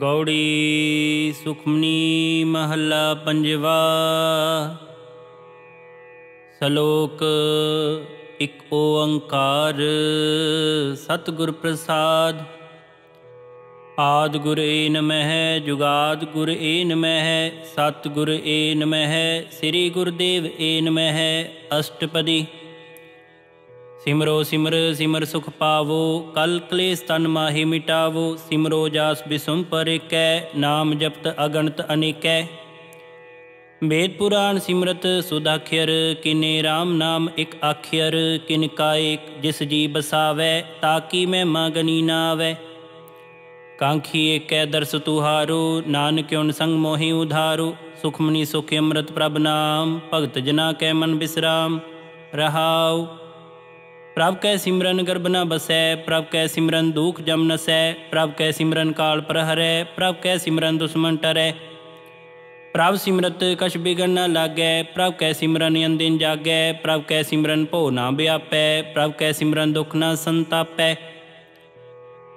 ਗੌੜੀ ਸੁਖਮਨੀ ਮਹੱਲਾ ਪੰਜਵਾ ਸ਼ਲੋਕ ਇਕ ਓੰਕਾਰ ਸਤਿਗੁਰ ਪ੍ਰਸਾਦ ਆਦ ਗੁਰ ਏਨ ਮਹਿ ਜੁਗਾਦ ਗੁਰ ਏਨ ਮਹਿ ਸਤ ਗੁਰ ਏਨ ਮਹਿ ਸ੍ਰੀ ਗੁਰਦੇਵ ਏਨ ਮਹਿ ਅਸ਼ਟਪਦੀ सिमरो सिमर सिमर सुख पावो, कल क्लेश तन माहि मिटावो, सिमरो जास बिसुम पर कै नाम जपत अगणत अनेकै। वेद पुराण सिमरत सुदाख्यर किने राम नाम एक आख्यर किन कायक जिस जी बसावै, ताकि मैं मागनी नावै। कांखी एक दर्श तुहारो, नानक उन संग मोहि उधारो, सुखमनी सुख अमृत प्रभ नाम, भगत जना कै मन विश्राम रहाओ। प्रभ कै सिमरन गर्भ न बसै, प्रभ कै सिमरन दुख जम नसै, प्रभ कै सिमरन काल प्रहरै, प्रभ कै सिमरन दुश्मन टरै। प्रभ सिमरत कश बिगड़ न लागै, प्रभ कै सिमरन यन दिन जागै, प्रभ कै सिमरन भो ना ब्यापै, प्रभ कै सिमरन दुख न संतापै।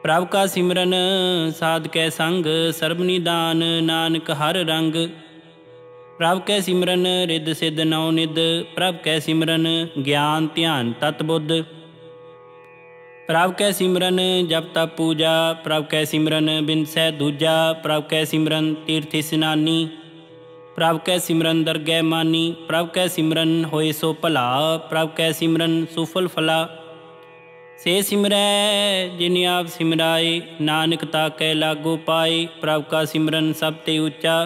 प्रभ का सिमरन साध कै संग सर्वनिदान नानक हर रंग। प्रभ कै सिमरन रिद सिद्ध नौ निद, प्रभ कै सिमरन ज्ञान ध्यान तत्बुद्ध। प्रभ कै सिमरन जप तप पूजा, प्रभ कै सिमरन बिनसै दूजा, प्रभ कै सिमरन तीर्थ स्नानी, प्रभ कै सिमरन दरगै मानी, प्रभ कै सिमरन होय सो भला, प्रभ कै सिमरन सुफल फला। से सिमरै जिन आप सिमराए, नानक ता कै लागो पाए, प्रभ का सिमरन सब ते उच्चा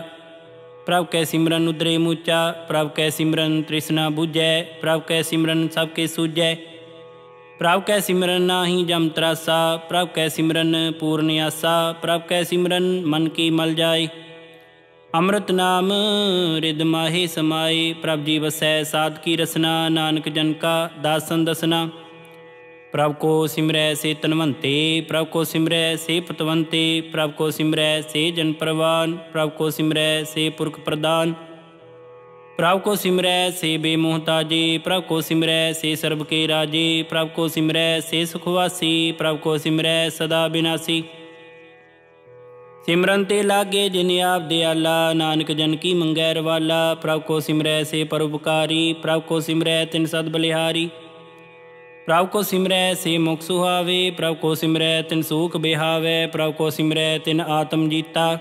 प्रभ कै सिमरन उदरे मुचा, प्रभ कै सिमरन तृष्णा बुझै, प्रभ कै सिमरन सब के सूझै। प्रभ कै सिमरन नाही जम त्रासा, प्रभ कै सिमरन पूर्ण आसा प्रभ कै सिमरन मन की मल जाए अमृत नाम रिद माहे समाए प्रभ जी वसै साध की रसना, नानक जन का दासन दसना। प्रभ को सिमरै से तनवंते, प्रभ को सिमरै से पतवंते, प्रभ को सिमरै से जन प्रवान, प्रभ को सिमरै से पुरख प्रदान। ਪ੍ਰਭ ਕੋ ਸਿਮਰੈ, ਸੇ ਬੇਮੋਹਤਾਜੀ, ਪ੍ਰਭ ਕੋ ਸਿਮਰੈ, ਸੇ ਸਰਬ ਕੇ ਰਾਜੇ, ਪ੍ਰਭ ਕੋ ਸਿਮਰੈ, ਸੇ ਸੁਖਵਾਸੀ, ਪ੍ਰਭ ਕੋ ਸਿਮਰੈ, ਸਦਾ ਬਿਨਾਸੀ। ਸਿਮਰਨ ਤੇ ਲਾਗੇ ਜਿਨ ਆਪ ਦਿਆਲਾ, ਨਾਨਕ ਜਨ ਕੀ ਮੰਗੈ ਰਵਾਲਾ, ਪ੍ਰਭ ਕੋ ਸਿਮਰੈ, ਸੇ ਪਰਉਪਕਾਰੀ, ਪ੍ਰਭ ਕੋ ਸਿਮਰੈ, ਤਿਨ ਸਦ ਬਲਿਹਾਰੀ। ਪ੍ਰਭ ਕੋ ਸਿਮਰੈ, ਸੇ ਮੁਖ ਸੁਹਾਵੇ, ਪ੍ਰਭ ਕੋ ਸਿਮਰੈ, ਤਿਨ ਸੂਖ ਬਿਹਾਵੇ, ਪ੍ਰਭ ਕੋ ਸਿਮਰੈ, ਤਿਨ ਆਤਮ ਜੀਤਾ।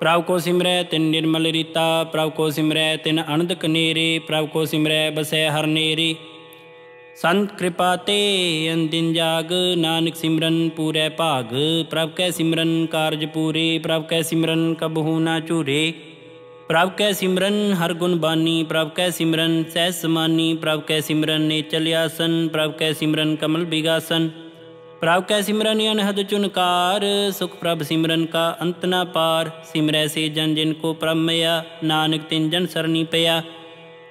ਪ੍ਰਭ ਕੋ ਸਿਮਰੈ ਤਿਨ ਨਿਰਮਲ ਰੀਤਾ, ਪ੍ਰਭ ਕੋ ਸਿਮਰੈ ਤਿਨ ਅਨੰਦ ਕਨੇਰੇ, ਪ੍ਰਭ ਕੋ ਸਿਮਰੈ ਬਸੈ ਹਰ ਨੇਰੇ। ਸੰਤ ਕਿਰਪਾ ਤੇ ਅੰਦਿਨ ਜਾਗ, ਨਾਨਕ ਸਿਮਰਨ ਪੂਰੇ ਭਾਗ, ਪ੍ਰਭ ਕੈ ਸਿਮਰਨ ਕਾਰਜ ਪੂਰੇ, ਪ੍ਰਭ ਕੈ ਸਿਮਰਨ ਕਬਹੂ ਨਾ ਝੂਰੇ। ਪ੍ਰਭ ਕੈ ਸਿਮਰਨ ਹਰ ਗੁਣ ਬਾਨੀ, ਪ੍ਰਭ ਕੈ ਸਿਮਰਨ ਸਹਿ ਸਮਾਨੀ, ਪ੍ਰਭ ਕੈ ਸਿਮਰਨ ਨੇ ਚਲਿਆਸਨ, ਪ੍ਰਭ ਕੈ ਸਿਮਰਨ ਕਮਲ ਬਿਗਾਸਨ। प्रभ कै सिमरन अनहद चुनकार? सुख प्रभ सिमरन का अंत ना पार। सिमरै से जन जिनको प्रभ मया, नानक तिन जन सरनी पया।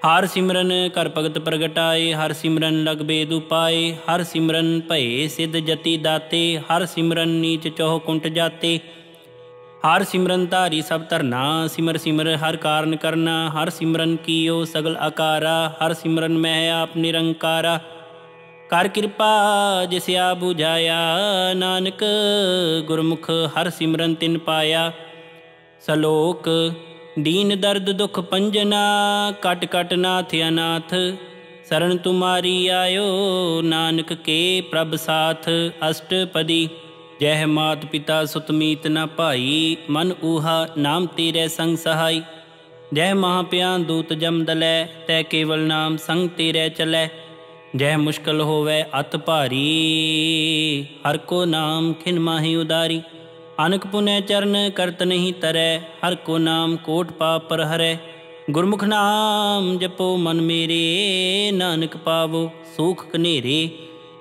हर सिमरन कर भगत प्रगटाए, हर सिमरन लग बेदु पाए हर सिमरन पय सिद्ध जति दाते, हर सिमरन नीच चौह कुंट जाते। हर सिमरन धारी सब धरना सिमर सिमर हर कारण करना। हर सिमरन कियो सगल आकारा हर सिमरन मह आप निरंकारा। ਕਰ ਕਿਰਪਾ ਜਿਸ ਆ 부ਝਾਇਆ ਨਾਨਕ ਗੁਰਮੁਖ ਹਰ ਸਿਮਰਨ ਤਿਨ ਪਾਇਆ। ਸਲੋਕ, ਦੀਨ ਦਰਦ ਦੁਖ ਪੰਜਨਾ, ਕਟ ਕਟ ਨਾਥ ਅਨਾਥ, ਸਰਨ ਤੁਮਾਰੀ ਆਇਓ, ਨਾਨਕ ਕੇ ਪ੍ਰਭ ਸਾਥ। ਅਸ਼ਟਪਦੀ, ਜਹ ਮਾਤ ਪਿਤਾ ਸੁਤ ਮੀਤ ਨ ਭਾਈ, ਮਨ ਊਹਾ ਨਾਮ ਤੇਰੇ ਸੰਗ ਸਹਾਈ। ਜਹ ਮਹਾ ਪਿਆਨ ਦੂਤ ਜਮ ਦਲੈ, ਤੈ ਕੇਵਲ ਨਾਮ ਸੰਗ ਤੇਰੇ ਚਲੈ। ਜੈ ਮੁਸ਼ਕਲ ਹੋਵੇ ਅਤ ਭਾਰੀ, ਹਰ ਕੋ ਨਾਮ ਖਿਨ ਮਾਹੀ ਉਦਾਰੀ। ਅਨਕ ਪੁਨੇ ਚਰਨ ਕਰਤ ਨਹੀਂ ਤਰੈ, ਹਰ ਕੋ ਨਾਮ ਕੋਟ ਪਾਪ ਪਰ ਹਰੈ। ਗੁਰਮੁਖ ਨਾਮ ਜਪੋ ਮਨ ਮੇਰੇ, ਨਾਨਕ ਪਾਵੋ ਸੁਖ ਕਨੇਰੇ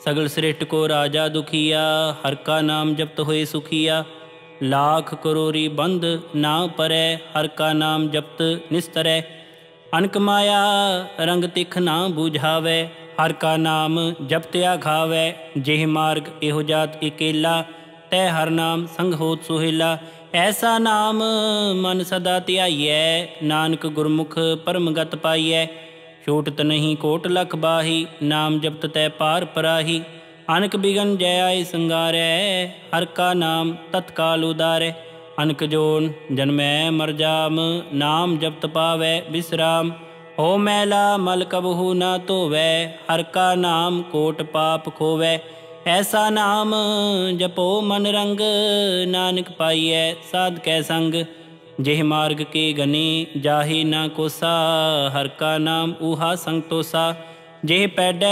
ਸਗਲ ਸ੍ਰਿਸ਼ਟ ਕੋ ਰਾਜਾ ਦੁਖੀਆ, ਹਰ ਕਾ ਨਾਮ ਜਪਤ ਹੋਏ ਸੁਖੀਆ। ਲਾਖ ਕਰੋਰੀ ਬੰਦ ਨਾ ਪਰੈ, ਹਰ ਕਾ ਨਾਮ ਜਪਤ ਨਿਸਤਰੈ। ਅਨਕ ਮਾਇਆ ਰੰਗ ਤਿਖ ਨਾ 부ਝਾਵੇ ਹਰ ਕਾ ਨਾਮ ਜਪਤਿਆ ਖਾਵੇ ਜਿਹ ਮਾਰਗ ਇਹੋ ਜਾਤ ਇਕੇਲਾ ਤੈ ਹਰ ਨਾਮ ਸੰਗ ਹੋਤ ਸੁਹੇਲਾ ਐਸਾ ਨਾਮ ਮਨ ਸਦਾ ਧਿਆਈਐ ਨਾਨਕ ਗੁਰਮੁਖ ਪਰਮਗਤ ਪਾਈਐ ਛੂਟਤ ਨਹੀਂ ਕੋਟ ਲਖ ਬਾਹੀ ਨਾਮ ਜਪਤ ਤੈ ਪਾਰ ਪਰਾਹੀ ਅਨਕ ਬਿਗਨ ਜੈ ਆਏ ਸੰਗਾਰੈ ਹਰ ਕਾ ਨਾਮ ਤਤਕਾਲ ਉਦਾਰੈ ਅਨਕ ਜੋਨ ਜਨਮੈ ਮਰ ਜਾਮ ਨਾਮ ਜਪਤ ਪਾਵੈ ਬਿਸਰਾਮ हो मैला मलकबहू कबहू तो वह हर का नाम कोट पाप खोवै। ऐसा नाम जपो मन रंग, नानक पाइय साध कै संग। जिह मार्ग के गनी, जाहि ना कोसा, हर का नाम ऊहा संतोसा। जिह पैड,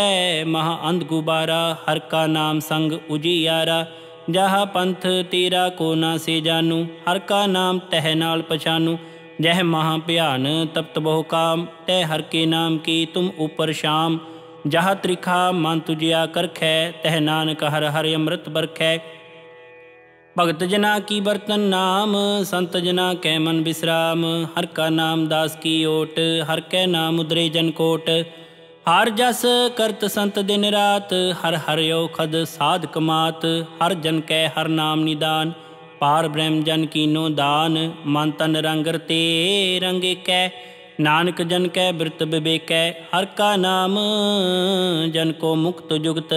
महा अंध गुबारा, हर का नाम संग उजी यारा। जहा पंथ तेरा को ना से जानू, हर का नाम तह नाल पछानू। जह महाप्यान तप्त बहु काम तय हर के नाम की तुम ऊपर शाम। जहा त्रिखा मन तुजिया कर खै तह नानक हर हर अमृत बर भगत जना की बर्तन नाम, संत जना कै मन विश्राम। हर का नाम दास की ओट, हर कै नाम उदरे जनकोट हर जस करत संत दिन रात, हर हर यो खद साध कमात। हर जन कै हर नाम निदान। ਪਾਰ ਬ੍ਰਹਮ ਜਨ ਕੀਨੋ ਦਾਨ ਮਨ ਤਨ ਰੰਗ ਰਤੇ ਰੰਗੇ ਕੈ ਨਾਨਕ ਜਨ ਕੈ ਬਿਰਤ ਬਿਬੇਕੈ ਹਰ ਕਾ ਨਾਮ ਜਨ ਕੋ ਮੁਕਤ ਜੁਗਤ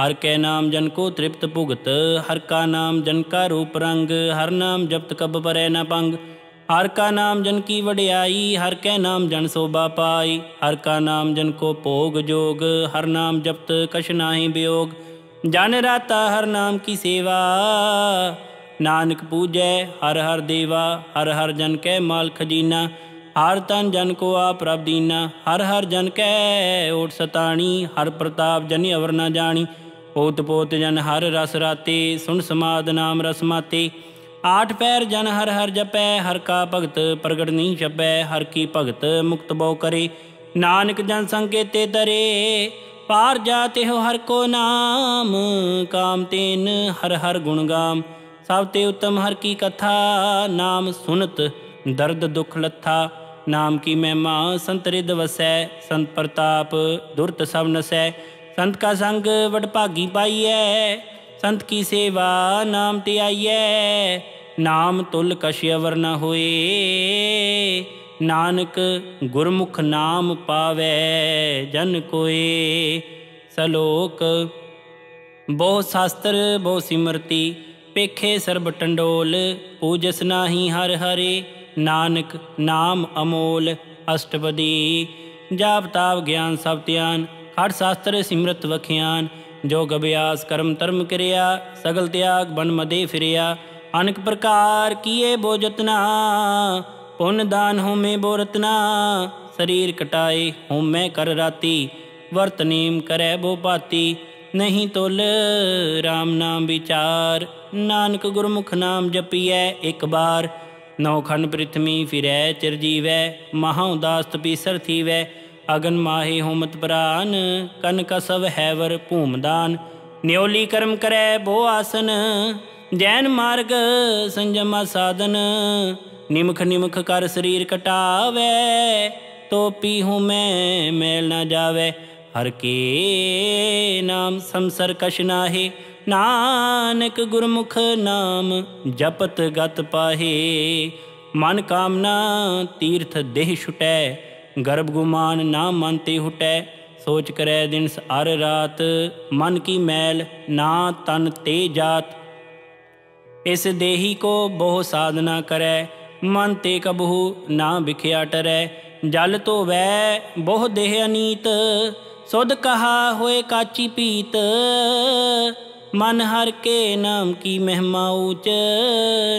ਹਰ ਕੈ ਨਾਮ ਜਨ ਕੋ ਤ੍ਰਿਪਤ ਭੁਗਤ ਹਰ ਕਾ ਨਾਮ ਜਨ ਕਾ ਰੂਪ ਰੰਗ ਹਰ ਨਾਮ ਜਪਤ ਕਬ ਪਰੈ ਨ ਪੰਗ ਹਰ ਕਾ ਨਾਮ ਜਨ ਕੀ ਵਡਿਆਈ ਹਰ ਕੈ ਨਾਮ ਜਨ ਸੋਭਾ ਪਾਈ ਹਰ ਕਾ ਨਾਮ ਜਨ ਕੋ ਭੋਗ ਜੋਗ ਹਰ ਨਾਮ ਜਪਤ ਕਛ ਨਾਹੀ ਬਿਯੋਗ ਜਨ ਰਾਤਾ ਹਰ ਨਾਮ ਕੀ ਸੇਵਾ ਨਾਨਕ ਪੂਜੈ ਹਰ ਹਰ ਦੇਵਾ ਹਰ ਹਰ ਜਨ ਕੈ ਮਾਲ ਖਜੀਨਾ ਹਰ ਤਨ ਜਨ ਕੋ ਆ ਪ੍ਰਭ ਦੀਨਾ ਹਰ ਹਰ ਜਨ ਕੈ ਓਟ ਸਤਾਣੀ ਹਰ ਪ੍ਰਤਾਪ ਜਨ ਅਵਰ ਨਾ ਜਾਣੀ ਪੋਤ ਪੋਤ ਜਨ ਹਰ ਰਸ ਰਾਤੇ ਸੁਣ ਸਮਾਦ ਨਾਮ ਰਸ ਮਾਤੇ ਆਠ ਪੈਰ ਜਨ ਹਰ ਹਰ ਜਪੈ ਹਰ ਕਾ ਭਗਤ ਪ੍ਰਗਟ ਨਹੀਂ ਛਪੈ ਹਰ ਕੀ ਭਗਤ ਮੁਕਤ ਬੋ ਕਰੇ ਨਾਨਕ ਜਨ ਸੰਕੇਤੇ ਤਰੇ ਪਾਰ ਜਾਤੇ ਹੋ ਹਰ ਕੋ ਨਾਮ ਕਾਮ ਤੇਨ ਹਰ ਹਰ ਗੁਣ ਗਾਮ ਸਭ ਤੇ ਉਤਮ ਹਰ ਕੀ ਕਥਾ ਨਾਮ ਸੁਨਤ ਦਰਦ ਦੁਖ ਲੱਥਾ ਨਾਮ ਕੀ ਮਹਿਮਾ ਸੰਤ ਰਿਦ ਵਸੈ ਸੰਤ ਪ੍ਰਤਾਪ ਦੁਰਤ ਸਭ ਨਸੈ ਸੰਤ ਕਾ ਸੰਗ ਵਡ ਭਾਗੀ ਪਾਈਐ ਸੰਤ ਕੀ ਸੇਵਾ ਨਾਮ ਤੇ ਆਈਐ ਨਾਮ ਤੁਲ ਕਛ ਅਵਰ ਨ ਹੋਏ ਨਾਨਕ ਗੁਰਮੁਖ ਨਾਮ ਪਾਵੇ ਜਨ ਕੋਏ ਸਲੋਕ ਬਹੁ ਸ਼ਾਸਤਰ ਬਹੁ ਸਿਮਰਤੀ ਪੇਖੇ ਸਰਬ ਟੰਡੋਲ ਪੂਜਸ ਨਾਹੀ ਹਰ ਹਰੇ ਨਾਨਕ ਨਾਮ ਅਮੋਲ ਅਸ਼ਟਪਦੀ ਜਾਪ ਤਾਪ ਗਿਆਨ ਸਭ ਧਿਆਨ ਖੜ ਸ਼ਾਸਤਰ ਸਿਮਰਤ ਵਖਿਆਨ ਜੋਗ ਅਭਿਆਸ ਕਰਮ ਧਰਮ ਕਿਰਿਆ ਸਗਲ ਤਿਆਗ ਬਨ ਮਦੇ ਫਿਰਿਆ ਅਨਕ ਪ੍ਰਕਾਰ ਕੀਏ ਬੋ ਜਤਨਾ ਪੁੰਨ ਦਾਨ ਹੋਮੇ ਬੋ ਰਤਨਾ ਸਰੀਰ ਕਟਾਏ ਹੋਮੇ ਕਰ ਰਾਤੀ ਵਰਤ ਨੇਮ ਕਰੈ ਬੋ ਪਾਤੀ ਨਹੀਂ ਤੁਲ RAM ਨਾਮ ਵਿਚਾਰ। ਨਾਨਕ ਗੁਰਮੁਖ ਨਾਮ ਜਪੀਐ ਇੱਕ ਬਾਰ। ਨੌ ਖੰਡ ਪ੍ਰਿਥਮੀ ਫਿਰੈ, ਚਿਰ ਜੀਵੈ, ਮਹਾ ਉਦਾਸ ਤਪੀਸਰ ਥੀਵੈ। ਅਗਨ ਮਾਹੇ ਹੋਮਤ ਪ੍ਰਾਨ ਕਨ ਕਸਵ ਹੈਵਰ ਭੂਮਦਾਨ ਨਿਉਲੀ ਕਰਮ ਕਰੈ ਬੋ ਆਸਨ, ਜੈਨ ਮਾਰਗ ਸੰਜਮਾ ਸਾਧਨ। ਨਿਮਖ ਨਿਮਖ ਕਰ ਸਰੀਰ ਕਟਾਵੇ, ਤੋਪੀ ਹੂੰ ਮੈਂ, ਮੈਲ ਨਾ ਜਾਵੇ। ਹਰ ਕੇ ਨਾਮ ਸੰਸਰ ਕਛ ਨਾਹੀ, ਨਾਨਕ ਗੁਰਮੁਖ ਨਾਮ ਜਪਤ ਗਤ ਪਾਹੇ। ਮਨ ਕਾਮਨਾ ਤੀਰਥ ਦੇਹ ਛੁਟੈ, ਗਰਭ ਗੁਮਾਨ ਨਾ ਮਨ ਤੇ ਹੁਟੈ। ਸੋਚ ਕਰੈ ਦਿਨ ਅਰ ਰਾਤ, ਮਨ ਕੀ ਮੈਲ ਨਾ ਤਨ ਤੇ ਜਾਤ। ਇਸ ਦੇਹੀ ਕੋ ਬਹੁ ਸਾਧਨਾ ਕਰੈ, ਮਨ ਤੇ ਕਬਹੂ ਨਾ ਵਿਖਿਆ ਟਰੈ। ਜਲ ਧੋਵੈ ਬਹੁ ਦੇਹ ਅਨੀਤ सुध कहा हुए काची पीत मन हर के नाम की महिमा ऊच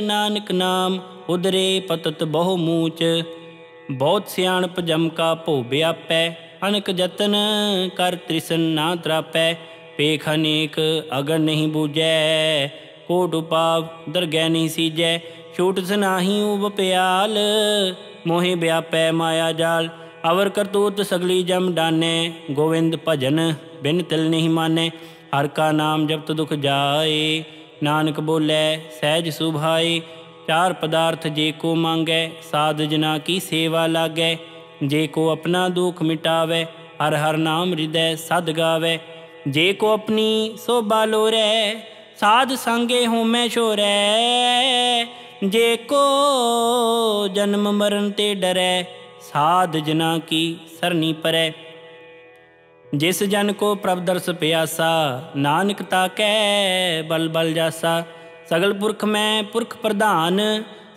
नानक नाम उदरे पतत बहु मूच बहुत सियाणप जमका भोब्या ब्यापै अनक जतन कर त्रिसन ना त्रापै पेख अनेक अगन नहीं बूझै कोट उपाव दरगै नहीं सीजै छूट सनाही उब प्याल मोहे ब्यापै माया जाल अवर करतूत सगली जम डाने, गोविंद भजन बिन तिल नहीं माने। हर का नाम जपत तो दुख जाए, नानक बोले, सहज सुभाए। चार पदार्थ जे को मांगे, साध जना की सेवा लागे। जे को अपना दुख मिटावे, हर हर नाम हृदय सद गावे। जे को अपनी शोभा लोरे, साध संगे हो मैं छोरे जे को जन्म मरण ते डरै ਸਾਧ ਜਨਾ ਕੀ ਸਰਨੀ ਪਰੈ। ਜਿਸ ਜਨ ਕੋ ਪ੍ਰਭ ਦਰਸ ਪਿਆਸਾ, ਨਾਨਕ ਤਾਕੈ ਬਲ ਬਲ ਜਾਸਾ। ਸਗਲ ਪੁਰਖ ਮੈਂ ਪੁਰਖ ਪ੍ਰਧਾਨ,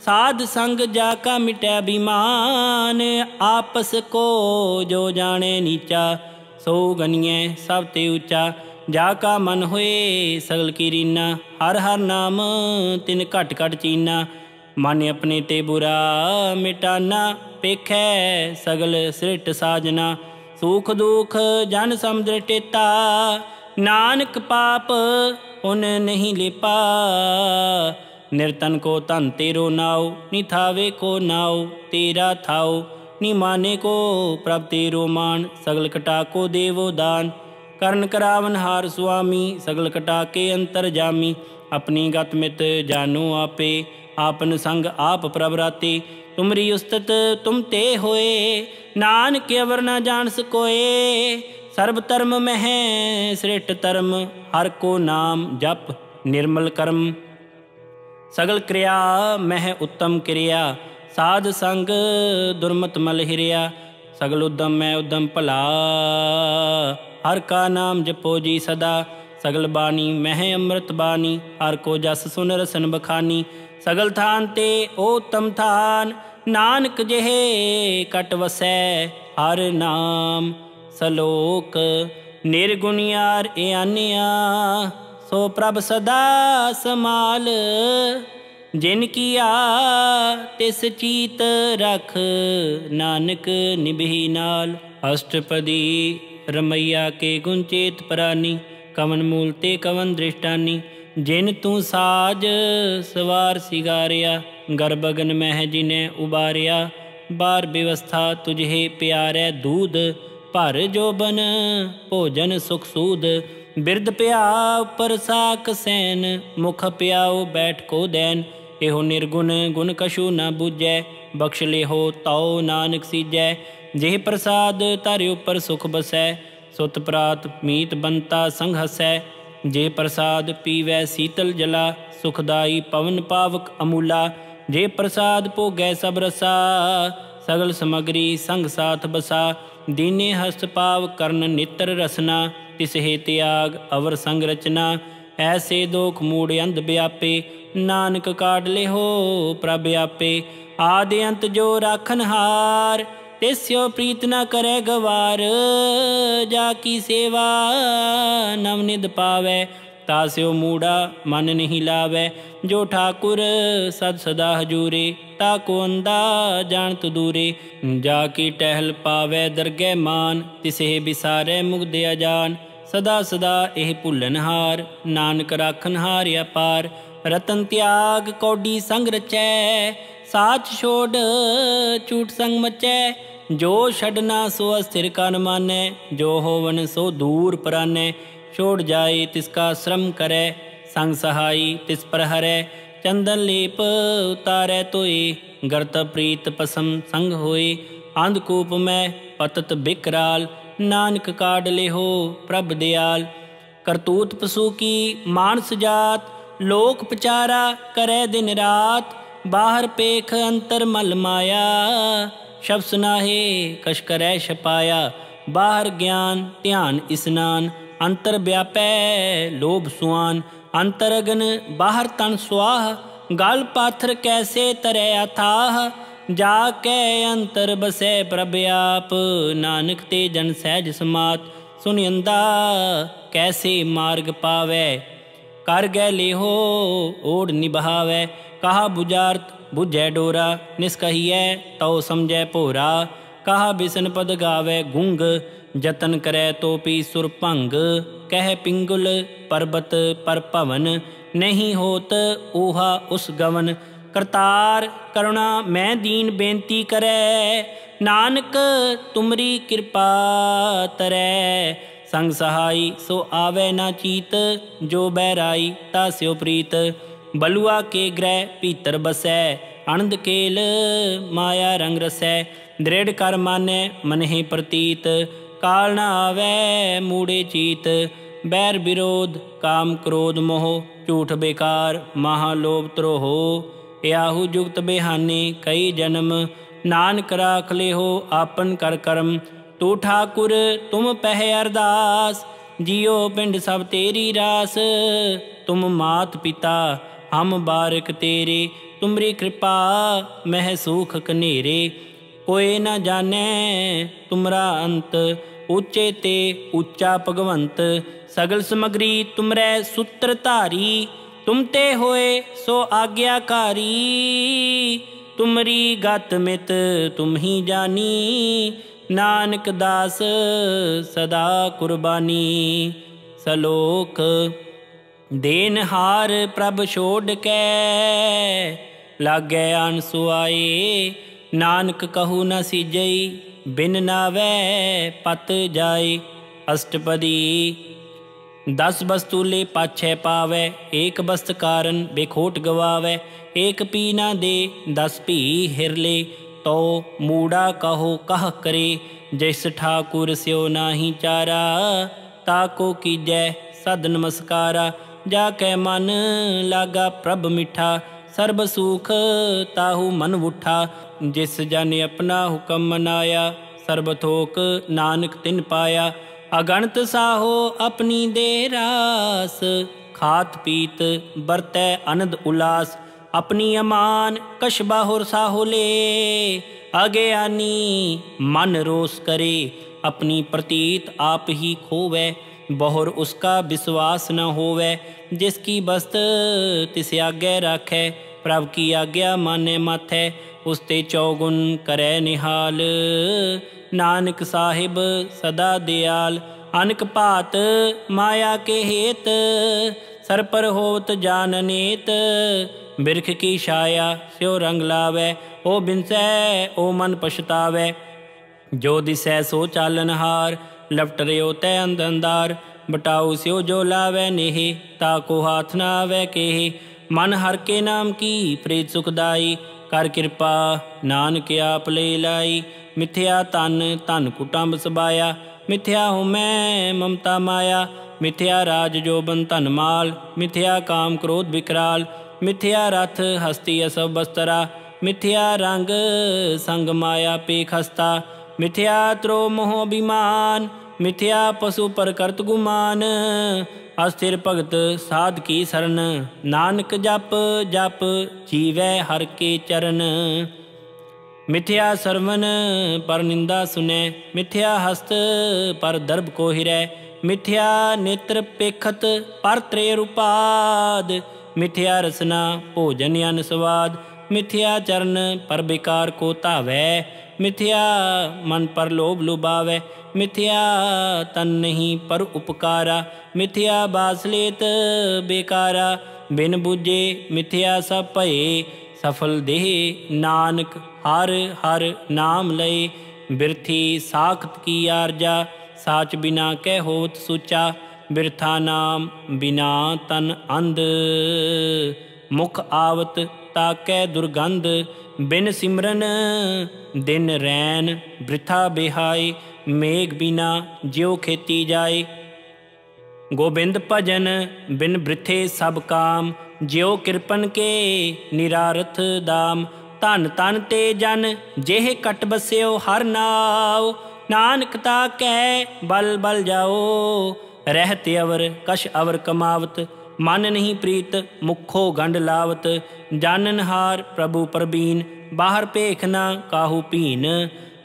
ਸਾਧ ਸੰਗ ਜਾ ਕਾ ਮਿਟੈ ਬਿਮਾਨ ਆਪਸ ਕੋ ਜੋ ਜਾਣੇ ਨੀਚਾ, ਸੋ ਗਨੀਏ ਸਭ ਤੇ ਉੱਚਾ। ਜਾ ਕਾ ਮਨ ਹੋਏ ਸਗਲ ਕੀ ਰੀਨਾ ਹਰ ਹਰ ਨਾਮ ਤਿਨ ਘਟ ਘਟ ਚੀਨਾ। ਮਨ ਆਪਣੇ ਤੇ ਬੁਰਾ ਮਿਟਾਨਾ ਪੇਖੈ ਸਗਲ ਸ੍ਰਿਟ ਸਾਜਨਾ ਸੁਖ ਦੁਖ ਜਨ ਸਮਝ ਟੇਤਾ ਨਾਨਕ ਪਾਪ ਉਨ ਨਹੀਂ ਲਿਪਾ ਨਿਰਤਨ ਕੋ ਧਨ ਤੇਰੋ ਨਾਉ ਨਿਥਾਵੇ ਕੋ ਨਾਉ ਤੇਰਾ ਥਾਉ ਨਿਮਾਨੇ ਕੋ ਪ੍ਰਭ ਤੇਰੋ ਮਾਨ ਸਗਲ ਕਟਾ ਕੋ ਦੇਵੋ ਦਾਨ ਕਰਨ ਕਰਾਵਨ ਹਾਰ ਸੁਆਮੀ ਸਗਲ ਕਟਾ ਕੇ ਅੰਤਰ ਜਾਮੀ ਆਪਣੀ ਗਤ ਮਿਤ ਜਾਨੂ ਆਪੇ ਆਪਨ ਸੰਗ ਆਪ ਪ੍ਰਭ ਰਾਤੇ ਤੁਮਰੀ ਉਸਤਤ ਤੁਮ ਤੇ ਹੋਏ ਨਾਨਕ ਅਵਰ ਨਾ ਜਾਣ ਸਕੋਏ ਸਰਬ ਧਰਮ ਮਹਿ ਸ੍ਰਿਟ ਧਰਮ ਹਰ ਕੋ ਨਾਮ ਜਪ ਨਿਰਮਲ ਕਰਮ ਸਗਲ ਕਿਰਿਆ ਮਹਿ ਉੱਤਮ ਕਿਰਿਆ ਸਾਧ ਸੰਗ ਦੁਰਮਤ ਮਲ ਹਿਰਿਆ ਸਗਲ ਉਦਮ ਮੈਂ ਉਦਮ ਭਲਾ ਹਰ ਕਾ ਨਾਮ ਜਪੋ ਜੀ ਸਦਾ ਸਗਲ ਬਾਣੀ ਮਹਿ ਅੰਮ੍ਰਿਤ ਬਾਣੀ ਹਰ ਕੋ ਜਸ ਸੁਨ ਰਸਨ ਬਖਾਨੀ सगल थान ते ओतम थान, नानक जहे कट हर नाम। सलोक निर्गुणियार आनिया सो प्रभ सदा समाल। जिन तिस चीत रख, नानक निभही नाल। अष्टपदी रमैया के गुणचेत परानी कवन मूल ते कवन दृष्टानी। ਦ੍ਰਿਸ਼ਟਾਨੀ ਜਿਨ ਤੂੰ ਸਾਜ ਸਵਾਰ ਸਿਗਾਰਿਆ ਗਰਬਗਨ ਮਹਿ ਜਿਨੇ ਉਬਾਰਿਆ ਬਾਰ ਬਿਵਸਥਾ ਤੁਝੇ ਪਿਆਰੈ ਦੂਧ ਭਰ ਜੋਬਨ ਭੋਜਨ ਸੁਖ ਸੂਦ ਬਿਰਧ ਪਿਆ ਉਪਰ ਸਾਖ ਸੈਨ ਮੁਖ ਪਿਆਉ ਬੈਠ ਕੋ ਦੇਨ ਇਹੋ ਨਿਰਗੁਣ ਗੁਣ ਕਛੂ ਨ ਬੁਝੈ ਬਖਸ਼ ਲਿਹੋ ਤਉ ਨਾਨਕ ਸੀਜੈ ਜਿਹ ਪ੍ਰਸਾਦ ਧਰਿ ਉਪਰ ਸੁਖ ਬਸੈ ਸੁਤ ਪ੍ਰਾਤ ਮੀਤ ਬੰਤਾ ਸੰਗ ਹਸੈ ਜੇ ਪ੍ਰਸਾਦ ਪੀਵੈ ਸੀਤਲ ਜਲਾ, ਸੁਖਦਾਈ ਪਵਨ ਪਾਵਕ ਅਮੂਲਾ। ਜੇ ਪ੍ਰਸਾਦ ਭੋਗੈ ਸਭ ਰਸਾ, ਸਗਲ ਸਮਗਰੀ ਸੰਗ ਸਾਥ ਬਸਾ। ਦੀਨੇ ਹਸਤ ਪਾਵ ਕਰਨ ਨਿਤਰ ਰਸਨਾ, ਤਿਸਹਿ ਤਿਆਗ ਅਵਰ ਸੰਗ ਰਚਨਾ। ਐਸੇ ਦੋਖ ਮੂੜ ਅੰਧ ਵਿਆਪੇ ਨਾਨਕ ਕਾਢ ਲਿਹੋ ਪ੍ਰਭ ਆਪੇ। ਆਦਿ ਅੰਤ ਜੋ ਰਾਖਨ ਹਾਰ ਤਿਸਿਓ ਪ੍ਰੀਤ ਨ ਕਰੈ ਗਵਾਰ ਜਾ ਕੀ ਸੇਵਾ ਨਵ ਨਿਦ ਪਾਵੇ ਤਾਸਿਓ ਮੂੜਾ ਮਨ ਨਹੀਂ ਲਾਵੇ ਜੋ ਠਾਕੁਰ ਸਦ ਸਦਾ ਹਜੂਰੇ ਤਾ ਕੋ ਅੰਦਾ ਜਾਣਤ ਦੂਰੇ ਜਾ ਕੀ ਟਹਿਲ ਪਾਵੇ ਦਰਗਹਿ ਮਾਨ ਤਿਸੇ ਬਿਸਾਰੇ ਮੁਗਦ ਅਜਾਨ ਸਦਾ ਸਦਾ ਇਹ ਭੁੱਲਨ ਹਾਰ ਨਾਨਕ ਰਾਖਨ ਹਾਰ ਅਪਾਰ ਰਤਨ ਤਿਆਗ ਕੋਡੀ ਸੰਗ ਰਚੈ साच छोड़ चूट संग मचे। जो छडना, सो अस्थिर कान माने। जो होवन, सो दूर पराने। छोड़ जाए तिसका श्रम करे। संग सहाई, तिस पर हरे। चंदन लेप उतारे तोई। गर्त प्रीत पसम संग होए अंधकूप में पतत बिकराल। नानक काड ले हो प्रभ दयाल। करतूत पशु की मानस जात। लोक पचारा करे दिन रात। बाहर पेख अंतर मल माया शब सुनाहे कश करै छपाया बाहर ज्ञान, ध्यान स्नान, अंतर व्यापै लोभ सुआन। अंतरगन बाहर तन स्वाह, गल पाथर कैसे तर अथाह। जा कै अंतर बसै प्रभ आप, नानक ते जन सहज समात। सुनियंदा कैसे मार्ग पावै। कर गए लेहो, ओढ़ निभावै। कहा बुजार्त बुझै डोरा निस्कहिए तो समझै भोरा कहा बिसन पद गावे गुंग जतन करे तो पी सुर भंग कह पिंगुल पर्वत पर भवन नहीं होत ओहा उस गवन ਕਰਤਾਰ ਕਰੁਣਾ ਮੈਂ ਦੀਨ ਬੇਨਤੀ ਕਰੈ ਨਾਨਕ ਤੁਮਰੀ ਕਿਰਪਾ ਤਰੈ ਸੰਗ ਸਹਾਈ ਸੋ ਆਵੇ ਨਾ ਚੀਤ ਜੋ ਬਹਿਰਾਈ ਤਾ ਸਿਉ ਪ੍ਰੀਤ बलुआ के ग्रह पीतर बसै अणद केल माया रंग रसै। दृढ़ कर माने, मन प्रतीत, काल न आवै, मूड़े चीत। बैर विरोध, काम क्रोध मोह, झूठ बेकार, महालोभ त्रोहो। याहू जुगत बेहाने, कई जन्म। नानक राख ले हो आपन कर करम। तू ठाकुर, तुम पह अरदास। जियो पिंड सब तेरी रास। तुम मात पिता हम बारक तेरे, तुमरी कृपा मह सूख कनेरे। कोई न जाने तुमरा अंत उच्चे ते ऊँचा भगवंत। सगल समग्री तुमरे सूत्र धारी, तुम ते होए सो आज्ञाकारी। तुमरी गत मित तुम ही जानी, नानक दास सदा कुर्बानी। सलोक ਹਾਰ ਪ੍ਰਭ ਛੋੜ ਕੇ ਲਾਗੇ ਅਨ ਸੁਆਏ ਨਾਨਕ ਕਹੂ ਨ ਸੀਜਈ ਬਿਨ ਨਾਵੇ ਪਤ ਜਾਏ ਅਸ਼ਟਪਦੀ ਦਸ ਬਸਤੂ ਲੈ ਪਾਛੈ ਪਾਵੇ ਏਕ ਬਸਤ ਕਾਰਨ ਬੇਖੋਟ ਗਵਾਵੇ ਏਕ ਪੀ ਨਾ ਦੇ ਦਸ ਭੀ ਹਿਰਲੇ ਤੋ ਮੂੜਾ ਕਹੋ ਕਹ ਕਰੇ ਜਿਸ ਠਾਕੁਰ ਸਿਓ ਨਾਹੀ ਚਾਰਾ ਤਾਕੋ ਕੀਜੈ ਸਦ ਨਮਸਕਾਰਾ ਜਾ जाके मन लागा प्रभ मिठा। सर्ब सुख ताहू मन उठा। जिस जन अपना हुक्म मनाया सर्ब थोक नानक तिन पाया। अगणत साहो अपनी दे रास, खात पीत बरत अनद उलास। अपनी अमान कश बाहुर साहो ले। आगे आनी मन रोस करे, अपनी प्रतीत आप ही खोवे। बहुर उसका विश्वास न होवे, जिसकी बस्त तिसे आज्ञा है प्रभ की आज्ञा माने माथे, उसते चौगुन करे निहाल। नानक साहिब सदा दयाल, अनक पात माया के हेत। सर पर होत जान नेत, बिरख की छाया स्यो रंग लावे। ओ बिनसै ओ मन पछतावे, जो दिसै सो चालन हार। ਲਪਟ ਰਿਓ ਤੈ ਅੰਦ ਅੰਦਾਰ ਬਟਾਉ ਸਿਓ ਜੋ ਲਾਵੇ ਨੇਹ ਤਾ ਕੋ ਹਾਥ ਨਾ ਆਵੇ ਕੇ ਮਨ ਹਰ ਕੇ ਨਾਮ ਕੀ ਪ੍ਰੀਤ ਸੁਖਦਾਈ ਕਰ ਕਿਰਪਾ ਨਾਨਕ ਆਪ ਲੈ ਲਾਈ ਮਿਥਿਆ ਤਨ ਧਨ ਕੁਟੰਬ ਸਬਾਇਆ ਮਿਥਿਆ ਹਉ ਮੈਂ ਮਮਤਾ ਮਾਇਆ ਮਿਥਿਆ ਰਾਜ ਜੋਬਨ ਧਨ ਮਾਲ ਮਿਥਿਆ ਕਾਮ ਕ੍ਰੋਧ ਵਿਕਰਾਲ ਮਿਥਿਆ ਰਥ ਹਸਤੀ ਅਸਭ ਬਸਤਰਾ ਮਿਥਿਆ ਰੰਗ ਸੰਗ ਮਾਇਆ ਪੇਖ ਹਸਤਾ ਮਿਥਿਆ ਤਰੋ ਮੋਹ ਅਭਿਮਾਨ ਮਿਥਿਆ ਪਸ਼ੂ ਪਰ ਕਰਤ ਗੁਮਾਨ, ਅਸਥਿਰ ਭਗਤ ਸਾਧ ਕੀ ਸਰਨ? ਨਾਨਕ ਜਪ ਜਪ ਜੀਵੈ ਹਰ ਕੇ ਚਰਨ। ਮਿਥਿਆ ਸਰਵਨ, ਪਰ ਨਿੰਦਾ ਸੁਨੈ। ਮਿਥਿਆ ਹਸਤ, ਪਰ ਦਰਬ ਕੋ ਹਿਰੈ। ਮਿਥਿਆ ਨੇਤਰ ਪੇਖਤ, ਪਰ ਤ੍ਰੇ ਰੂਪਾਦ। ਮਿਥਿਆ ਰਸਨਾ ਭੋਜਨ ਅਨ मिथ्या चरण पर विकार को तावै। मिथ्या मन पर लोभ लुभावै मिथ्या तन नहीं पर उपकारा। मिथ्या बासलेत बेकारा। बिन बुझे मिथ्या सब भये सफल देह नानक हर हर नाम लय। बिरथी साखत की आरजा। साच बिना कह होत सुचा। बिरथा नाम बिना तन अंध। मुख आवत ਤਾਕੈ ਦੁਰਗੰਧ, ਬਿਨ ਸਿਮਰਨ ਦਿਨ ਰੈਨ ਬ੍ਰਿਥਾ ਬਿਹਾਈ ਮੇਘ ਬਿਨਾ ਜਿਉ ਖੇਤੀ ਜਾਏ। ਗੋਬਿੰਦ ਭਜਨ ਬਿਨ ਬ੍ਰਿਥੇ ਸਭ ਕਾਮ, ਜਿਉ ਕਿਰਪਨ ਕੇ ਨਿਰਾਰਥ ਦਾਮ। ਧਨ ਤਨ ਤੇ ਜਨ, ਜਿਹੇ ਕਟ ਬਸਿਓ ਹਰ ਨਾਉ। ਨਾਨਕ ਤਾ ਕੈ ਬਲ ਬਲ ਜਾਓ, ਰਹਿਤ ਅਵਰ ਕਸ਼ ਅਵਰ ਕਮਾਵਤ। ਮਨ ਨਹੀਂ ਪ੍ਰੀਤ ਮੁਖੋ ਗੰਡ ਲਾਵਤ ਜਾਣਨ ਹਾਰ ਪ੍ਰਭੂ ਪ੍ਰਬੀਨ ਬਾਹਰ ਭੇਖ ਨਾ ਕਾਹੂ ਪੀਨ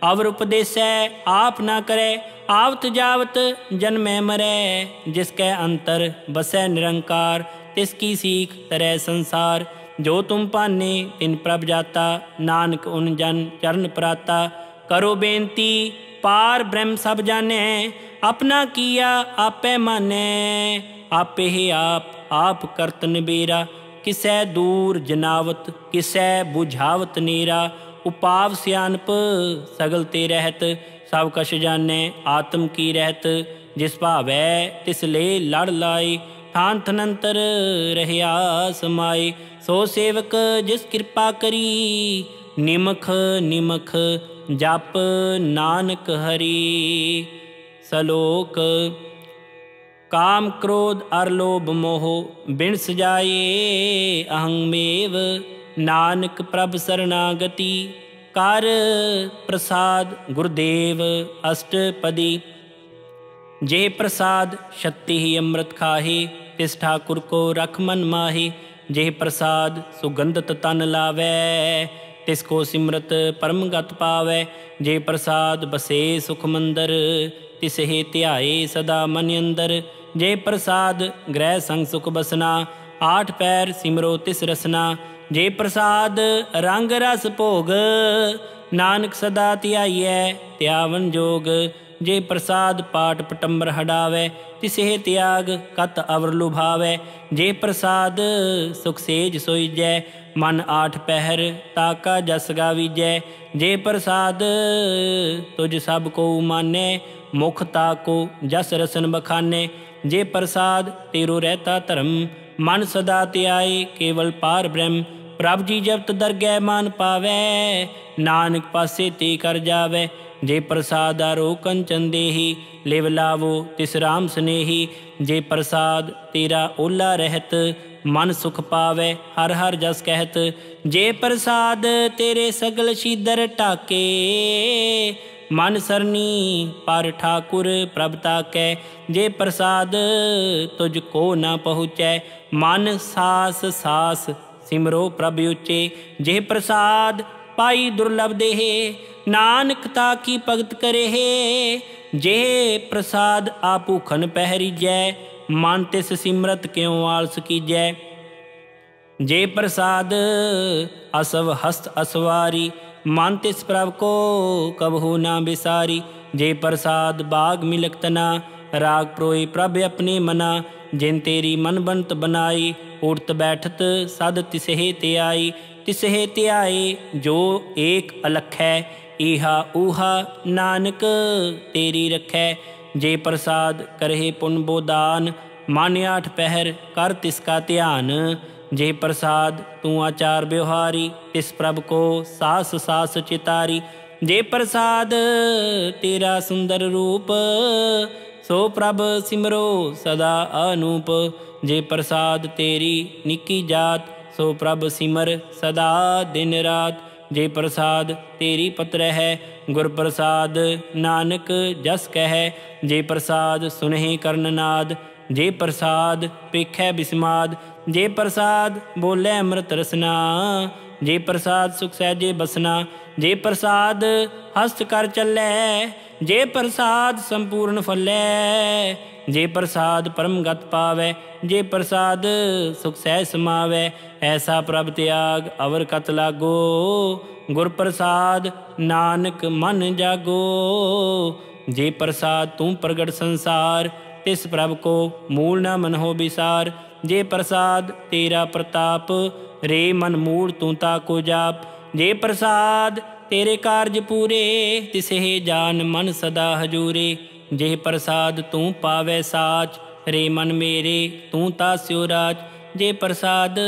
ਅਵਰ ਉਪਦੇਸੈ ਆਪ ਨਾ ਕਰੇ ਆਵਤ ਜਾਵਤ ਜਨਮੈ ਮਰੈ ਜਿਸ ਕੈ ਅੰਤਰ ਬਸੈ ਨਿਰੰਕਾਰ ਤਿਸ ਕੀ ਸੀਖ ਤਰੈ ਸੰਸਾਰ ਜੋ ਤੁਮ ਪਾਨੇ ਤਿਨ ਪ੍ਰਭ ਜਾਤਾ ਨਾਨਕ ਉਨ ਜਨ ਚਰਨ ਪ੍ਰਾਤਾ ਕਰੋ ਬੇਨਤੀ ਪਾਰ ਬ੍ਰਹਮ ਸਭ ਜਾਣੈ ਆਪਣਾ ਕੀਆ ਆਪੇ ਮਾਨੈ ਆਪੇ ਹੀ ਆਪ ਆਪ ਕਰਤ ਨਿਬੇਰਾ ਕਿਸੈ ਦੂਰ ਜਨਾਵਤ ਕਿਸੈ 부ਝਾਵਤ ਨੀਰਾ ਉਪਾਵ ਸਿਆਨਪ ਸਗਲ ਤੇ ਰਹਿਤ ਸਭ ਕਛ ਜਾਣੈ ਆਤਮ ਕੀ ਰਹਿਤ ਜਿਸ ਭਾਵੈ ਤਿਸ ਲੈ ਲੜ ਲਾਈ ਥਾਂਥਨੰਤਰ ਰਹਿਆ ਸਮਾਈ ਸੋ ਸੇਵਕ ਜਿਸ ਕਿਰਪਾ ਕਰੀ ਨਿਮਖ ਨਿਮਖ ਜਪ ਨਾਨਕ ਹਰੀ ਸਲੋਕ ਕਾਮ ਕ੍ਰੋਧ ਅਰ ਲੋਭ ਮੋਹ ਬਿਨ ਸਜਾਏ ਅਹੰ ਨਾਨਕ ਪ੍ਰਭ ਸਰਨਾਗਤੀ, ਕਰ ਪ੍ਰਸਾਦ ਗੁਰਦੇਵ ਅਸ਼ਟਪਦੀ। ਜੇ ਪ੍ਰਸਾਦ ਸ਼ਕਤੀ ਹੀ ਅੰਮ੍ਰਿਤ ਖਾਹੀ, ਤਿਸ ਠਾਕੁਰ ਕੋ ਰਖ ਮਨ ਮਾਹੀ ਜਿਹ ਪ੍ਰਸਾਦ ਸੁਗੰਧਤ ਤਨ ਲਾਵੇ, ਤਿਸ ਕੋ ਸਿਮਰਤ ਪਰਮ ਗਤ ਪਾਵੇ। ਜੇ ਪ੍ਰਸਾਦ ਬਸੇ ਸੁਖ ਮੰਦਰ ਤਿਸਹਿ ਧਿਆਏ ਸਦਾ ਮਨ ਅੰਦਰ। जे प्रसाद, ग्रह संग सुख बसना, आठ पैर सिमरो तिस रसना। जे प्रसाद, रंग रस भोग, नानक सदा त्याई त्यावन जोग। जे प्रसाद, पाठ पटंबर हडावै, तिसे त्याग, कत अवर लुभावै। जे प्रसाद, सुख सेज सोईजै मन आठ पहर, ताका जस गावी जय जे प्रसाद, तुझ सबको माने, मुख ताको जस रसन बखाने। ਜੇ ਪ੍ਰਸਾਦ ਤੇਰੋ ਰਹਤਾ ਧਰਮ ਮਨ ਸਦਾ ਧਿਆਏ ਕੇਵਲ ਪਾਰ ਬ੍ਰਹਮ ਪ੍ਰਭ ਜੀ ਜਪਤ ਦਰਗਹਿ ਮਨ ਪਾਵੇ ਨਾਨਕ ਪਾਸੇ ਤੇ ਕਰ ਜਾਵੇ ਜੇ ਪ੍ਰਸਾਦ ਆਰੋ ਕੰਚਨ ਦੇਹੀ ਲਿਵ ਲਾਵੋ ਤਿਸ ਰਾਮ ਸਨੇਹੀ ਜੇ ਪ੍ਰਸਾਦ ਤੇਰਾ ਓਲਾ ਰਹਿਤ ਮਨ ਸੁਖ ਪਾਵੇ ਹਰ ਹਰ ਜਸ ਕਹਿਤ ਜੇ ਪ੍ਰਸਾਦ ਤੇਰੇ ਸਗਲ ਸ਼ੀਦਰ ਢਾਕੇ मन सरनी पर ठाकुर प्रभता कै जे प्रसाद तुझको न पहुँचै। मन सास सास सिमरो प्रभ उचे जे प्रसाद पाई दुर्लभ देहे। नानक ताकी भगत करे हे जे प्रसाद आपू खन पहरी जय मन तिस सिमरत क्यों आलस की जय जे प्रसाद असव हस्त असवारी मानतिस प्रभ को कबहू ना बिसारी। जे प्रसाद बाग मिलक तना, राग प्रोई प्रभ अपने मना। जिन तेरी मन बनत बनाई उड़त बैठत सद तिसहे त्याई तिसहे त्याए जो एक अलख है ईहा ऊहा नानक तेरी रखै। जे प्रसाद करहे पुन बोदान मान्याठ पहर कर तिसका ध्यान। जे प्रसाद, तू आचार व्यवहारी तिस प्रभ को सास सास चितारी। जे प्रसाद, तेरा सुंदर रूप, सो प्रभ सिमरो सदा अनूप। जे प्रसाद, तेरी निकी जात, सो प्रभ सिमर सदा दिन रात। जे प्रसाद, तेरी पत्र है, गुर प्रसाद नानक जस कह। जे प्रसाद, सुनहे कर्णनाद जे प्रसाद, पेखै बिस्माद। ਜੇ ਪ੍ਰਸਾਦ ਪੇਖੈ ਬਿਸਮਾਦ ਜੇ ਪ੍ਰਸਾਦ ਬੋਲੇ ਅੰਮ੍ਰਿਤ ਰਸਨਾ ਜੇ ਪ੍ਰਸਾਦ ਸੁਖ ਸਹਿਜੇ ਬਸਨਾ ਜੇ ਪ੍ਰਸਾਦ ਹਸਤ ਕਰ ਚੱਲੇ ਜੇ ਪ੍ਰਸਾਦ ਸੰਪੂਰਨ ਫੱਲੇ ਜੇ ਪ੍ਰਸਾਦ ਪਰਮ ਗਤ ਪਾਵੇ ਜੇ ਪ੍ਰਸਾਦ ਸੁਖ ਸਹਿ ਸਮਾਵੇ ਐਸਾ ਪ੍ਰਭ ਤਿਆਗ ਅਵਰ ਕਤ ਲਾਗੋ ਗੁਰ ਪ੍ਰਸਾਦ ਨਾਨਕ ਮਨ ਜਾਗੋ ਜੇ ਪ੍ਰਸਾਦ ਤੂੰ ਪ੍ਰਗਟ ਸੰਸਾਰ ਤਿਸ ਪ੍ਰਭ ਕੋ ਮੂਲ ਨਾ ਮਨ ਹੋ ਵਿਸਾਰ ਜੇ ਪ੍ਰਸਾਦ ਤੇਰਾ ਪ੍ਰਤਾਪ ਰੇ ਮਨ ਮੂੜ ਤੂੰ ਤਾ ਕੋ ਜਾਪ ਜੇ ਪ੍ਰਸਾਦ ਤੇਰੇ ਕਾਰਜ ਪੂਰੇ ਤਿਸਹਿ ਜਾਨ ਮਨ ਸਦਾ ਹਜੂਰੇ ਜੇ ਪ੍ਰਸਾਦ ਤੂੰ ਪਾਵੇ ਸਾਚ ਰੇ ਮਨ ਮੇਰੇ ਤੂੰ ਤਾ ਸਿਉ ਰਾਜ ਜੇ ਪ੍ਰਸਾਦ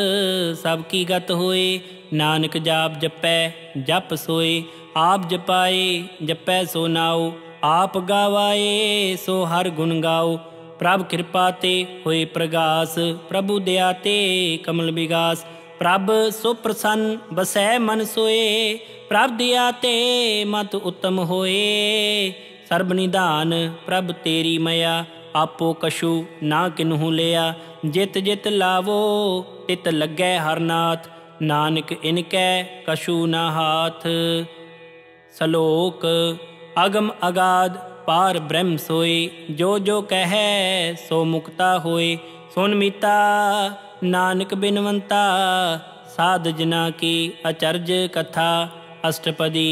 ਸਭ ਕੀ ਗਤ ਹੋਏ ਨਾਨਕ ਜਾਪ ਜਪੈ ਜਪ ਸੋਏ ਆਪ ਜਪਾਏ ਜਪੈ ਸੋ ਨਾਉ ਆਪ ਗਾਵਾਏ ਸੋ ਹਰ ਗੁਣ ਗਾਓ ਪ੍ਰਭ ਕਿਰਪਾ ਤੇ ਹੋਏ ਪ੍ਰਗਾਸ ਪ੍ਰਭੂ ਦਇਆ ਤੇ ਕਮਲ ਵਿਗਾਸ ਪ੍ਰਭ ਸੋ ਪ੍ਰਸੰਨ ਬਸੈ ਮਨ ਸੋਏ ਪ੍ਰਭ ਦਇਆ ਤੇ ਮਤ ਉਤਮ ਹੋਏ ਸਰਬ ਨਿਧਾਨ ਪ੍ਰਭ ਤੇਰੀ ਮਇਆ ਆਪੋ ਕਸ਼ੂ ਨਾ ਕਿਨਹੂ ਲਿਆ ਜਿਤ ਜਿਤ ਲਾਵੋ ਤਿਤ ਲੱਗੈ ਹਰਨਾਥ ਨਾਨਕ ਇਨਕੈ ਕਸ਼ੂ ਨਾ ਹਾਥ ਸਲੋਕ अगम अगाध पार ब्रह्म सोए जो जो कह, सो मुक्ता होए सुन मिता, नानक बिनवंता। साध जना की अचर्ज कथा, अष्टपदी।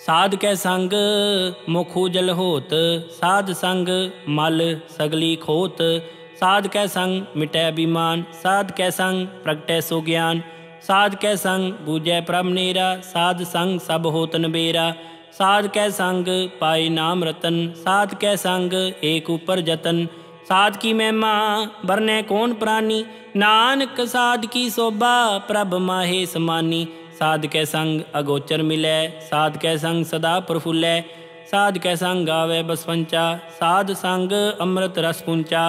साध कै संग मुखु जल होत। साध संग मल सगली खोत। साध कै संग मिटै अभिमान। साध कै संग प्रगटै सो ज्ञान साध कै संग बूजै प्रभ नेरा। साध संग सब होत नबेरा। साध कै संग पाई नाम रतन, साध कै संग एक ऊपर जतन। साध की महिमा बरने कौन प्राणी? नानक साध की शोभा प्रभ माहे समानी। साध कै संग अगोचर मिले, साध कै संग सदा प्रफुल्लै साध कै संग गावे बसवंचा साध संग अमृत रस पुंचा।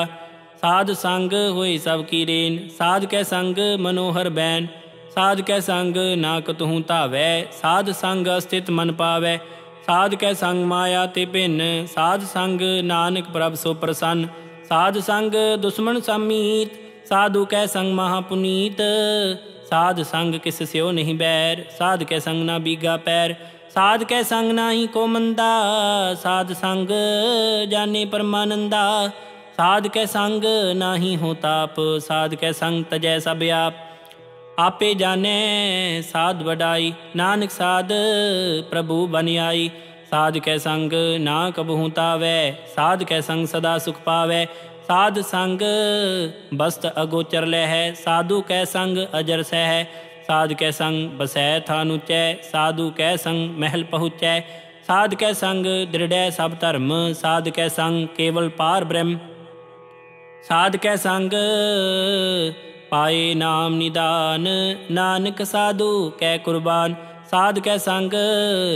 साध संग हुई सब की रेन, साध कै संग मनोहर बैन। साध कै संग नाक तहु धावै साध संग स्थित मन पावै। साध कै संग माया ते भिन्न, साध संग नानक प्रभ सो प्रसन्न। साध संग दुश्मन समीत, साधु कै संग महापुनीत। साध संग किस स्यो नहीं बैर, साध कै संग ना बीगा पैर। साध कै संग ना ही को मंदा, साध संग जाने परमानंदा। साध कै संग ना ही हो ताप, साध कै संग तजय सब आप। आपे जाने साध बढ़ाई नानक साध प्रभु बन आई साध कै संग ना कबहू तावै साध कै संग सदा सुख पावै साध संग बस्त अगोचर लह है साधु कै संग अजर सह है साध कै संग बसै थानुचै साधु कै संग महल पहुँचै साध कै संग दृढ़ सब धर्म साध कै संग केवल पार ब्रह्म साध कै संग ਪਾਏ ਨਾਮ ਨਿਦਾਨ, ਨਾਨਕ ਸਾਧੂ ਕੈ ਕੁਰਬਾਨ। ਸਾਧ ਕੈ ਸੰਗ,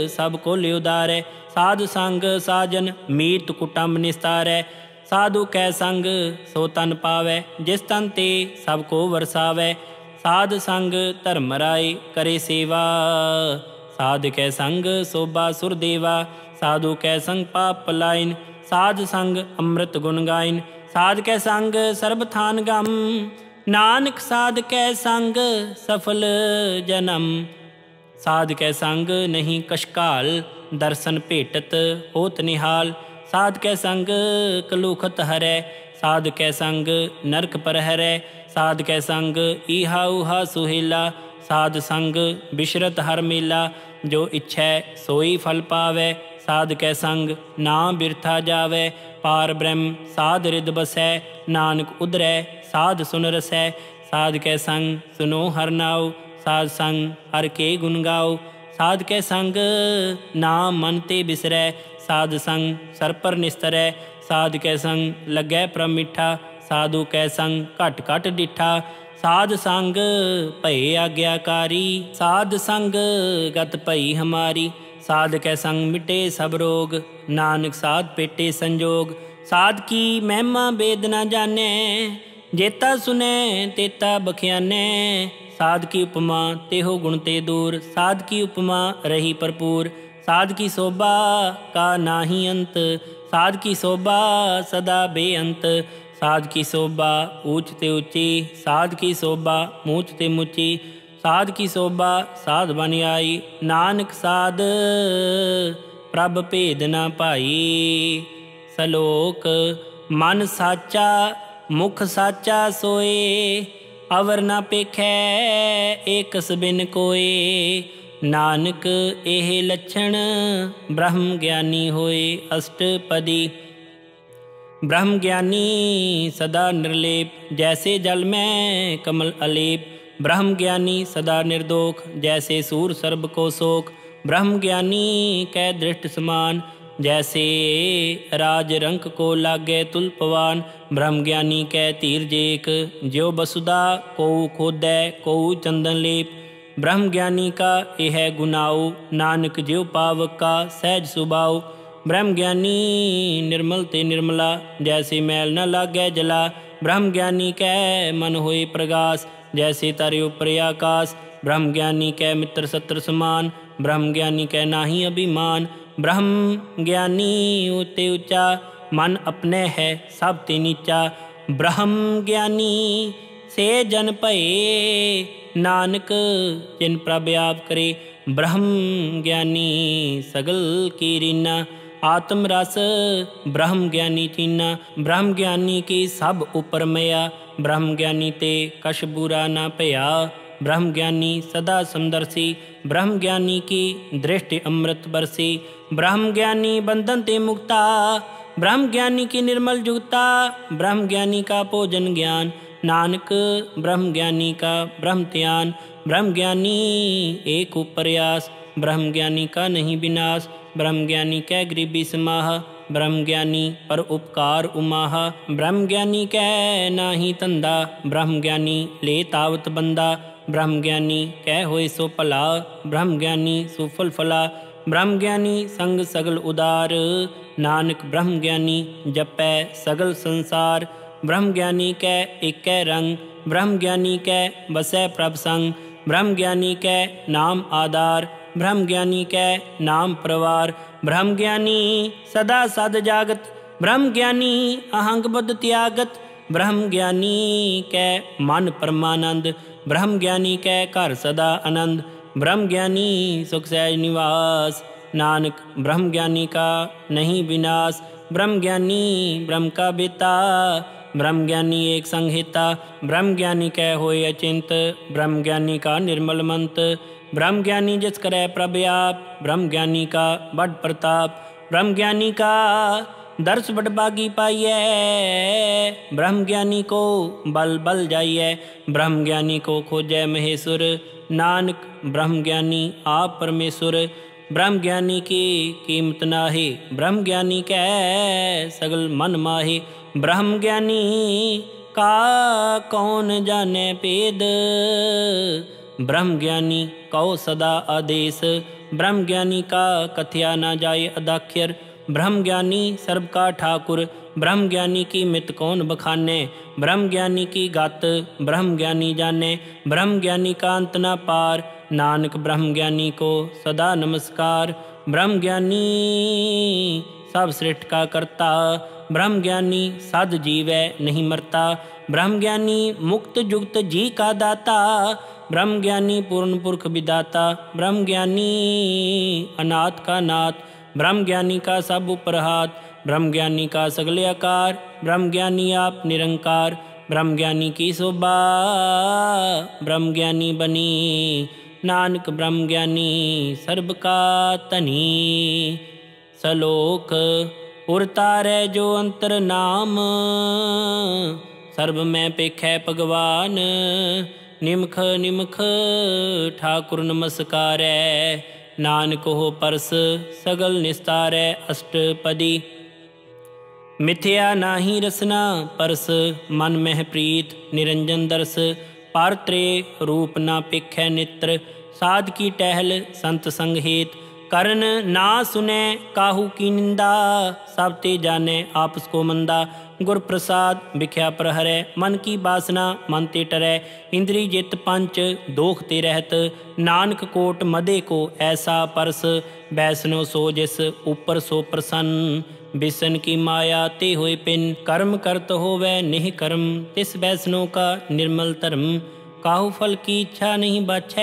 ਸਭ ਕੋ ਲਿਉਦਾਰੈ ਸਾਧ ਸੰਗ ਸਾਜਨ ਮੀਤ ਕੁਟੰਬ ਨਿਸਤਾਰੈ। ਸਾਧੂ ਕੈ ਸੰਗ, ਸੋ ਤਨ ਪਾਵੈ। ਜਿਸ ਤਨ ਤੇ ਸਭ ਕੋ ਵਰਸਾਵੈ। ਸਾਧ ਸੰਗ ਧਰਮ ਰਾਏ ਕਰੇ ਸੇਵਾ। ਸਾਧ ਕੈ ਸੰਗ, ਸੋਭਾ ਸੁਰ ਦੇਵਾ। ਸਾਧੂ ਕੈ ਸੰਗ, ਪਾਪ ਪਲਾਇਨ ਸਾਧ ਸੰਗ, ਅੰਮ੍ਰਿਤ ਗੁਣ ਗਾਇਨ। ਸਾਧ ਕੈ ਸੰਗ, ਸਰਬ ਥਾਨ ਗਮ। ਨਾਨਕ ਸਾਧ ਕੈ ਸੰਗ ਸਫਲ ਜਨਮ ਸਾਧ ਕੈ ਸੰਗ ਨਹੀਂ ਕਸ਼ਕਾਲ ਦਰਸ਼ਨ ਭੇਟਤ ਹੋਤ ਨਿਹਾਲ ਸਾਧ ਕੈ ਸੰਗ ਕਲੂਖਤ ਹਰੈ ਸਾਧ ਕੈ ਸੰਗ ਨਰਕ ਪਰ ਹਰੈ ਸਾਧ ਕੈ ਸੰਗ ਈਹਾ ਉਹਾ ਸੁਹੇਲਾ ਸਾਧ ਸੰਗ ਬਿਸ਼ਰਤ ਹਰ ਮੇਲਾ ਜੋ ਇਛੈ ਸੋਈ ਫਲ ਪਾਵੈ साध कै संग ना बिरथा जावे। पार ब्रह्म साध रिद बसै, नानक उदरै साध सुन रसै। साध कै संग सुनो हर नाओ साध संग हर के गुन गाओ। साध कै संग ना मन ते बिसरै, साध संग सर पर निस्तरै। साध कै संग लगै परम मिठा, साधु कै संग घट घट डिठा। साध संग भय आज्ञाकारी, साध संग गत भई हमारी। साध के संग मिटे सब रोग। नानक साध पेटे संजोग। साध की महमा बेदना जाने, जेता सुने, तेता बखियाने। साध की उपमा तेहो गुण ते दूर। साध की उपमा रही भरपूर साध की शोभा का नाही अंत। साध की शोभा सदा बेअंत। साध की शोभा ऊंच ते ऊँची। साध की शोभा मूच ते मुची। ਸਾਧ ਕੀ ਸੋਭਾ ਸਾਧ ਬਨ ਆਈ ਨਾਨਕ ਸਾਧ ਪ੍ਰਭ ਭੇਦ ਨਾ ਭਾਈ ਸਲੋਕ ਮਨ ਸਾਚਾ ਮੁਖ ਸਾਚਾ ਸੋਏ ਅਵਰ ਨਾ ਪੇਖੈ ਏਕਸ ਬਿਨ ਕੋਏ ਨਾਨਕ ਇਹ ਲਛਣ ਬ੍ਰਹਮ ਗਿਆਨੀ ਹੋਏ ਅਸ਼ਟਪਦੀ ब्रह्म ज्ञानी सदा निर्लेप जैसे जल में कमल अलेप ब्रह्म ज्ञानी सदा निर्दोख, जैसे सूर सर्ब को शोक। ब्रह्म ज्ञानी कै दृष्ट समान, जैसे राज रंक को लागे तुलपवान। ब्रह्म ज्ञानी कै तीर जेक, ज्यो बसुदा को खोदै को चंदन लेप। ब्रह्म ज्ञानी का यह गुनाऊ नानक ज्यो पावक का सहज सुबाऊ ब्रह्म ज्ञानी निर्मल ते निर्मला, जैसे मैल न लागे जला। ब्रह्म ज्ञानी कै मन होए प्रगास जैसे तारे ऊपर आकाश ब्रह्म ज्ञानी कै मित्र सत्र समान ब्रह्म ज्ञानी कै नाही अभिमान। ब्रह्म ज्ञानी ऊते ऊँचा मन अपने है सब ते नीचा। ब्रह्म ज्ञानी से जन भये नानक जिन प्रभ आप करे। ब्रह्म ज्ञानी सगल की रीना। आत्म रस ब्रह्म ज्ञानी चीना ब्रह्म ज्ञानी की सब उपर मया ब्रह्म ज्ञानी ते कश बुरा ना भया ब्रह्म ज्ञानी सदा सुंदरसी ब्रह्म ज्ञानी की दृष्टि अमृत बरसी ब्रह्म ज्ञानी बंधन ते मुक्ता ब्रह्म ज्ञानी की निर्मल जुगता। ब्रह्म ज्ञानी का भोजन ज्ञान, नानक ब्रह्म ज्ञानी का ब्रह्म त्यान ब्रह्म ज्ञानी एक उपरयास ब्रह्म ज्ञानी का नहीं विनाश। ब्रह्म ज्ञानी कै गरीबी समाह ब्रह्म ज्ञानी पर उपकार उमाह। ब्रह्म ज्ञानी कै नाही धंधा ब्रह्म ज्ञानी ले तावत बंदा। ब्रह्म ज्ञानी कै होए सो भला ब्रह्म ज्ञानी सुफल फला। ब्रह्म ज्ञानी संग सगल उदार। नानक ब्रह्म ज्ञानी जपै सगल संसार। ब्रह्म ज्ञानी कै एक रंग। ब्रह्म ज्ञानी कै बसै प्रभ संग ब्रह्म ज्ञानी कै नाम आधार। ब्रह्म ज्ञानी कै नाम परवार। ब्रह्म ज्ञानी सदा सद जागत। ब्रह्म ज्ञानी अहंग बुद्ध त्यागत। ब्रह्म ज्ञानी कै मन परमानंद। ब्रह्म ज्ञानी कै घर सदा आनंद। ब्रह्म ज्ञानी सुख सहज निवास। नानक ब्रह्म ज्ञानी का नहीं विनाश। ब्रह्म ज्ञानी ब्रह्म का बेता। ब्रह्म ज्ञानी एक संहिता। ब्रह्म ज्ञानी कै होए अचिंत। ब्रह्म ज्ञानी का निर्मल मंत्र ब्रह्म ज्ञानी जिस करे प्रभयाप ब्रह्म ज्ञानी का बड़ प्रताप। ब्रह्म ज्ञानी का दर्श बड़बागी पाइए। ब्रह्म ज्ञानी को बल बल जाइए। ब्रह्म ज्ञानी को खोजै महेश्वर। नानक ब्रह्म ज्ञानी आप परमेश्वर। ब्रह्म ज्ञानी की कीमत नाही ब्रह्म ज्ञानी कै सगल मन माही। ब्रह्म ज्ञानी का कौन जाने पेद? ब्रह्म ज्ञानी कौ सदा आदेश। ब्रह्म ज्ञानी का कथया न जाए अदाख्यर। ब्रह्म ज्ञानी सर्व का ठाकुर। ब्रह्म ज्ञानी की मित कौन बखाने? ब्रह्म ज्ञानी की गत ब्रह्म ज्ञानी जाने। ब्रह्म ज्ञानी का अंत न पार। नानक ब्रह्म ज्ञानी को सदा नमस्कार। ब्रह्म ज्ञानी सब सृष्ट का करता। ब्रह्म ज्ञानी सद जीव है नहीं मरता। ब्रह्म ज्ञानी मुक्त जुक्त जी का दाता। ब्रह्म ज्ञानी पूर्ण पुरख विदाता ब्रह्म ज्ञानी अनाथ का नाथ ब्रह्म ज्ञानी का सब उपरहात ब्रह्म ज्ञानी का सगले आकार ब्रह्म ज्ञानी आप निरंकार ब्रह्म ज्ञानी की शोभा ब्रह्म ज्ञानी बनी, नानक ब्रह्म ज्ञानी सर्व का तनी। सलोक उरतारे जो अंतर नाम, सर्व में पेख है भगवान निमख निमख ठाकुर नमस्कार। नानक हो परस सगल निस्तार अष्टपदी। मिथ्या नाही रसना परस मन मह प्रीत निरंजन दर्श पारत्रे रूप ना पिख नित्र। साध की टहल संत संग करण ना सुने काहू की निंदा सब ते जाने आपस को मंदा गुर प्रसाद विख्या प्रहरे मन की बासना मन ते टरे इंद्री जित पंच दोख ते रहत नानक कोट मदे को ऐसा परस बैसनो सो जिस ऊपर सो प्रसन्न बिसन की माया ते हुए पिन कर्म करत हो वह निह कर्म तिस बैसनो का निर्मल धर्म काहू फल की इच्छा नहीं बछ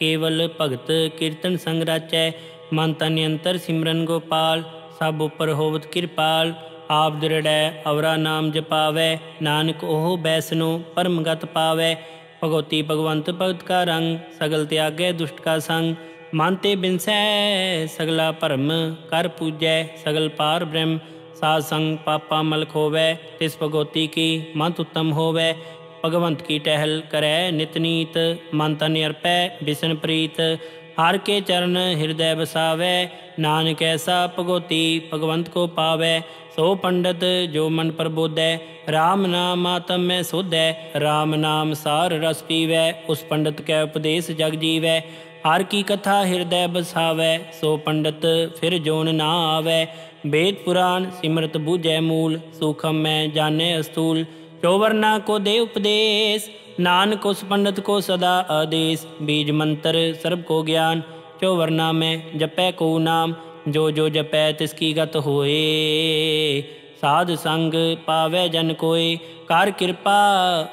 ਕੇਵਲ ਭਗਤ ਕੀਰਤਨ ਸੰਗ ਰਾਚੈ ਮਨ ਤਨ ਅੰਤਰ ਸਿਮਰਨ ਗੋਪਾਲ ਸਭ ਉਪਰ ਹੋਵਤ ਕਿਰਪਾਲ ਆਪ ਦਰੜੈ ਅਵਰਾ ਨਾਮ ਜਪਾਵੈ ਨਾਨਕ ਉਹ ਬੈਸਨੋ ਪਰਮਗਤ ਪਾਵੈ ਭਗਵਤੀ ਭਗਵੰਤ ਭਗਤ ਕਾ ਰੰਗ ਸਗਲ ਤਿਆਗੈ ਦੁਸ਼ਟ ਕਾ ਸੰਗ ਮਨ ਤੇ ਬਿਨਸੈ ਸਗਲਾ ਭਰਮ ਕਰ ਪੂਜੈ ਸਗਲ ਪਾਰ ਬ੍ਰਹਮ ਸਾਧ ਸੰਗ ਪਾਪਾ ਮਲ ਖੋਵੈ ਤਿਸ ਭਗਵਤੀ ਕੀ ਮਤ ਉਤਮ ਹੋਵੈ ਭਗਵੰਤ ਕੀ ਟਹਿਲ ਕਰੈ ਨਿਤ ਨੀਤ ਮਨ ਤਨ ਅਰਪੈ ਬਿਸਨ ਪ੍ਰੀਤ ਹਰ ਕੇ ਚਰਨ ਹਿਰਦੈ ਬਸਾਵੈ ਨਾਨਕ ਐਸਾ ਭਗੋਤੀ ਭਗਵੰਤ ਕੋ ਪਾਵੈ ਸੋ ਪੰਡਤ ਜੋ ਮਨ ਪ੍ਰਬੋਧੈ RAM ਨਾਮ ਆਤਮ ਮੈਂ ਸੋਧੈ RAM ਨਾਮ ਸਾਰ ਰਸ ਪੀਵੈ ਉਸ ਪੰਡਤ ਕੈ ਉਪਦੇਸ਼ ਜਗ ਜੀਵੈ ਹਰ ਕੀ ਕਥਾ ਹਿਰਦੈ ਬਸਾਵੈ ਸੋ ਪੰਡਤ ਫਿਰ ਜੋਨ ਨਾ ਆਵੈ ਵੇਦ ਪੁਰਾਨ ਸਿਮਰਤ ਬੂਝੈ ਮੂਲ ਸੁਖਮ ਮੈਂ ਜਾਣੈ ਅਸਤੂਲ चौवरना को दे उपदेश, नानक उस पंडित को सदा आदेश। बीज मंत्र सर्व को ज्ञान चौवरना में जपै को नाम, जो जो जपै तिसकी गत होए। साध संग पावे जन कोय कार कृपा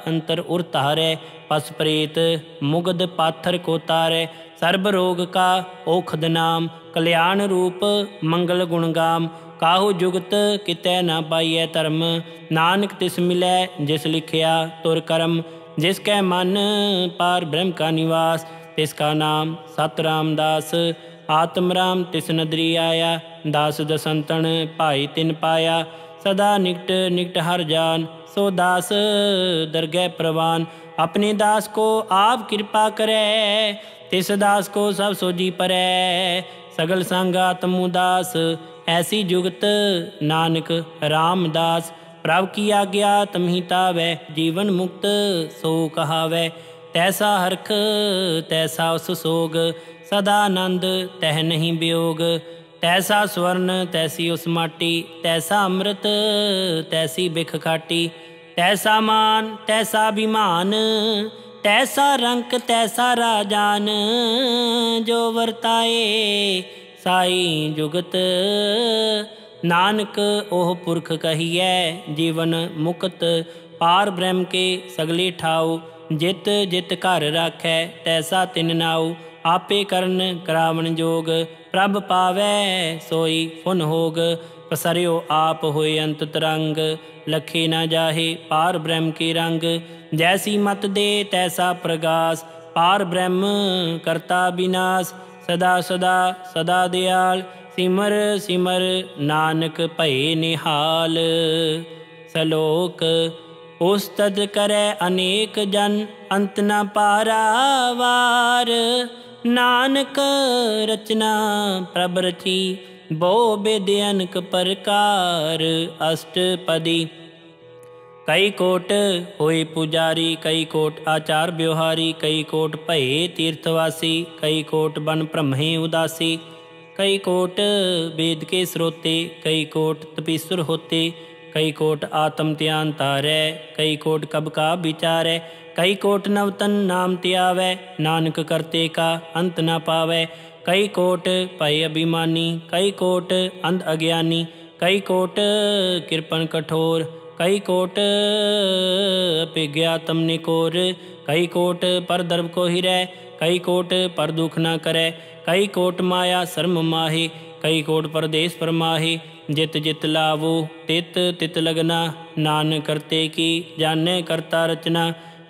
अंतर उर तारे। पस प्रेत मुगद पाथर को तारे सर्व रोग का ओखद नाम। कल्याण रूप मंगल गुणगाम ਕਾਹੂ ਜੁਗਤ ਕਿਤੈ ਨਾ ਪਾਈਐ ਧਰਮ ਨਾਨਕ ਤਿਸ ਮਿਲੈ ਜਿਸ ਲਿਖਿਆ ਤੁਰ ਕਰਮ ਜਿਸ ਕੈ ਮਨ ਪਾਰ ਬ੍ਰਹਮ ਕਾ ਨਿਵਾਸ ਤਿਸ ਕਾ ਨਾਮ ਸਤ ਰਾਮਦਾਸ ਆਤਮ ਰਾਮ ਤਿਸ ਨਦਰੀ ਆਇਆ ਦਾਸ ਦਸੰਤਨ ਭਾਈ ਤਿਨ ਪਾਇਆ ਸਦਾ ਨਿਕਟ ਨਿਕਟ ਹਰ ਜਾਨ ਸੋ ਦਾਸ ਦਰਗਹਿ ਪ੍ਰਵਾਨ अपने दास को आप कृपा करे तिस दास को सब सोजी परै सगल संगा तमु दास ऐसी जुगत, नानक रामदास, प्रभ की आज्ञा तमहिता तावै, जीवन मुक्त सो कहावै। तैसा हरख, तैसा उस सोग, सदा आनंद तह नहीं वियोग। तैसा स्वर्ण, तैसी उस माटी, तैसा अमृत, तैसी बिख खाटी। तैसा मान, तैसा विमान तैसा रंक, तैसा राजान, जो वर्ताए साई जुगत नानक ओह पुरख कही है जीवन मुक्त पार ब्रह्म के सगले ठाओ जित जित कर रख है तैसा तिन नाऊ आपे करन करावन जोग प्रभ पावै सोई फुन होग पसर्यो आप हो अंत तरंग लखे न जाहे पार ब्रह्म के रंग जैसी मत दे तैसा प्रगास पार ब्रह्म करता विनाश ਸਦਾ ਸਦਾ ਸਦਾ ਦਿਆਲ, ਸਿਮਰ ਸਿਮਰ ਨਾਨਕ ਭਏ ਨਿਹਾਲ। ਸਲੋਕ, ਉਸਤਦ ਕਰੈ ਅਨੇਕ ਜਨ, ਅੰਤ ਨ ਪਾਰਾਵਾਰ ਨਾਨਕ ਰਚਨਾ ਪ੍ਰਭ ਰਚੀ, ਬੋ ਬੇਦ ਪ੍ਰਕਾਰ ਅਸ਼ਟਪਦੀ कई कोट होई पुजारी कई कोट आचार व्यवहारी कई कोट भये तीर्थवासी कई कोट बन ब्रह्मे उदासी कई कोट वेद के स्रोते कई कोट तपीसुर होते कई कोट आत्म त्यान तारै कई कोट कब का विचार है कई कोट नवतन नाम त्यावै नानक करते का अंत न पावै कई कोट भय अभिमानी कई कोट अंध अज्ञानी कई कोट कृपण कठोर कई कोट पिज्ञा तम निकोर। कई कोट पर दर्व को ही रह कई कोट पर दुख न करे। कई कोट माया शर्म माही। कई कोट परदेश पर माही। जित जित लावो, तित तित लगना। नान करते की जाने करता रचना।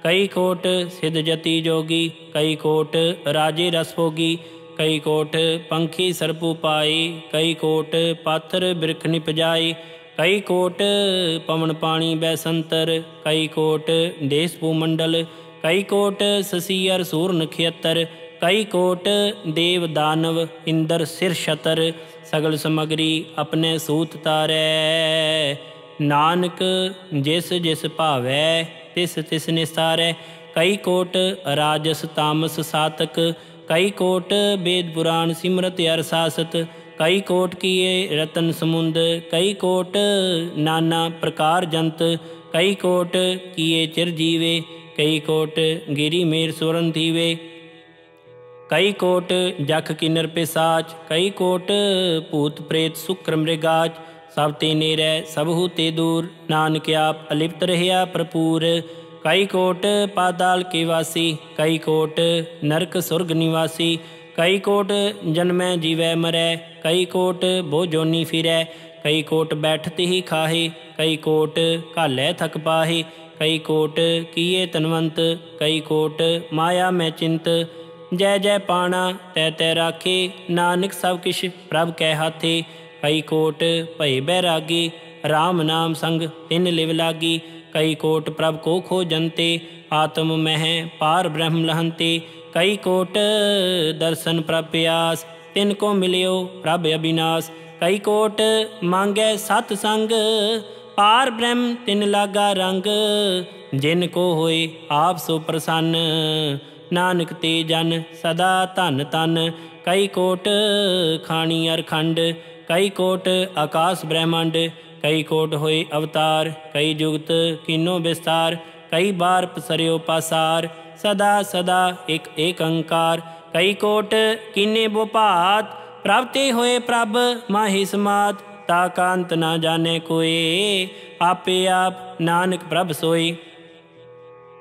कई कोट सिद्ध जति जोगी। कई कोट राजे रस होगी कई कोट पंखी सरपू पाई कई कोट पाथर बिरख निपजाई ਕਈ ਕੋਟ ਪਵਨ ਪਾਣੀ ਬੈਸੰਤਰ, ਕਈ ਕੋਟ ਦੇਸ ਭੂ ਮੰਡਲ, ਕਈ ਕੋਟ ਸਸੀਰ ਸੂਰ ਨਖੇਤਰ, ਕਈ ਕੋਟ ਦੇਵ ਦਾਨਵ ਇੰਦਰ ਸਿਰ ਛਤਰ, ਸਗਲ ਸਮਗਰੀ ਆਪਣੇ ਸੂਤ ਤਾਰੈ। ਨਾਨਕ ਜਿਸ ਜਿਸ ਭਾਵੈ, ਤਿਸ ਤਿਸ ਨਿਸਾਰੈ ਕਈ ਕੋਟ ਰਾਜਸ ਤਾਮਸ ਸਾਤਕ, ਕਈ ਕੋਟ ਵੇਦ ਪੁਰਾਣ ਸਿਮਰਤ ਅਰ कई कोट किए रतन समुंद कई कोट नाना प्रकार जंत कई कोट किए चिर जीवे कई कोट गिरी मेर सुरन थीवे कई कोट जख किन्नर पिसाच कई कोट भूत प्रेत सुक्र मृगाच सब ते नेरै सबहु ते दूर नानक आप अलिप्त रहया भरपूर कई कोट पाताल के वासी कई कोट नरक सुर्ग निवासी कई कोट जन्मै जीवै मरै, कई कोट बोजोनी फिरै, कई कोट बैठत ही खाहे, कई कोट घालै थक पाहे, कई कोट किए तनवंत, कई कोट माया मैं चिंत। जय जय पाणा तै तै राखे, नानक सब किश प्रभ कै हाथे। कई कोट भय बैरागी राम नाम संग तिन लिव लागी। कई कोट प्रभ को खो जनते आत्म मह पार ब्रह्म लहंते। ਪਾਰ ਬ੍ਰਹਮ ਲਹੰਤੇ ਕਈ ਕੋਟ ਦਰਸ਼ਨ ਪ੍ਰਭ ਪਿਆਸ ਤਿਨ ਕੋ ਮਿਲਿਓ ਪ੍ਰਭ ਅਬਿਨਾਸ਼ ਕਈ ਕੋਟ ਮੰਗੈ ਸਤ ਸੰਗ ਪਾਰ ਬ੍ਰਹਮ ਤਿਨ ਲਾਗਾ ਰੰਗ ਜਿਨ ਕੋ ਹੋਏ ਆਪ ਸੋ ਪ੍ਰਸੰਨ ਨਾਨਕ ਤੇ ਜਨ ਸਦਾ ਧਨ ਤਨ ਕਈ ਕੋਟ ਖਾਣੀ ਅਰ ਖੰਡ ਕਈ ਕੋਟ ਆਕਾਸ਼ ਬ੍ਰਹਮੰਡ ਕਈ ਕੋਟ ਹੋਏ ਅਵਤਾਰ ਕਈ ਜੁਗਤ ਕਿਨੋ ਵਿਸਤਾਰ ਕਈ ਬਾਰ ਪਸਰਿਓ ਪਾਸਾਰ सदा सदा एक अंकार कई कोट किन्ने बोपात, प्राप्ति होए प्रभ माहि समात। ताकांत ना जाने कोई आपे आप नानक प्रभ सोई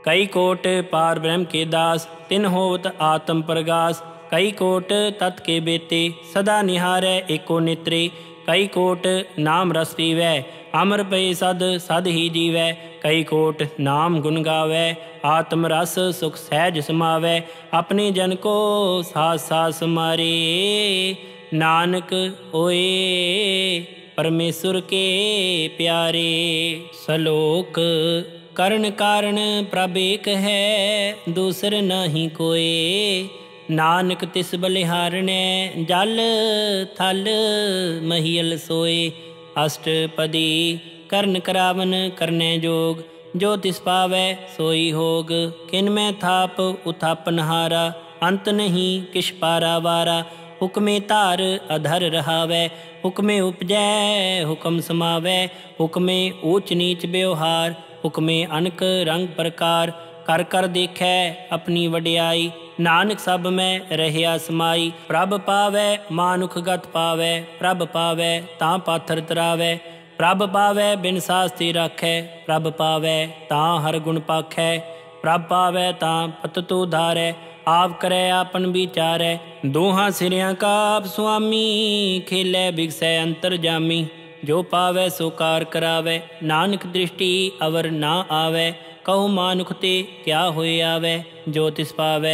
कई कोट पार ब्रह्म के दास, तिन होत आत्म प्रगास। कई कोट तत् के बेते, सदा निहारे एको नेत्रे। कई कोट नाम रस्ती वै अमर पे सद सद ही जीवै। कई कोट नाम गुण गावे आत्मरस सुख सहज समावे। अपने जन को सास सास मारे, नानक ओए परमेश्वर के प्यारे। सलोक करण कारण प्रभ एक है, दूसर नहीं कोए। नानक तिस बलिहारण जल थल महियल सोए। अष्टपदी कर्ण करावन करने जोग जो तिस पावै सोई होग किन में थाप उथापन हारा अंत नहीं किश पारा वारा हुक्मे तार अधर रहावै हुक्मे उपजै हुक्म समावै हुक्मे ऊच नीच व्यवहार हुक्मे अनक रंग प्रकार कर कर देखै अपनी वड्याई नानक सब में रहया समाई प्रभ पावै मानुख गत पावै प्रभ पावै ता पाथर तरावै ਪ੍ਰਭ ਪਾਵੈ ਬਿਨ ਸਾਸਤੀ ਰੱਖੈ ਪ੍ਰਭ ਪਾਵੈ ਤਾਂ ਹਰ ਗੁਣ ਪਾਖੈ ਪ੍ਰਭ ਪਾਵੈ ਤਾਂ ਪਤ ਤੂ ਧਾਰੈ ਆਪ ਕਰੈ ਆਪਨ ਵਿਚਾਰੈ ਦੋਹਾਂ ਸਿਰਿਆਂ ਕਾ ਆਪ ਸੁਆਮੀ ਖੇਲੇ ਬਿਗਸੈ ਅੰਤਰ ਜਾਮੀ ਜੋ ਪਾਵੈ ਸੋ ਕਾਰ ਕਰਾਵੈ ਨਾਨਕ ਦ੍ਰਿਸ਼ਟੀ ਅਵਰ ਨਾ ਆਵੈ ਕਹੂ ਮਾਨੁਖ ਤੇ ਕਿਆ ਹੋਏ ਆਵੈ ਜੋ ਤਿਸ ਪਾਵੈ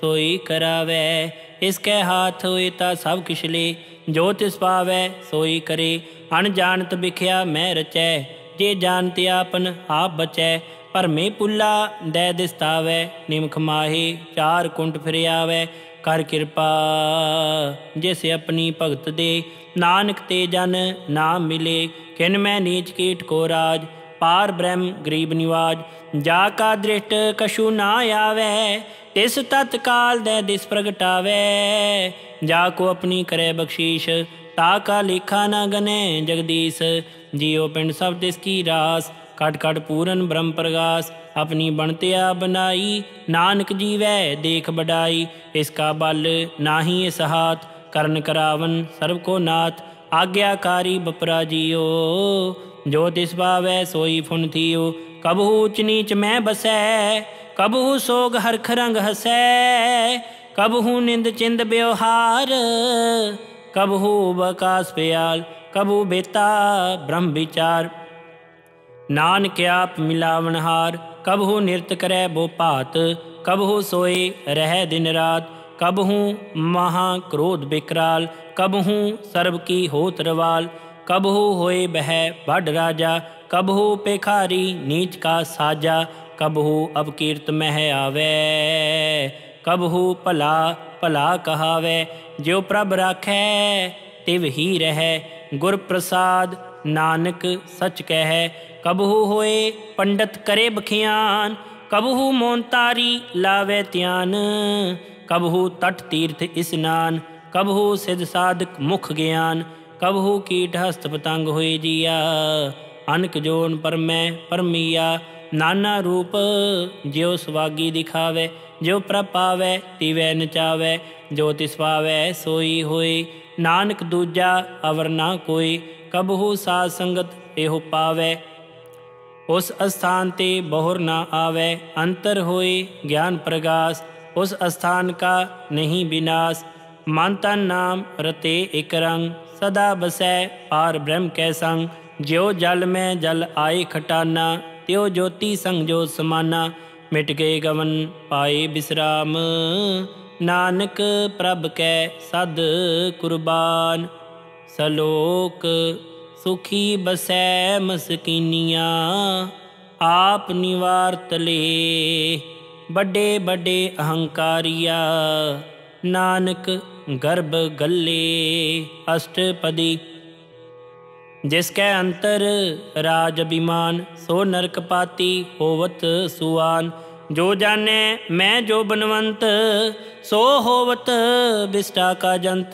ਸੋਈ ਕਰਾਵੈ ਇਸ ਕੈ ਹਾਥ ਹੋਏ ਤਾਂ ਸਭ ਕਿਛ ਲੇ ਜੋ ਤਿਸ ਪਾਵੈ ਸੋਈ ਕਰੇ ਅਣਜਾਣਤ ਵਿਖਿਆ ਮੈਂ ਰਚੈ ਜੇ ਜਾਣਤ ਆਪਨ ਆਪ ਬਚੈ ਭਰਮੇ ਪੁੱਲਾ ਦੈ ਦਿਸਤਾਵੈ ਨਿਮਖ ਮਾਹੇ ਚਾਰ ਕੁੰਟ ਫਿਰ ਆਵੈ ਕਰ ਕਿਰਪਾ ਜਿਸ ਆਪਣੀ ਭਗਤ ਦੇ ਨਾਨਕ ਤੇ ਜਨ ਨਾਮ ਮਿਲੇ ਕਿਨ ਮੈਂ ਨੀਚ ਕੀਟ ਕੋ ਰਾਜ ਪਾਰ ਬ੍ਰਹਮ ਗਰੀਬ ਨਿਵਾਜ ਜਾ ਕਾ ਦ੍ਰਿਸ਼ਟ ਕਛੂ ਨਾ ਆਵੇ ਤਿਸ ਤਤਕਾਲ ਦੇ ਦਿਸ ਪ੍ਰਗਟਾਵੇ जाको अपनी करे बख्शीश। ताका लेखा न गने जगदीश। जियो पिंड सब तिसकी रास। कट कट पूरन ब्रह्म प्रगास। अपनी बनतिया बनाई। नानक जी वह देख बढ़ाई। इसका बल नाही इस हाथ। करण करावन सर्व को नाथ। आज्ञाकारी बपरा जियो। जो तिस पावै सोई फुन थियो। कबहू उच नीच मैं बसै। कबहू सोग हरख रंग हसै। कबहू निंद चिंद व्यवहार कबहू बकाश प्याल कबू बेता ब्रह्म विचार नान क्या मिलावनहार कबहू नृत्य करे कब कबहू सोए रह दिन रात कबहू महाक्रोध विकराल कबहू सर्व की होत रवाल कबहू होए बह बड राजा कबहू पेखारी नीच का साजा कबहू अब कीर्त मह आवे कबहू भला भला कहावे ज्यो प्रभ राख तिव ही रह। गुर प्रसाद नानक सच कह कबहू होए पंडित करे बखियान कबहू मोनतारी लावे त्यान कबहू तट तीर्थ स्नान कबहू सिद्ध साधक मुख ज्ञान कबहू कीट हस्त पतंग हुए जिया। अनक जोन पर मैं परमिया, नाना रूप ज्यो स्वागी दिखावे ਰੂਪ ਜਿਉ ਸਵਾਗੀ ਦਿਖਾਵੇ ਜੋ ਪ੍ਰਪਾਵੇ ਤਿਵੈ ਨਚਾਵੇ ਜੋ ਤਿਸ ਪਾਵੇ ਸੋਈ ਹੋਏ ਨਾਨਕ ਦੂਜਾ ਅਵਰ ਨਾ ਕੋਈ ਕਬਹੂ ਸਾਧ ਸੰਗਤ ਇਹੋ ਪਾਵੇ ਉਸ ਅਸਥਾਨ ਤੇ ਬਹੁਰ ਨਾ ਆਵੇ ਅੰਤਰ ਹੋਏ ਗਿਆਨ ਪ੍ਰਗਾਸ ਉਸ ਅਸਥਾਨ ਕਾ ਨਹੀਂ ਬਿਨਾਸ਼ ਮਨ ਤਨ ਨਾਮ ਰਤੇ ਇਕ ਰੰਗ ਸਦਾ ਬਸੈ ਪਾਰ ਬ੍ਰਹਮ ਕੈ ਸੰਗ ਜਿਉ ਜਲ ਮੈਂ ਜਲ ਆਏ ਖਟਾਨਾ ਤਿਉ ਜੋਤੀ ਸੰਗ ਜੋ ਸਮਾਨਾ ਮਿਟ ਗਏ ਗਵਨ ਪਾਏ ਬਿਸਰਾਮ। ਨਾਨਕ ਪ੍ਰਭ ਕੈ ਸਦ ਕੁਰਬਾਨ। ਸਲੋਕ, ਸੁਖੀ ਬਸੈ ਮਸਕੀਨੀਆਂ, ਆਪ ਨਿਵਾਰਤ ਲੇ। ਵੱਡੇ ਵੱਡੇ ਅਹੰਕਾਰੀਆ, ਨਾਨਕ ਗਰਭ ਗੱਲੇ। ਅਸ਼ਟਪਦੀ जिसके अंतर राज अभिमान सो नरकपाती होवत सुवान जो जाने मैं जो बनवंत, सो होवत बिस्टा का जंत।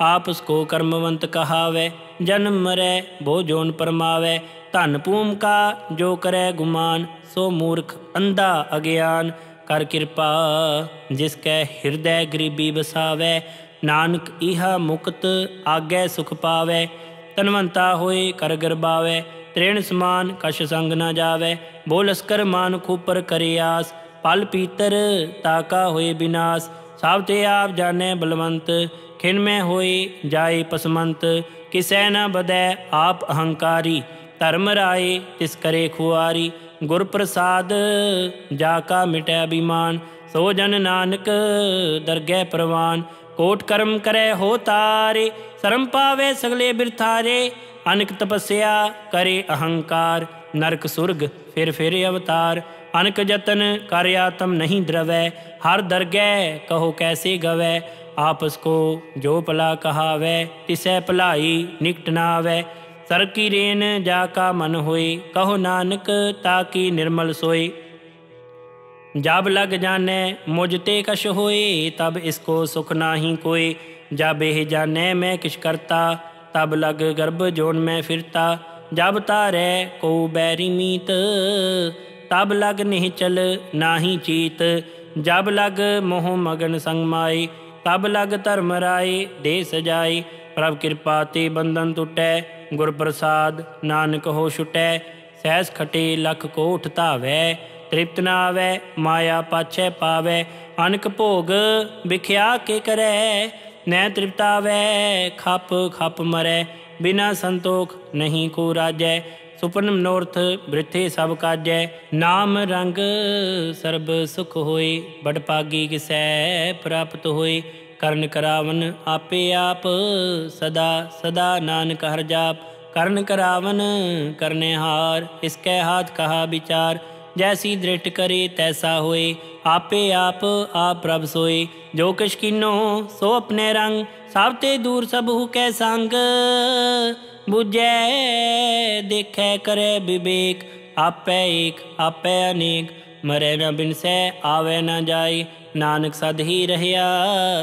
आप उसको कर्मवंत कहावे, जन्म मरे, भोजोन परमावे। धन पूम का जो करे गुमान, सो मूर्ख, अंधा, अज्ञान। कर कृपा जिसके हृदय गरीबी बसावे, नानक इहा मुक्त आगे सुख पावे। तनवंता होए, कर गरबावे त्रेण समान कश संग न जावे। बोलस्कर मान खूपर करे आस, पल पीतर ताका होए विनाश साव ते आप जाने बलवंत, खिन में होए जाए पसमंत। किसै न बदै आप अहंकारी, धर्म राय तिस करे खुआरी। गुर प्रसाद जाका मिटै अभिमान, सो जन नानक दरगह प्रवान। कोट कर्म करे हो तारे, शरम पावे सगले बिरथारे, अनक तपस्या करे अहंकार, नरक सुर्ग फिर फिर अवतार। अनक जतन कर आत्म नहीं द्रवै, हर दरगह कहो कैसे गवै, आपस को जो पला कहावे, तिसे पलाई निकट नावै। सर की रेन जाका मन होए, कहो नानक ताकि निर्मल सोए। जब लग जाने मुझते कश होए, तब इसको सुख ना ही कोई जब यह जाने मैं किश करता, तब लग गर्भ जोन मैं फिरता। जब तारे को बैरी मीत, तब लग नहीं चल ना ही चीत। जब लग मोह मगन संग माए, तब लग धर्म राय दे सजाए प्रभ कृपा ते बंधन टुटै गुर प्रसाद नानक हो छुटै। सहस खटे लख कोठ तावै ਸਹਿਸ ਖਟੇ ਲਖ ਕੋਠ ਧਾਵੈ ਤ੍ਰਿਪਤ ਨਾ ਆਵੈ ਮਾਇਆ ਪਾਛੈ ਪਾਵੈ ਅਨਕ ਭੋਗ ਵਿਖਿਆ ਕੇ ਕਰੈ ਨੈ ਤ੍ਰਿਪਤਾਵੈ ਖਪ ਖਪ ਮਰੈ ਬਿਨਾ ਸੰਤੋਖ ਨਹੀਂ ਕੋ ਰਾਜੈ ਸੁਪਨ ਮਨੋਰਥ ਬ੍ਰਿਥੇ ਸਭ ਕਾਜੈ ਨਾਮ ਰੰਗ ਸਰਬ ਸੁਖ ਹੋਏ ਬੜ ਪਾਗੀ ਕਿਸੈ ਪ੍ਰਾਪਤ ਹੋਏ ਕਰਨ ਕਰਾਵਨ ਆਪੇ ਆਪ ਸਦਾ ਸਦਾ ਨਾਨਕ ਹਰ ਜਾਪ ਕਰਨ ਕਰਾਵਨ ਕਰਨੇ ਹਾਰ ਇਸ ਕੈ ਹਾਥ ਕਹਾ ਵਿਚਾਰ जैसी दृढ़ करे, तैसा होए। आपे आप आप प्रभ सोए। जो किश किनो, सो अपने रंग। सब दूर, सब हु कै संग। बुझै, देखै, करे विवेक। आपे एक, आपे अनेक। मरे न बिनसै आवे न जाए। नानक सद ही रहया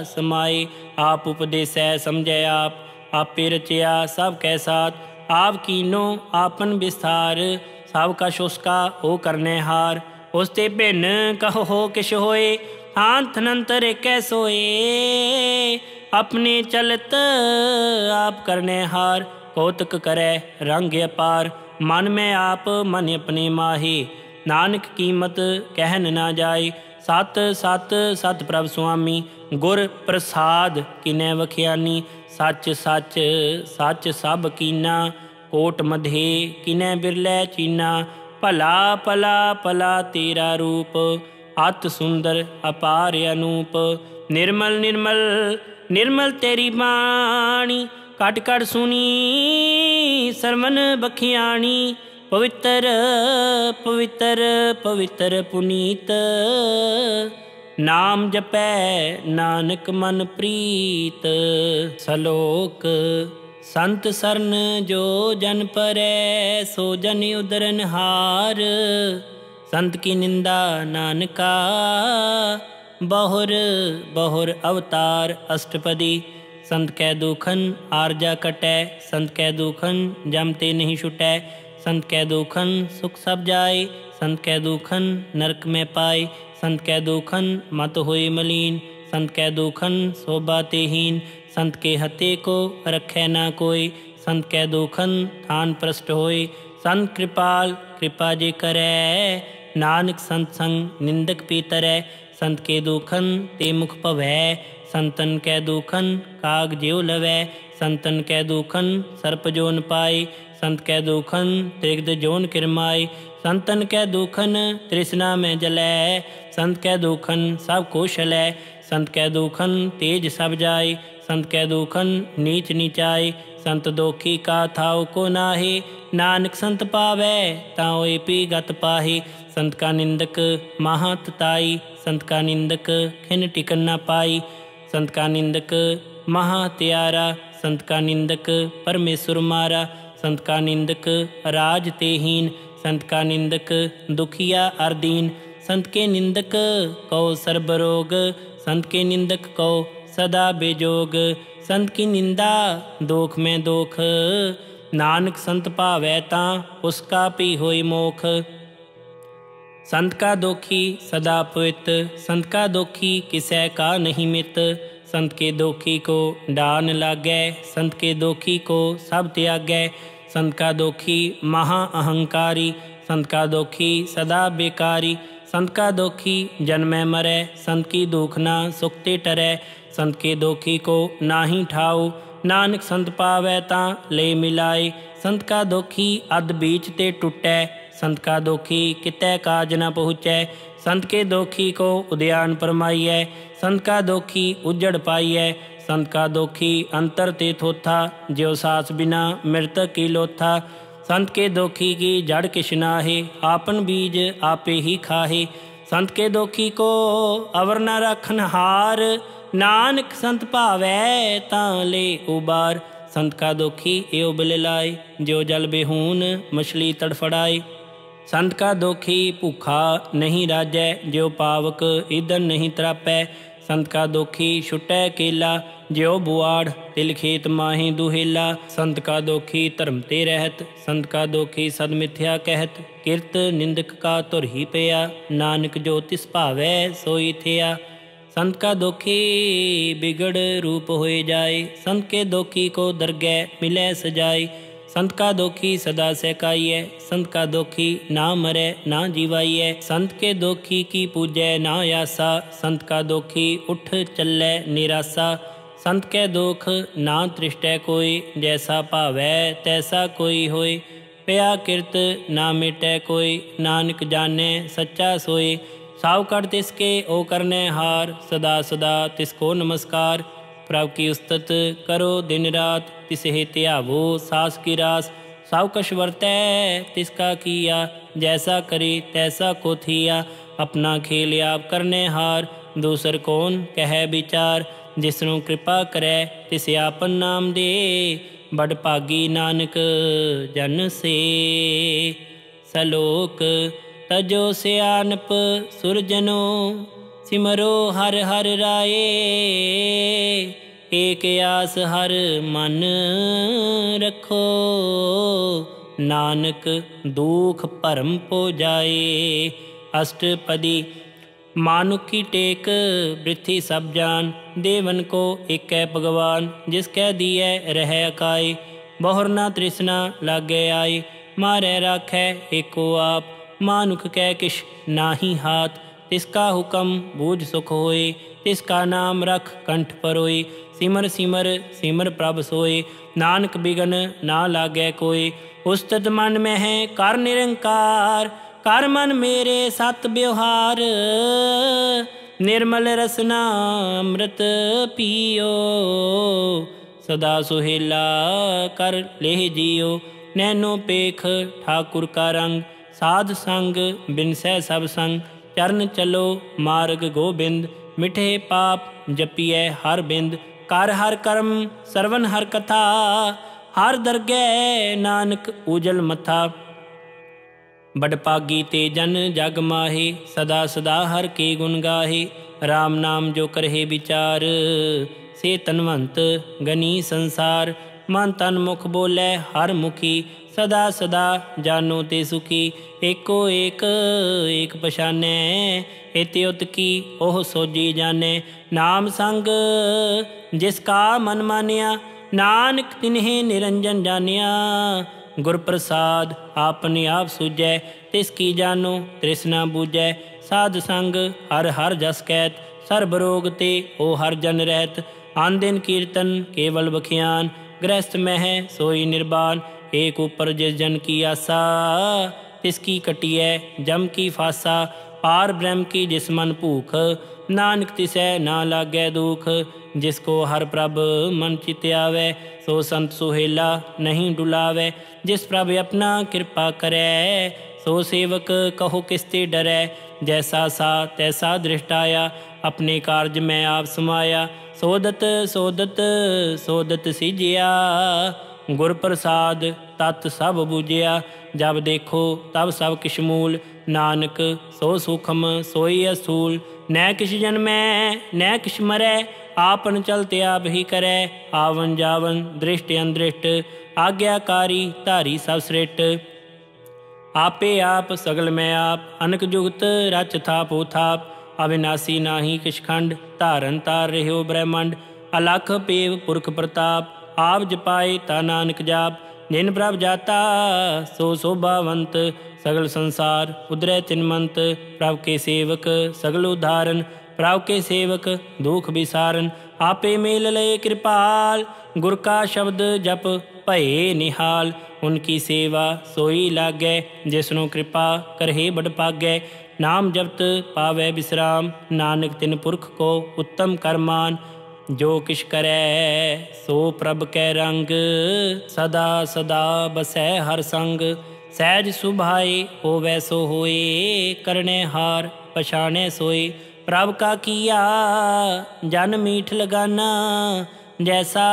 समाए। आप है समझे आप। आपे रचया, सब कै साथ। आप कीनो, आपन विस्तार। ਸਭ ਕਾ ਸ਼ੁਸਕਾ ਹੋ ਕਰਨੇ ਹਾਰ ਉਸ ਤੇ ਭਿੰਨ ਕਹੋ ਹੋ ਕਿਛ ਹੋਏ ਆਂਥ ਨੰਤਰ ਏਕੈ ਸੋਏ ਆਪਣੇ ਚਲਤ ਆਪ ਕਰਨੇ ਹਾਰ ਕੋਤਕ ਕਰੈ ਰੰਗ ਅਪਾਰ ਮਨ ਮੈਂ ਆਪ ਮਨ ਆਪਣੇ ਮਾਹੀ ਨਾਨਕ ਕੀਮਤ ਕਹਿਨ ਨਾ ਜਾਏ ਸਤ ਸਤ ਸਤ ਪ੍ਰਭ ਸੁਆਮੀ ਗੁਰ ਪ੍ਰਸਾਦ ਕਿਨੈ ਵਖਿਆਨੀ ਸੱਚ ਸੱਚ ਸੱਚ ਸਭ ਕੀਨਾ कोट मधे किन बिरलै चीना, भला भला भला तेरा रूप। अत सुंदर, अपार अनूप। निर्मल निर्मल निर्मल तेरी बाणी। कट कट सुनी, सरमन बखियाणी। पवित्र पवित्र पवित्र पुनीत। नाम जपै नानक मन प्रीत। सलोक संत सरन जो जन पर, सो जन उदरन हार। संत की निंदा नानका, बहुर बहुर अवतार अष्टपदी। संत कै दुखन आरजा कटै, संत कै दुखन जमते नहीं छुटै। संत कै दुखन सुख सब जाए, संत कै दुखन नरक में पाए। संत कै दुखन मत होए मलीन, संत कै दुखन शोभा तेहीन संत के हते को रखे ना कोई। संत कै दुखन थान प्रष्ट होए संत कृपाल कृपा जे करे, नानक संत संग निंदक पीतरै। संत के दुखन ते मुख पवै, संतन कै दुखन काग ज्यो लवै। संतन कै दुखन सर्प जोन पाए संत कै दुखन त्रिगद जोन किरमाई। संतन कै दुखन तृष्णा में जलै, संत कै दुखन सब कुशलै। संत कै दुखन तेज सब जाय संत कै दुखन नीच नीचाई संत दोखी का थाव को नाहे। नानक संत पावै ताओ पी गत पाही। संत का निंदक महातताई संत का निंदक खिन टिकन न पाई। संत का निंदक महात्यारा। संत का निंदक परमेश्वर मारा। संत का निंदक राज तेहीन। संत का निंदक दुखिया अर्दीन संत के निंदक कौ सर्वरोग। संत के निंदक कौ सदा बेजोग। संत की निंदा, दोख में दोख। नानक संत पावै ता उसका पी होई मोख। संत का दोखी सदा पवित संत का दोखी किसै का नहीं मित। संत के दोखी को डान लागै। संत के दोखी को सब त्यागै। संत का दोखी महा अहंकारी। संत का दोखी सदा बेकारी। संत का दोखी जन्मे मरे। संत की दुखना सुखते टरे। संत के दोखी को नाही ठाओ नानक संत पावै ता ले मिलाए संत का दोखी अध बीच ते टुटै। संत का दोखी कितै काज न पहुँचै। संत के दोखी को उद्यान परमाइय। संत का दोखी उजड़ पाइय। संत का दोखी अंतर ते थोथा। ज्यो सास बिना मृतक की लोथा। संत के दोखी की जड़ किशना है आपन बीज आपे ही खाहे। संत के दोखी को अवर न रखन हार। ਨਾਨਕ ਸੰਤ ਭਾਵੈ ਤਾਂ ਲੈ ਉਬਾਰ। ਸੰਤ ਕਾ ਦੋਖੀ ਏ ਉਬਲ ਲਾਏ ਜੋ ਜਲ ਬੇਹੂਨ ਮਛਲੀ ਤੜਫੜਾਏ। ਸੰਤ ਕਾ ਦੋਖੀ ਭੁਖਾ ਨਹੀਂ ਰਾਜੈ, ਜਿਉ ਪਾਵਕ ਇਦਨ ਨਹੀਂ ਤਰਾਪੈ। ਸੰਤ ਕਾ ਦੋਖੀ ਛੁਟੈ ਕੇਲਾ, ਜਿਉ ਬੁਆੜ ਤਿਲ ਖੇਤ ਮਾਹੀ ਦੁਹੇਲਾ। ਸੰਤ ਕਾ ਦੋਖੀ ਧਰਮ ਤੇ ਰਹਿਤ, ਸੰਤ ਕਾ ਦੋਖੀ ਸਦ ਮਿਥਿਆ ਕਹਿਤ। ਕਿਰਤ ਨਿੰਦਕ ਕਾ ਧੁਰ ਹੀ ਪਿਆ, ਨਾਨਕ ਜੋ ਤਿਸ ਭਾਵੈ ਸੋਈ ਥਿਆ। संत का दोखी बिगड़ रूप होए जाए संत के दोखी को दरगह मिले सजाए संत का दोखी सदा सहकाइए संत का दोखी ना मरे ना जीवाइए संत के दोखी की पूजै ना यासा संत का दोखी उठ चले निराशा संत के दोख ना तृष्टै कोई जैसा भावै तैसा कोई होए ਪਿਆ ਕਿਰਤ ਨਾ ਮਿਟੈ ਕੋਈ ਨਾਨਕ ਜਾਣੈ ਸੱਚਾ ਸੋਏ साव कर तिसके ओ करने हार, सदा सदा तिसको नमस्कार। प्रभ की उस्तत करो दिन रात तिसे त्यावो सास की रास। साव कश वर्तै, तिसका किया, जैसा करे तैसा को थिया। अपना खेल आप करने हार, दूसर कौन कह विचार। जिसनु कृपा करे, तिसे आपन नाम दे। बड़ भागी नानक जन से। सलोक तजो सियानप सुरजनो, सिमरो हर हर राये। एक आस हर मन रखो, नानक दुख भरम पो जाए अष्टपदी, मानुकी टेक वृथि सब जान, देवन को एक है भगवान, जिसकै दिए रह अकाय बहुर ना तृष्णा लागे आए मारे राखै एको आप। मानुख कै किश नाही हाथ। तिसका हुक्म बूझ सुख होए, तिसका नाम रख कंठ पर होए सिमर सिमर सिमर प्रभ सोए, नानक बिगन ना लागे कोई उस्तत मन में है कर निरंकार, कर मन मेरे सत व्यवहार। निर्मल रसना अमृत पियो, सदा सुहेला कर ले जियो। नैनो पेख ठाकुर का रंग ਸਾਧ ਸੰਗ ਬਿਨਸੈ ਸਭ ਸੰਗ ਚਰਨ ਚਲੋ ਮਾਰਗ ਗੋਬਿੰਦ ਮਿਠੇ ਪਾਪ ਜਪੀਐ ਹਰ ਬਿੰਦ ਕਰ ਹਰ ਕਰਮ ਸਰਵਨ ਹਰ ਕਥਾ ਹਰ ਦਰਗਹਿ ਨਾਨਕ ਉਜਲ ਮਥਾ ਬੜ ਪਾਗੀ ਤੇ ਜਨ ਜਗ ਮਾਹੇ ਸਦਾ ਸਦਾ ਹਰ ਕੇ ਗੁਣ ਗਾਹੇ RAM ਨਾਮ ਜੋ ਕਰਹਿ ਵਿਚਾਰ ਸੇ ਤਨਵੰਤ ਗਨੀ ਸੰਸਾਰ ਮਨ ਤਨ ਮੁਖ ਬੋਲੇ ਹਰ ਮੁਖੀ सदा सदा जानो ते सुखी, एको एक एक पछाने। इति उत की ओह सोजी जाने। नाम संग जिसका मन मानिया, नानक तिन्हे निरंजन जानिया। गुर प्रसाद आपने आप सूजै तिसकी जानो तृष्णा बूजै साध संग हर हर जस कैत सर्ब रोग ते ओ हर जन रहत। आन दिन कीर्तन केवल बखियान, गृहस्थ मह सोई निर्बान। एक ऊपर जिस जन की आशा तिसकी कटिए जम की फासा। पार ब्रह्म की जिस मन भूख, नानक तिसै ना लागै दुख। जिसको हर प्रभ मन चित आवे सो संत सुहेला नहीं डुलावे। जिस प्रभ अपना कृपा करे, सो सेवक कहो किसते डरे। जैसा सा तैसा दृष्टाया, अपने कार्य में आप समाया। सोदत सोदत सोदत सिजिया। ਗੁਰ ਪ੍ਰਸਾਦ ਤਤ ਸਭ ਬੂਝਿਆ ਜਬ ਦੇਖੋ ਤਬ ਸਭ ਕਿਛ ਮੂਲ ਨਾਨਕ ਸੋ ਸੁਖਮ ਸੋਈ ਅਸੂਲ ਨੈ ਕਿਛ ਜਨਮੈ ਨੈ ਕਿਛ ਮਰੈ ਆਪਨ ਚਲਤੇ ਆਪ ਹੀ ਕਰੈ ਆਵਨ ਜਾਵਨ ਦ੍ਰਿਸ਼ਟ ਅੰਦ੍ਰਿਸ਼ਟ ਆਗਿਆਕਾਰੀ ਧਾਰੀ ਸਭ ਸ੍ਰਿਟ ਆਪੇ ਆਪ ਸਗਲ ਮੈਂ ਆਪ ਅਨਕ ਜੁਗਤ ਰਚ ਥਾਪੋ ਥਾਪ ਅਵਿਨਾਸੀ ਨਾਹੀ ਕਿਛ ਖੰਡ ਧਾਰਨ ਤਾਰ ਰਹਿਓ ਬ੍ਰਹਮੰਡ ਅਲਖ ਪੇਵ ਪੁਰਖ ਪ੍ਰਤਾਪ ਆਪ ਜਪਾਏ ਤਾ ਨਾਨਕ ਜਾਪ ਜਿਨ ਪ੍ਰਭ ਜਾਤਾ ਸੋ ਸੋਭਾਵੰਤ ਸਗਲ ਸੰਸਾਰ ਉਦਰੇ ਤਿਨਮੰਤ ਪ੍ਰਭ ਕੇ ਸੇਵਕ ਸਗਲ ਉਧਾਰਨ ਪ੍ਰਭ ਕੇ ਸੇਵਕ ਦੁਖ ਵਿਸਾਰਨ ਆਪੇ ਮੇਲ ਲਏ ਕਿਰਪਾਲ ਗੁਰ ਕਾ ਸ਼ਬਦ ਜਪ ਭਏ ਨਿਹਾਲ ਉਨਕੀ ਸੇਵਾ ਸੋਈ ਲਾਗੈ ਜਿਸਨੂੰ ਕਿਰਪਾ ਕਰਹਿ ਬੜ ਪਾਗੈ ਨਾਮ ਜਪਤ ਪਾਵੇ ਬਿਸਰਾਮ ਨਾਨਕ ਤਿਨ ਪੁਰਖ ਕੋ ਉੱਤਮ ਕਰਮਾਨ जो किश करे, सो प्रभ कै रंग। सदा सदा बसै हर संग। सहज सुभाए हो वैसो होए। करने हार, पछाने सोए। प्रभ का किया, जन मीठ लगाना। जैसा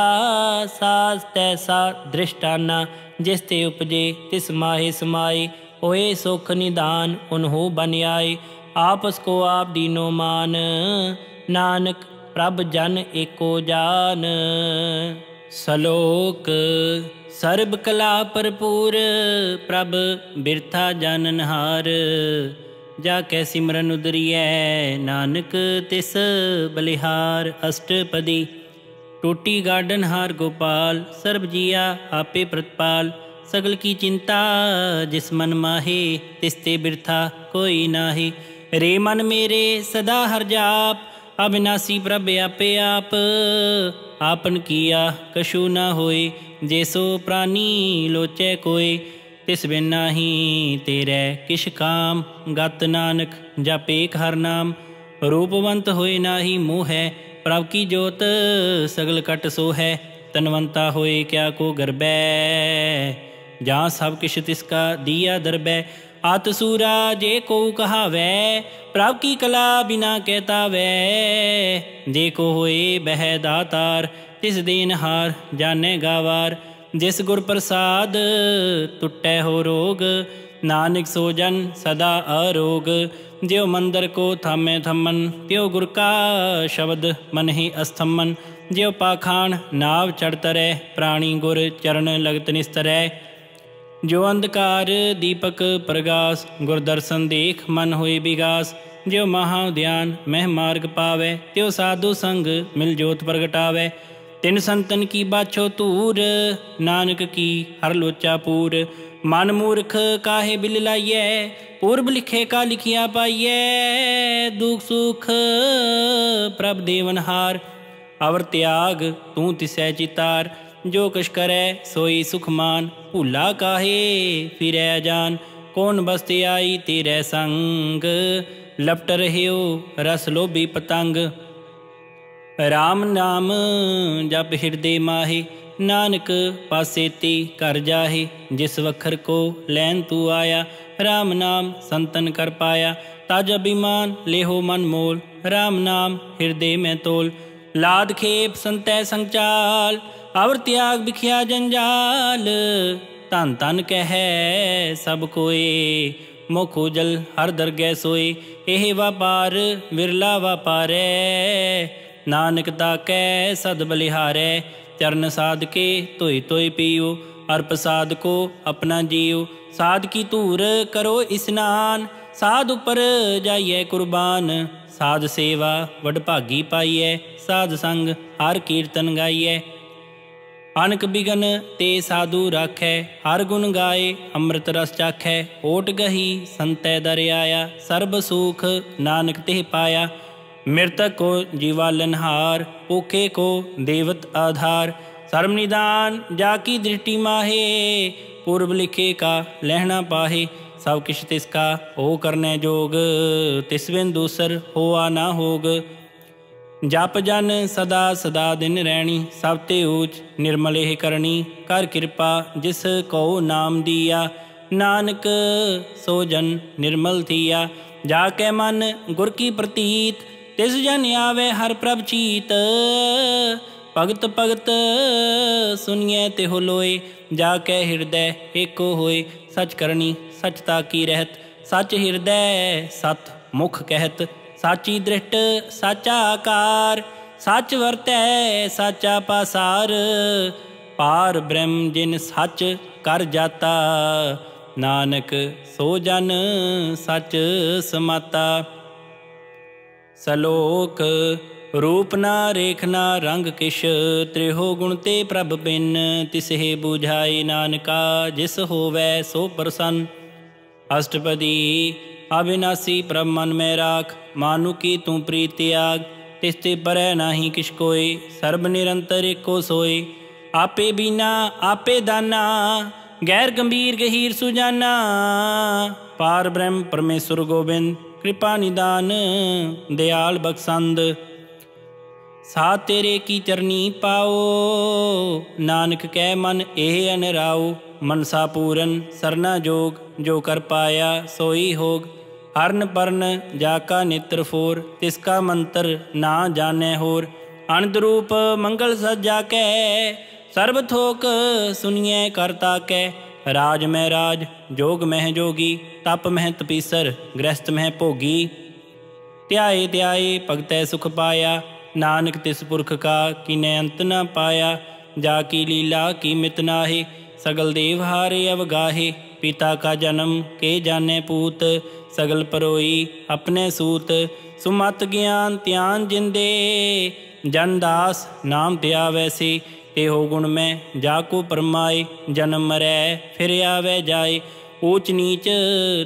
सास तैसा दृष्टाना जिस ते उपजे, तिस माहे समाए। होए सुख निदान, उन्हों बन आए। आप को आप दीनो मान। नानक प्रभ जन एको जान सलोक सर्ब कला भरपूर प्रभ बिरथा जन नहार कै सिमरन उदरी नानक तिस बलिहार अष्टपदी टोटी गार्डन हार गोपाल सर्ब जिया आपे प्रतपाल सगल की चिंता जिस मन माहे तिस्ते बिरथा कोई नाहे रे मन मेरे सदा हर जाप अविनाशी प्रभ आपे आप, आपन किया कशु न होए, जैसो प्राणी लोचे कोय तिस बिन नाही तेरे किश काम, गत नानक जापेक हर नाम। रूपवंत होए नाही मोह है, प्रभ की जोत सगल कट सो है, तनवंता होए क्या को गरबै। जहाँ सब किश तिसका दिया दरबै आतसूरा जे को कहा वै प्राप की कला बिना कहता वै जे को होए बह दातार तिस दिन हार जाने गावार। जिस गुर प्रसाद टुटै हो रोग, नानक सो जन सदा अरोग ज्यो मंदर को थामे थमन, त्यो गुर का शब्द मन ही अस्थमन। ज्यो पाखान नाव चढ़तरै, प्राणी गुर चरण लगत निस्तरै। जो अंधकार दीपक प्रगास, गुरदर्शन देख मन होए विगास जो महा मह मार्ग पावे, त्यो साधु संग मिल जोत प्रगटावे। तिन संतन की बाछो तूर, नानक की हर लोचा पूर। मन मूर्ख काहे बिल लाइय, पूर्व लिखे का लिखिया पाइये। दुख सुख प्रभ देवनहार अवर त्याग तू तिसै चितार। जो कुछ करे सोई सुखमान। भूला काहे फिर जान? कौन बसते आई तेरे संग? लपट रहे हो रस लोभी पतंग। राम नाम जप हिरदे माहे, नानक पासे ती कर जाहे। जिस वखर को लैन तू आया, राम नाम संतन कर पाया। ताज अभिमान लेहो मन मोल, राम नाम हृदय में तोल। लाद खेप संतै संचाल ਅਵਰ ਤਿਆਗ ਵਿਖਿਆ ਜੰਜਾਲ ਧਨ ਧਨ ਕਹੈ ਸਭ ਕੋਏ ਮੁਖ ਉਜਲ ਹਰ ਦਰਗਹਿ ਸੋਏ ਇਹ ਵਪਾਰ ਵਿਰਲਾ ਵਪਾਰੈ ਨਾਨਕ ਤਾ ਕੈ ਸਦ ਬਲਿਹਾਰੈ ਚਰਨ ਸਾਧ ਕੇ ਧੋਈ ਧੋਈ ਪੀਓ ਅਰ ਪ੍ਰਸਾਦ ਕੋ ਆਪਣਾ ਜੀਓ ਸਾਧ ਕੀ ਧੂਰ ਕਰੋ ਇਸਨਾਨ ਸਾਧ ਉਪਰ ਜਾਈਏ ਕੁਰਬਾਨ ਸਾਧ ਸੇਵਾ ਵਡ ਭਾਗੀ ਪਾਈਐ ਸਾਧ ਸੰਗ ਹਰ ਕੀਰਤਨ ਗਾਈਐ ਅਨਕ ਬਿਗਨ ਤੇ ਸਾਧੂ ਰਾਖੈ ਹਰ ਗੁਣ ਗਾਏ ਅੰਮ੍ਰਿਤ ਰਸ ਚਾਖੈ ਓਟ ਗਹੀ ਸੰਤੈ ਦਰ ਆਇਆ ਸਰਬ ਸੁਖ ਨਾਨਕ ਤੇ ਪਾਇਆ ਮਿਰਤਕ ਕੋ ਜੀਵਾਲਨਹਾਰ ਓਕੇ ਕੋ ਦੇਵਤ ਆਧਾਰ ਸਰਮ ਨਿਦਾਨ ਜਾ ਕੀ ਦ੍ਰਿਸ਼ਟੀ ਮਾਹੇ ਪੂਰਬ ਲਿਖੇ ਕਾ ਲਹਿਣਾ ਪਾਹੇ ਸਭ ਕਿਛ ਤਿਸ ਕਾ ਹੋ ਕਰਨੇ ਜੋਗ ਤਿਸ ਬਿਨ ਦੂਸਰ ਹੋਆ ਨਾ ਹੋਗ ਜਪ ਜਨ ਸਦਾ ਸਦਾ ਦਿਨ ਰਹਿਣੀ ਸਭ ਤੇ ਊਚ ਨਿਰਮਲ ਇਹ ਕਰਨੀ ਕਰ ਕਿਰਪਾ ਜਿਸ ਕੋ ਨਾਮ ਦੀਆ ਨਾਨਕ ਸੋ ਜਨ ਨਿਰਮਲ ਥੀਆ ਜਾ ਕੇ ਮਨ ਗੁਰ ਕੀ ਪ੍ਰਤੀਤ ਤਿਸ ਜਨ ਆਵੇ ਹਰ ਪ੍ਰਭ ਚੀਤ ਭਗਤ ਭਗਤ ਸੁਨਿਐ ਤੇ ਹੋ ਲੋਏ ਜਾ ਕੇ ਹਿਰਦੈ ਏਕੋ ਹੋਏ ਸਚ ਕਰਨੀ ਸਚਤਾ ਕੀ ਰਹਿਤ ਸਚ ਹਿਰਦੈ ਸਤ ਮੁਖ ਕਹਿਤ साची दृष्ट, साचा आकार, सच वर्त है साचा पासार। पार ब्रह्म जिन सच कर जाता, नानक सो जन सच समाता। सलोक रूप ना रेख ना रंग किश, त्रिहो गुण ते प्रभ बिन, तिसहे बुझाई नानका, जिस हो वै सो प्रसन्न। अष्टपदी अविनाशी प्रभ मन में राख। मानु की तू प्रीत त्याग तिस्ते पर नाही किसकोय सर्व निरंतर एको सोय आपे बीना, आपे दाना। गैर गंभीर गहीर सुजाना। पार ब्रह्म परमेश्वर गोविंद। कृपा निदान। दयाल बखसंद सा तेरे की चरनी पाओ। नानक कह मन एह अनराओ मनसा पूरन सरना जोग। जो कर पाया, सोई होग। हर्ण परन जाका नेत्र फोर तिसका मंत्र ना जाने होर अनदरूप मंगल सजा कै सर्व थोक सुनिए करता कै राज मह राज जोग मह जोगी तप मह तपीसर ग्रस्त मह भोगी त्याय त्याय भगत सुख पाया नानक तिस पुरख का किने अंत न पाया जाकी लीला की मित नाहे सगल देव हारे अवगाहे पिता का जन्म के जाने पूत, सगल परोई अपने सूत। सुमत ज्ञान त्यान जिंदे जनदास नाम त्या वैसे तेहो गुण में जाको परमाए जन्म मरै, फिर आवे जाए ऊच नीच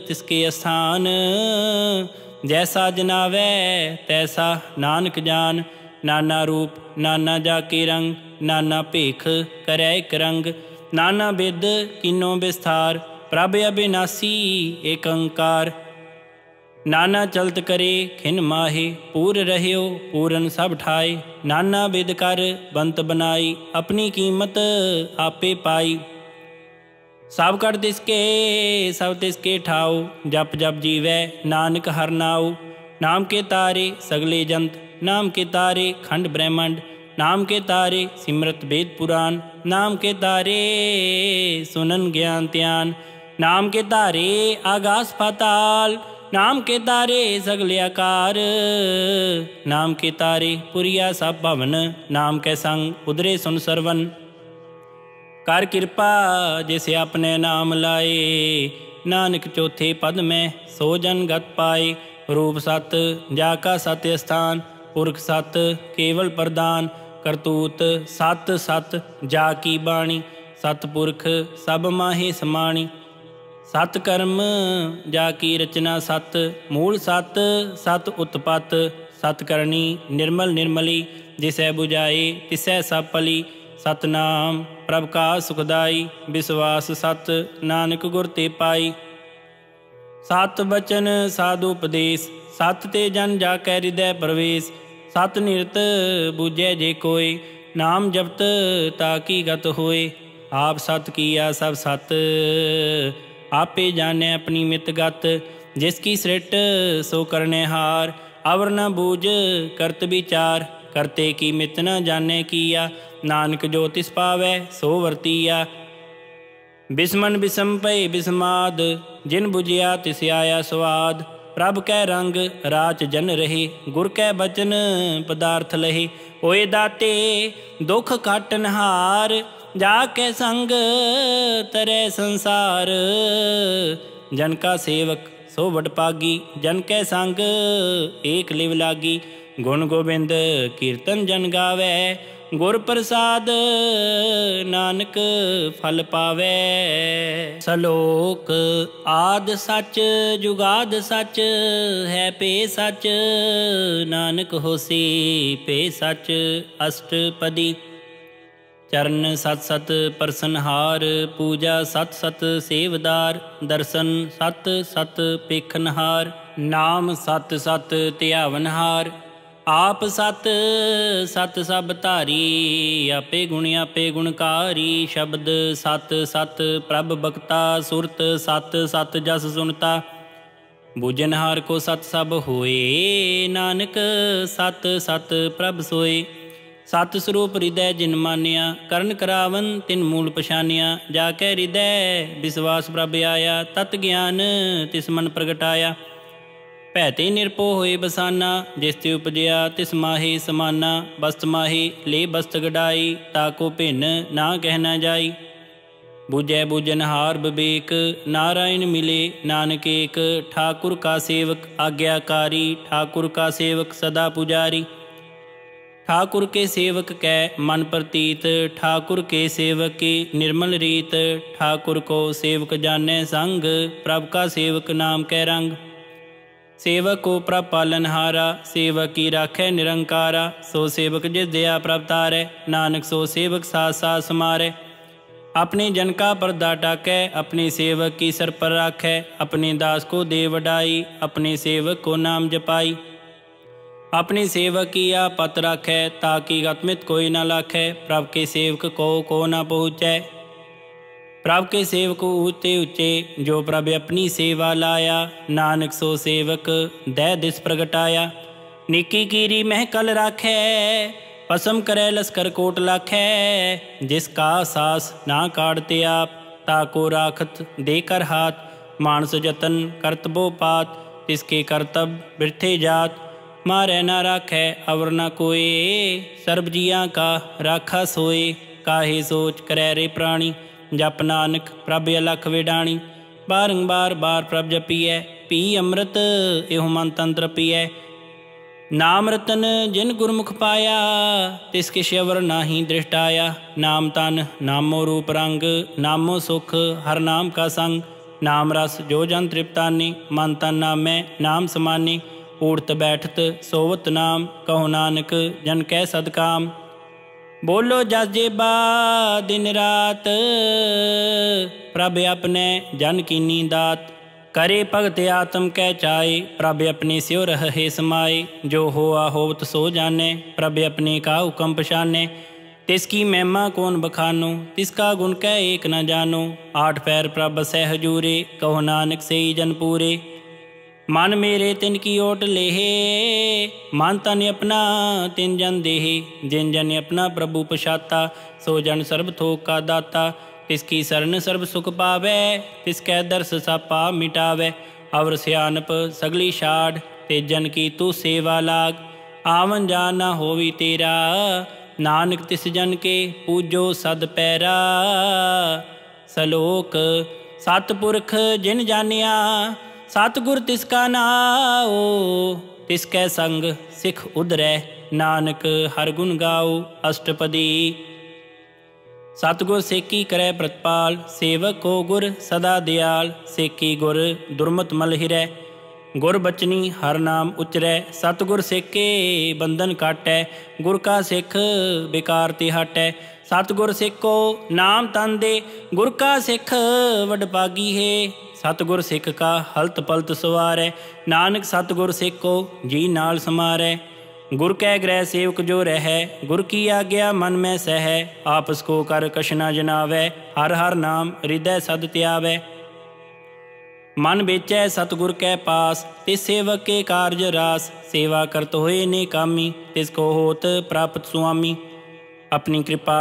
तिसके स्थान, जैसा जनावे, तैसा नानक जान। नाना रूप, नाना जाके रंग, नाना भेख करै करंग नाना बिद किन्नो विस्तार प्रभ अविनाशी एक अंकार नाना चलत करे, खिन माहे, पूर रहयो, पूरन सब ठाए। नाना विद कर बंत बनाई, अपनी कीमत आपे पाई। सब कर तिसके सब तिसके ठाओ, जप जप जीवै, नानक हर नाओ। नाम के तारे सगले जंत, नाम के तारे खंड ब्रह्मंड। नाम के तारे सिमरत वेद पुराण। नाम के तारे सुनन ज्ञान त्यान। नाम के तारे आगास पाताल, नाम के तारे सगले आकार, नाम के तारे पुरिया सब भवन नाम के संग उदरे सुन सरवन। कर कृपा जैसे अपने नाम लाए, नानक चौथे पद में सो जन गत पाए। रूप सत जाका सत्य स्थान, पुरख सत केवल प्रदान। करतूत सत सत, जा बाणी, सत पुरख सब माहे समाणी। सतकर्म जा की रचना सत मूल सत सत उत्पत सतकरणी निर्मल निर्मली, जिसै बुझाए तिसै सपली सतनाम, प्रभका सुखदाई, विश्वास सत नानक गुर ते पाई। सत बचन साधु उपदेश सत ते जन जा कै हृदय प्रवेश। सत निरत बुझे जे कोय नाम जपत ताकि गत होय आप सत किया सब सत आपे जाने अपनी मितगत जिसकी सृट सो करने हार। अवर न बूझ, करत विचार, करते की मित न जाने किया। नानक ज्योतिष पावै, सो वर्तिया। बिस्मन बिस्म पय बिस्माद, जिन बुझिया तिस आया स्वाद। प्रभ कै रंग, राच जन रहे, गुर कै बचन, पदार्थ लहे। ओए दाते, दुख काटनहार ਜਾ ਕੇ ਸੰਗ ਤਰੇ ਸੰਸਾਰ। ਜਨ ਕਾ ਸੇਵਕ ਸੋ ਵਡ ਪਾਗੀ, ਜਨ ਕੈ ਸੰਗ ਏਕ ਲਿਵ ਲਾਗੀ। ਗੁਣ ਗੋਬਿੰਦ ਕੀਰਤਨ ਜਨ ਗਾਵੇ, ਗੁਰ ਪ੍ਰਸਾਦ ਨਾਨਕ ਫਲ ਪਾਵੇ। ਸਲੋਕ ਆਦ ਸੱਚ, ਜੁਗਾਦ ਸੱਚ, ਹੈ ਪੇ ਸੱਚ, ਨਾਨਕ ਹੋਸੀ ਪੇ ਸੱਚ, ਅਸ਼ਟਪਦੀ। ਚਰਨ ਸਤ ਸਤ ਪਰਸਨਹਾਰ ਪੂਜਾ ਸਤ ਸਤ ਸੇਵਦਾਰ ਦਰਸ਼ਨ ਸਤ ਸਤ ਪੇਖਨਹਾਰ ਨਾਮ ਸਤ ਸਤ ਧਿਆਵਨਹਾਰ ਆਪ ਸਤ ਸਤ ਸਭ ਧਾਰੀ ਆਪੇ ਗੁਣ ਆਪੇ ਗੁਣਕਾਰੀ ਸ਼ਬਦ ਸਤ ਸਤ ਪ੍ਰਭ ਬਖਤਾ ਸੁਰਤ ਸਤ ਸਤ ਜਸ ਸੁਨਤਾ ਬੂਜਨਹਾਰ ਕੋ ਸਤ ਸਭ ਹੋਏ ਨਾਨਕ ਸਤ ਸਤ ਪ੍ਰਭ ਸੋਏ ਸਤ ਸਰੂਪ ਹਿਰਦੈ ਜਿਨ ਮਾਨਿਆ, ਕਰਨ ਕਰਾਵਨ ਤਿਨ ਮੂਲ ਪਛਾਨਿਆ। ਜਾ ਕੇ ਹਿਰਦੈ ਵਿਸ਼ਵਾਸ ਪ੍ਰਭ ਆਇਆ, ਤਤ ਗਿਆਨ ਤਿਸ ਮਨ ਪ੍ਰਗਟਾਇਆ। ਭੈ ਤੇ ਨਿਰਪੋ ਹੋਏ ਬਸਾਨਾ, ਜਿਸ ਤੇ ਉਪਜਿਆ ਤਿਸ ਮਾਹੀ ਸਮਾਨਾ। ਬਸਤ ਮਾਹੀ, ਲੈ ਬਸਤ ਗਡਾਈ, ਤਾ ਕੋ ਭਿੰਨ ਨਾ ਕਹਿਣਾ ਜਾਈ। ਬੂਝੈ ਬੂਝਨ ਹਾਰ ਬਵੇਕ, ਨਾਰਾਇਣ ਮਿਲੇ ਨਾਨਕ ਏਕ। ਠਾਕੁਰ ਕਾ ਸੇਵਕ ਆਗਿਆਕਾਰੀ, ਠਾਕੁਰ ਕਾ ਸੇਵਕ ਸਦਾ ਪੁਜਾਰੀ। ठाकुर के सेवक कै मन प्रतीत, ठाकुर के सेवक की निर्मल रीत। ठाकुर को सेवक जाने संग, प्रभ का सेवक नाम कै रंग? सेवक को प्रभ पालनहारा सेवक की राखे निरंकारा। सो सेवक जिस दया प्रभ नानक सो सेवक साथ साथ समारे। अपने जन का पर्दा टाकै, अपने सेवक की सर पर राखै। अपने दास को देव वडाई अपने सेवक को नाम जपाई। अपने सेवक किया पत रखै, ताकि गतमित कोई न लाखै, प्रभ के सेवक को को न पहुँचै। प्रभ के सेवक ऊँचे ऊँचे, जो प्रभ अपनी सेवा लाया, नानक सो सेवक दह दिस प्रगटाया। निकी कीरी महकल राखै, पसम करे लस्कर कोट लाखै जिसका सास ना काटते आप ताको राखत देकर हाथ। मानस जतन करतबो पात, तिसके करतब बिरथे जात। ਮਾਰੇ ਨਾ ਰਾਖੈ ਅਵਰ ਨ ਕੋਏ ਸਰਬ ਜੀਆਂ ਕਾ ਰਾਖਾ ਸੋਏ ਕਾਹੇ ਸੋਚ ਕਰੈ ਰੇ ਪ੍ਰਾਣੀ ਜਪ ਨਾਨਕ ਪ੍ਰਭ ਅਲਖ ਵਿਡਾਣੀ ਬਾਰੰਬਾਰ ਬਾਰ ਪ੍ਰਭ ਜਪੀਐ ਪੀ ਅੰਮ੍ਰਿਤ ਇਹੋ ਮਨ ਤੰਤਰ ਪੀਐ ਨਾਮ ਰਤਨ ਜਿਨ ਗੁਰਮੁਖ ਪਾਇਆ ਤਿਸ ਕੇ ਸ਼ਵਰ ਨਾਹੀ ਦ੍ਰਿਸ਼ਟਾਇਆ ਨਾਮ ਤਨ ਨਾਮੋ ਰੂਪ ਰੰਗ ਨਾਮੋ ਸੁਖ ਹਰ ਨਾਮ ਕਾ ਸੰਗ ਨਾਮ ਰਸ ਜੋ ਜਨ ਤ੍ਰਿਪਤਾਨੀ ਮਨ ਤਨ ਨਾਮੈ ਨਾਮ ਸਮਾਨੀ उड़त बैठत सोवत नाम, कहो नानक, जन कह सदकाम बोलो जाजेबा दिन रात, प्रभ अपने जन की नींदात करे भगत आत्म कह चाय प्रभ अपने स्यो हे समाए। जो होआ होवत सो जाने, प्रभ अपने का हुक्म पछाने। तिसकी महिमा कौन बखानो तिसका गुण कह एक न जानो। आठ पैर प्रभ सहजूरे, कहो नानक से जन पूरे। मन मेरे तिन की ओट लेहे, मन तन अपना तिन जन देहे। जिन जन अपना प्रभु पछाता, सो जन सर्व थोक का दाता। तिसकी शरण सर्व सुख पावे, तिसकै दर्स सा पा मिटावे। अवर सियानप सगली शाड, ते जन की तू सेवा लाग। आवन जाना होवी तेरा, नानक तिस जन के पूजो सद पैरा। सलोक सतपुरख जिन जानिया ਪੈਰਾ ਸਲੋਕ ਸਤਪੁਰਖ ਜਿਨ ਜਾਣਿਆ ਸਤਗੁਰ ਤਿਸ ਕਾ ਨਾਉ ਤਿਸ ਕੈ ਸੰਗ ਸਿਖ ਉਧਰੈ ਨਾਨਕ ਹਰ ਗੁਣ ਗਾਉ ਅਸ਼ਟਪਦੀ ਸਤਗੁਰ ਸੇਕੀ ਕਰੈ ਪ੍ਰਤਪਾਲ ਸੇਵਕ ਕੋ ਗੁਰ ਸਦਾ ਦਿਆਲ ਸੇਕੀ ਗੁਰ ਦੁਰਮਤ ਮਲ ਹਿਰੈ ਗੁਰ ਬਚਨੀ ਹਰ ਨਾਮ ਉਚਰੈ ਸਤਗੁਰ ਸੇਕੇ ਬੰਧਨ ਕਾਟੈ ਗੁਰ ਕਾ ਸਿੱਖ ਬਿਕਾਰ ਤੇ ਹਟੈ ਸਤਗੁਰ ਸਿੱਖੋ ਨਾਮ ਤਨ ਦੇ ਗੁਰ ਕਾ ਸਿੱਖ ਵਡਪਾਗੀ ਹੈ ਸਤਗੁਰ ਸਿੱਖ ਕਾ ਹਲਤ ਪਲਤ ਸਵਾਰੈ ਨਾਨਕ ਸਤਗੁਰ ਸਿੱਖੋ ਜੀ ਨਾਲ ਸਮਾਰੈ ਗੁਰ ਕੈ ਗ੍ਰਹਿ ਸੇਵਕ ਜੋ ਰਹੈ ਗੁਰ ਕੀ ਆਗਿਆ ਮਨ ਮੈਂ ਸਹਿ ਆਪਸ ਕੋ ਕਰ ਕਸ਼ਨਾ ਜਨਾਵੈ ਹਰ ਹਰ ਨਾਮ ਹਿਰਦੈ ਸਦ ਧਿਆਵੈ ਮਨ ਵੇਚੈ ਸਤਗੁਰ ਕੈ ਪਾਸ ਤੇ ਸੇਵਕ ਕੇ ਕਾਰਜ ਰਾਸ ਸੇਵਾ ਕਰਤ ਹੋਏ ਨੇ ਕਾਮੀ ਤਿਸ ਕੋ ਹੋਤ ਪ੍ਰਾਪਤ ਸੁਆਮੀ ਆਪਣੀ ਕਿਰਪਾ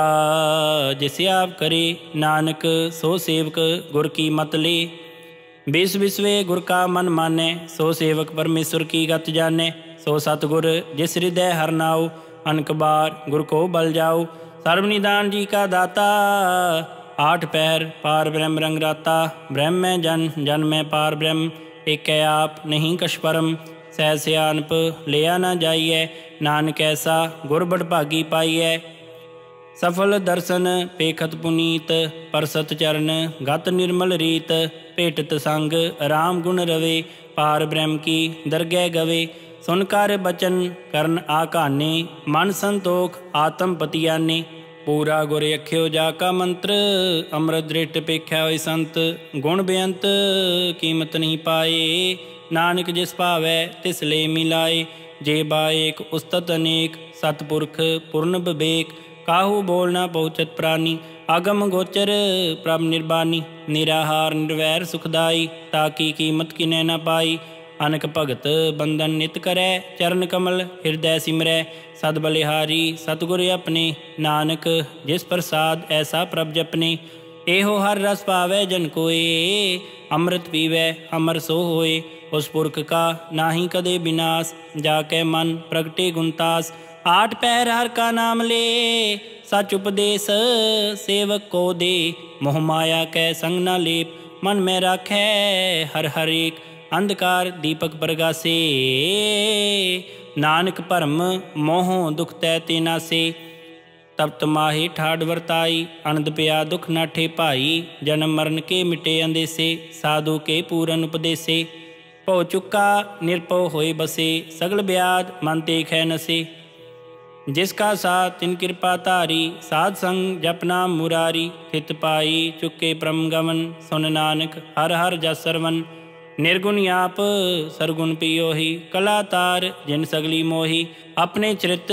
ਜਿਸ ਆਪ ਕਰੇ ਨਾਨਕ ਸੋ ਸੇਵਕ ਗੁਰ ਕੀ विश्व विश्व गुर का मन माने, सो सेवक परमेश्वर की गत जाने। सो सतगुर जिस हृदय हर नाओ अनक बार गुर को बल जाओ सर्व निदान जी का दाता, आठ पैर पार ब्रह्म रंगराता ब्रह्म जन जन में पार ब्रह्म, एक है आप नहीं कश परम। सह अनप लिया न जाइए, नानक ऐसा गुर बड़भागी है ਸਫਲ ਦਰਸ਼ਨ ਪੇਖਤ ਪੁਨੀਤ ਪਰਸਤ ਚਰਨ ਗਤ ਨਿਰਮਲ ਰੀਤ, ਭੇਟਤ ਸੰਗ ਰਾਮ ਗੁਣ ਰਵੇ ਪਾਰ ਬ੍ਰਹਮ ਕੀ ਦਰਗਹਿ ਗਵੇ। ਸੁਨ ਕਰ ਬਚਨ ਕਰਨ ਆਕਾਨੇ ਮਨ ਸੰਤੋਖ ਆਤਮ ਪਤਿਆਨੇ। ਪੂਰਾ ਗੁਰ ਅਖਿਓ ਜਾ ਕਾ ਮੰਤਰ, ਅੰਮ੍ਰਿਤ ਦ੍ਰਿਟ ਪੇਖਿਆ ਹੋਇ ਸੰਤ। ਗੁਣ ਬੇਅੰਤ ਕੀਮਤ ਨਹੀਂ ਪਾਏ, ਨਾਨਕ ਜਿਸ ਭਾਵੈ ਤਿਸ ਲੈ ਮਿਲਾਏ। ਜੇ ਬਾਏਕ ਉਸਤਤ ਅਨੇਕ, ਸਤਪੁਰਖ ਪੂਰਨ ਬਿਵੇਕ काहु बोलना पहुँचत प्राणी, आगम गोचर प्रभ निर्बानी निराहार, निर्वैर सुखदाई ताकि कीमत की न पाई। अनक भगत बंधन नित करै, चरण कमल हृदय सिमरै। सद बलिहारी, सतगुर अपने, नानक जिस प्रसाद ऐसा प्रभ जपने। एहो हर रस पावै जन कोय अमृत पीवै, अमर सो होए। उस पुरख का नाही कदे विनाश, जाके मन प्रगटे गुणतास ਗੁੰਤਾਸ ਆਠ ਪੈਰ ਹਰ ਕਾ ਨਾਮ ਲੇ ਸਚ ਉਪਦੇਸ ਸੇਵਕ ਕੋ ਦੇ ਮੋਹ ਮਾਇਆ ਕੈ ਸੰਗ ਨਾ ਲੇਪ ਮਨ ਮੈਂ ਰਾਖੈ ਹਰ ਹਰ ਏਕ ਅੰਧਕਾਰ ਦੀਪਕ ਪ੍ਰਗਾਸੇ ਨਾਨਕ ਭਰਮ ਮੋਹ ਦੁਖ ਤੈ ਤੇ ਨਾਸੇ ਤਪਤ ਮਾਹੀ ਠਾੜ ਵਰਤਾਈ ਅਨੰਦ ਪਿਆ ਦੁਖ ਨਾਠੇ ਭਾਈ ਜਨਮ ਮਰਨ ਕੇ ਮਿਟੇ ਅੰਦੇਸੇ ਸਾਧੂ ਕੇ ਪੂਰਨ ਉਪਦੇਸੇ ਭਉ ਚੁੱਕਾ ਨਿਰਪਉ ਹੋਏ ਬਸੇ ਸਗਲ ਬਿਆਦ ਮਨ ਤੇ ਖੈ ਨਸੇ जिसका साथ तिन कृपा तारी, साध संग जपना मुरारी थित पाई चुके परम गमन, सुन नानक, हर हर जसरवन निर्गुण याप, सरगुण पियो ही कलातार जिन सगली मोही। अपने चरित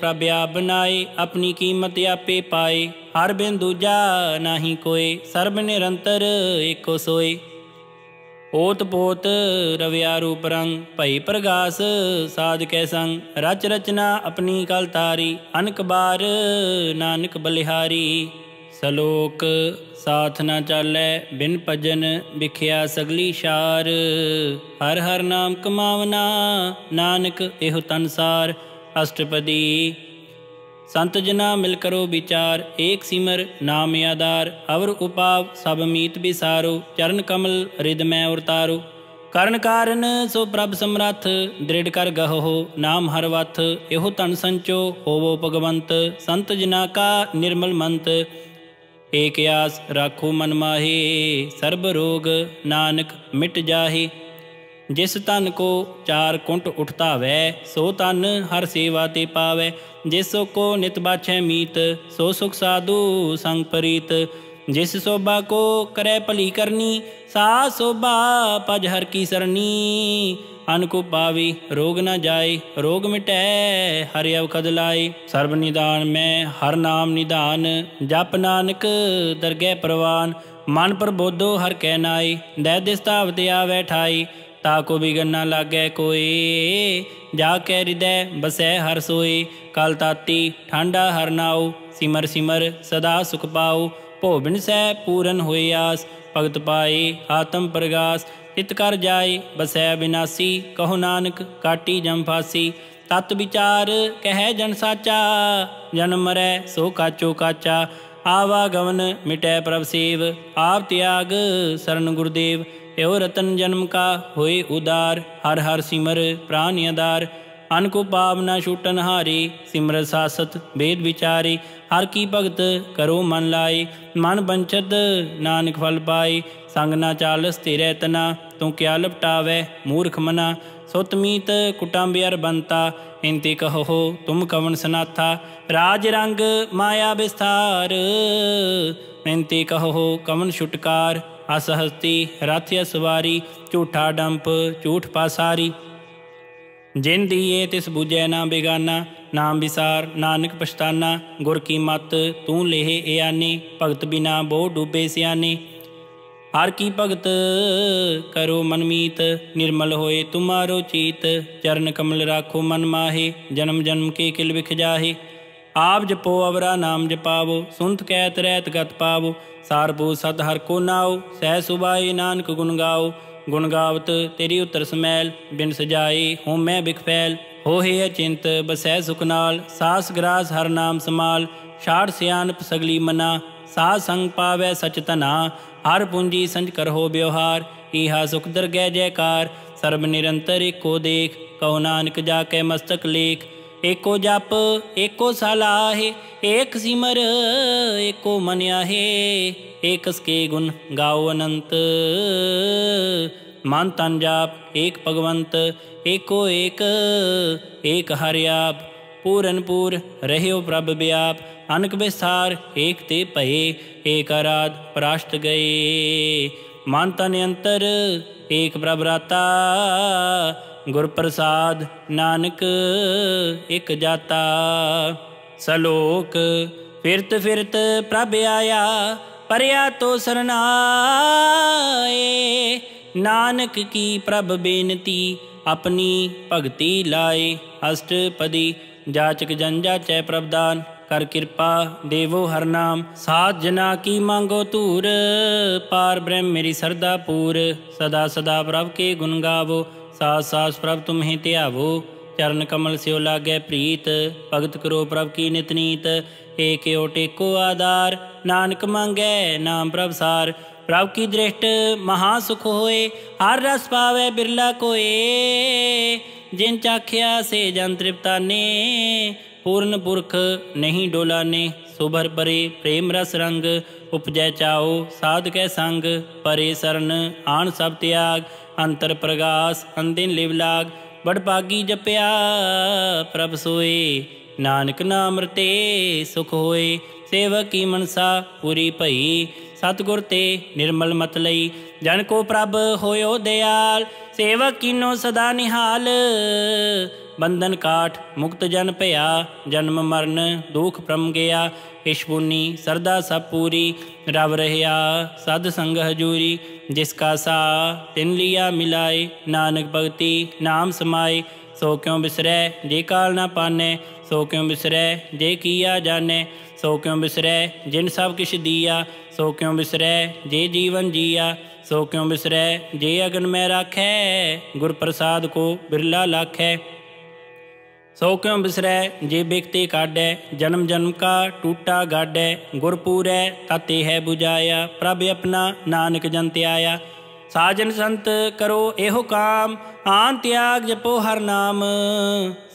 प्रभ्या बनाए, अपनी कीमत आपे पाए। हर बिन दूजा नाही कोय सर्व निरंतर एको सोए। ਓਤ ਪੋਤ ਰਵਿਆ ਰੂਪ ਰੰਗ, ਭਈ ਪ੍ਰਗਾਸ ਸਾਧ ਕੈ ਸੰਗ। ਰਚ ਰਚਨਾ ਆਪਣੀ ਕਲ ਤਾਰੀ, ਅਨਕ ਬਾਰ ਨਾਨਕ ਬਲਿਹਾਰੀ। ਸਲੋਕ, ਸਾਥ ਨਾ ਚਾਲੈ ਬਿਨ ਭਜਨ, ਵਿਖਿਆ ਸਗਲੀ ਸ਼ਾਰ। ਹਰ ਹਰ ਨਾਮ ਕਮਾਵਨਾ, ਨਾਨਕ ਇਹੋ ਤਨਸਾਰ ਅਸ਼ਟਪਦੀ ਸੰਤ ਜਨਾ ਮਿਲ ਕਰੋ ਵਿਚਾਰ ਏਕ ਸਿਮਰ ਨਾਮ ਆਧਾਰ ਅਵਰ ਉਪਾਵ ਸਭ ਮੀਤ ਬਿਸਾਰੋ ਚਰਨ ਕਮਲ ਰਿਦ ਮੈਂ ਉਰਤਾਰੋ ਕਰਨ ਕਾਰਨ ਸੋ ਪ੍ਰਭ ਸਮਰੱਥ ਦ੍ਰਿੜ ਕਰ ਗਹੋ ਨਾਮ ਹਰ ਵਥ ਇਹੋ ਤਨ ਸੰਚੋ ਹੋਵੋ ਭਗਵੰਤ ਸੰਤ ਜਨਾ ਕਾ ਨਿਰਮਲ ਮੰਤ ਏਕ ਆਸ ਰਾਖੋ ਮਨ ਮਾਹੀ ਸਰਬ ਰੋਗ ਨਾਨਕ ਮਿਟ ਜਾਹੀ ਜਿਸ ਤਨ ਕੋ ਚਾਰ ਕੁੰਟ ਉਠਤਾਵੈ ਸੋ ਤਨ ਹਰ ਸੇਵਾ ਤੇ ਪਾਵੈ ਜਿਸੋ ਕੋ ਨਿਤ ਬਾਛੈ ਮੀਤ ਸੋ ਸੁਖ ਸਾਧੂ ਸੰਗ ਪਰੀਤ ਜਿਸ ਸੋਭਾ ਕੋ ਕਰੈ ਭਲੀ ਕਰਨੀ ਸਾ ਸੋਭਾ ਪਜ ਹਰ ਕੀ ਸਰਨੀ ਅਨ ਕੋ ਪਾਵੀ ਰੋਗ ਨ ਜਾਏ ਰੋਗ ਮਿਟੈ ਹਰਿ ਅਵਖਦ ਲਾਏ ਸਰਬ ਨਿਦਾਨ ਮੈਂ ਹਰ ਨਾਮ ਨਿਦਾਨ ਜਪ ਨਾਨਕ ਦਰਗਹਿ ਪ੍ਰਵਾਨ ਮਨ ਪ੍ਰਬੋਧੋ ਹਰ ਕਹਿ ਨਾਈ ਦੈ ਦਿਸਤਾਵ ਤੇ ਆਵੈ ਠਾਈ ताको भी गन्ना लागै कोई। जाके हृदय बसै हर सोई। कल ताती ठंडा हर नाऊ। सिमर सिमर सदा सुख पाऊ। भोबिन सह पूरन होए आस। भगत पाई आत्म प्रगास। तित कर जाय बसै विनासी कहो नानक काटी जम फासी। तत् विचार कह जन साचा। जन मरै सो काचो काचा आवा गवन मिटै प्रभ सेव। आप त्याग शरण गुरुदेव। एव रतन जन्म का होए उदार, हर हर सिमर प्राण अदार अन को पावना छूटन हारे, सिमर सासत वेद विचारे। हर की भगत करो मन लाए, मन बंचत नानक फल पाए। संग ना चालस तेरे तना, तू क्या लपटावे मूर्ख मना। सुतमीत कुटाम्बियर बनता, इनते कहो तुम कवन सनाथा। राज रंग माया विस्तार, इनते कहो कवन छुटकार। असहस्ती रथ असवारी झूठा डंप, झूठ पासारी। जिन दिए तिस बुझे ना बेगाना, नाम विसार, नानक पछताना। गुर की मत, तू लेहे ए आने, भगत बिना बहु डूबे सियाने। हर की भगत, करो मनमीत निर्मल होए तुम्हारो चीत। चरण कमल राखो मन माहे, जन्म जन्म के किल विख जाहे। आप जपो अवरा नाम जपावो सुनत कैत रैत गत पावो सारभु सत हर को नाओ सह सुबाई नानक गुण गाओ गुण गावत तेरी उतर समैल बिन सजाई हो मैं बिख फैल हो हे अचिंत बसै सुख नाल सास ग्रास हर नाम समाल छाड़ सियानप सगली मना सा संग पावै सच तना हर पूंजी संज कर हो व्यवहार ईहा सुख गै जयकार सर्व निरंतर एको देख कहो नानक जाके मस्तक लेख एको जप, एको सलाहे, एक सिमर, एको मन आहे एक के गुण गाओ अनंत। मन तन जाप, एक भगवंत, एको एक एक हरियाप पूरन पूर रहो प्रभ व्याप अनक विस्तार एक ते पहे, एक आराध पराष्ट गए मन तन अंतर, एक प्रभराता ਗੁਰ ਪ੍ਰਸਾਦ ਨਾਨਕ ਇਕ ਜਾਤਾ ਸਲੋਕ ਫਿਰਤ ਫਿਰਤ ਪ੍ਰਭ ਆਇਆ ਪਰਿਆ ਤੋ ਸਰਨਾਏ ਨਾਨਕ ਕੀ ਪ੍ਰਭ ਬੇਨਤੀ ਆਪਣੀ ਭਗਤੀ ਲਾਏ ਅਸ਼ਟਪਦੀ ਜਾਚਕ ਜਨ ਜਾਚੈ ਪ੍ਰਭਦਾਨ ਕਰ ਕਿਰਪਾ ਦੇਵੋ ਹਰ ਨਾਮ ਸਾਧ ਜਨਾ ਕੀ ਮੰਗੋ ਧੂਰ ਪਾਰ ਬ੍ਰਹਮ ਮੇਰੀ ਸਰਦਾ ਪੂਰ ਸਦਾ ਸਦਾ ਪ੍ਰਭ ਕੇ ਗੁਣ ਗਾਵੋ सास सास, प्रभ तुम्हें त्यावो चरण कमल स्यो लागै प्रीत। भगत करो प्रभ की नितनीत एक ओ टेको आधार। नानक मांगै नाम प्रभ सार। प्रभ की दृष्ट महासुख होए। हर रस पावे बिरला कोए। जिन चाख्या से जन तृप्ता ने पूर्ण पुरख नहीं डोला ने सुभर परे प्रेम रस रंग। उपजय चाओ साध कै संग। परे शरण आन सब त्याग। ਅੰਤਰ ਪ੍ਰਗਾਸ ਅੰਦਿਨ ਲਿਵ ਲਾਗ ਬੜ ਪਾਗੀ ਜਪਿਆ, ਪ੍ਰਭ ਸੋਏ। ਨਾਨਕ ਨਾਮ ਰਤੇ ਸੁਖ ਹੋਏ। ਸੇਵਕ ਕੀ ਮਨਸਾ ਪੂਰੀ ਭਈ, ਸਤਗੁਰ ਤੇ ਨਿਰਮਲ ਮਤ ਲਈ। ਜਨ ਕੋ ਪ੍ਰਭ ਹੋਇਓ ਦਿਆਲ, ਸੇਵਕ ਕੀਨੋ ਸਦਾ ਨਿਹਾਲ। ਬੰਧਨ ਕਾਠ ਮੁਕਤ ਜਨ ਭਇਆ, ਜਨਮ ਮਰਨ ਦੁਖ ਪ੍ਰਮ ਗਿਆ। ਇਸ਼ਪੁਨੀ ਸਰਦਾ ਸਭ ਪੂਰੀ, ਰਵ ਰਹਿਆ, ਸਦ ਸੰਗ ਹਜੂਰੀ। जिसका सा तिन लिया मिलाए, नानक भक्ति नाम समाए। सो क्यों बिसरय जे काल ना पाने, सो क्यों बिसरय जे किया जाने। सो क्यों बिसरय जिन सब किश दिया। सो क्यों बिसरय जे जीवन जिया। सो क्यों बिसरै, जे अगन में राखै गुर प्रसाद को बिरला लाखै। सो क्यों बिसरै? जे बिकते काडै जन्म जन्म का टूटा गाडै गुरपुर ताते है बुझाया। प्रभ अपना नानक जन त्याया। साजन संत करो एहो काम। आन त्याग जपो हर नाम।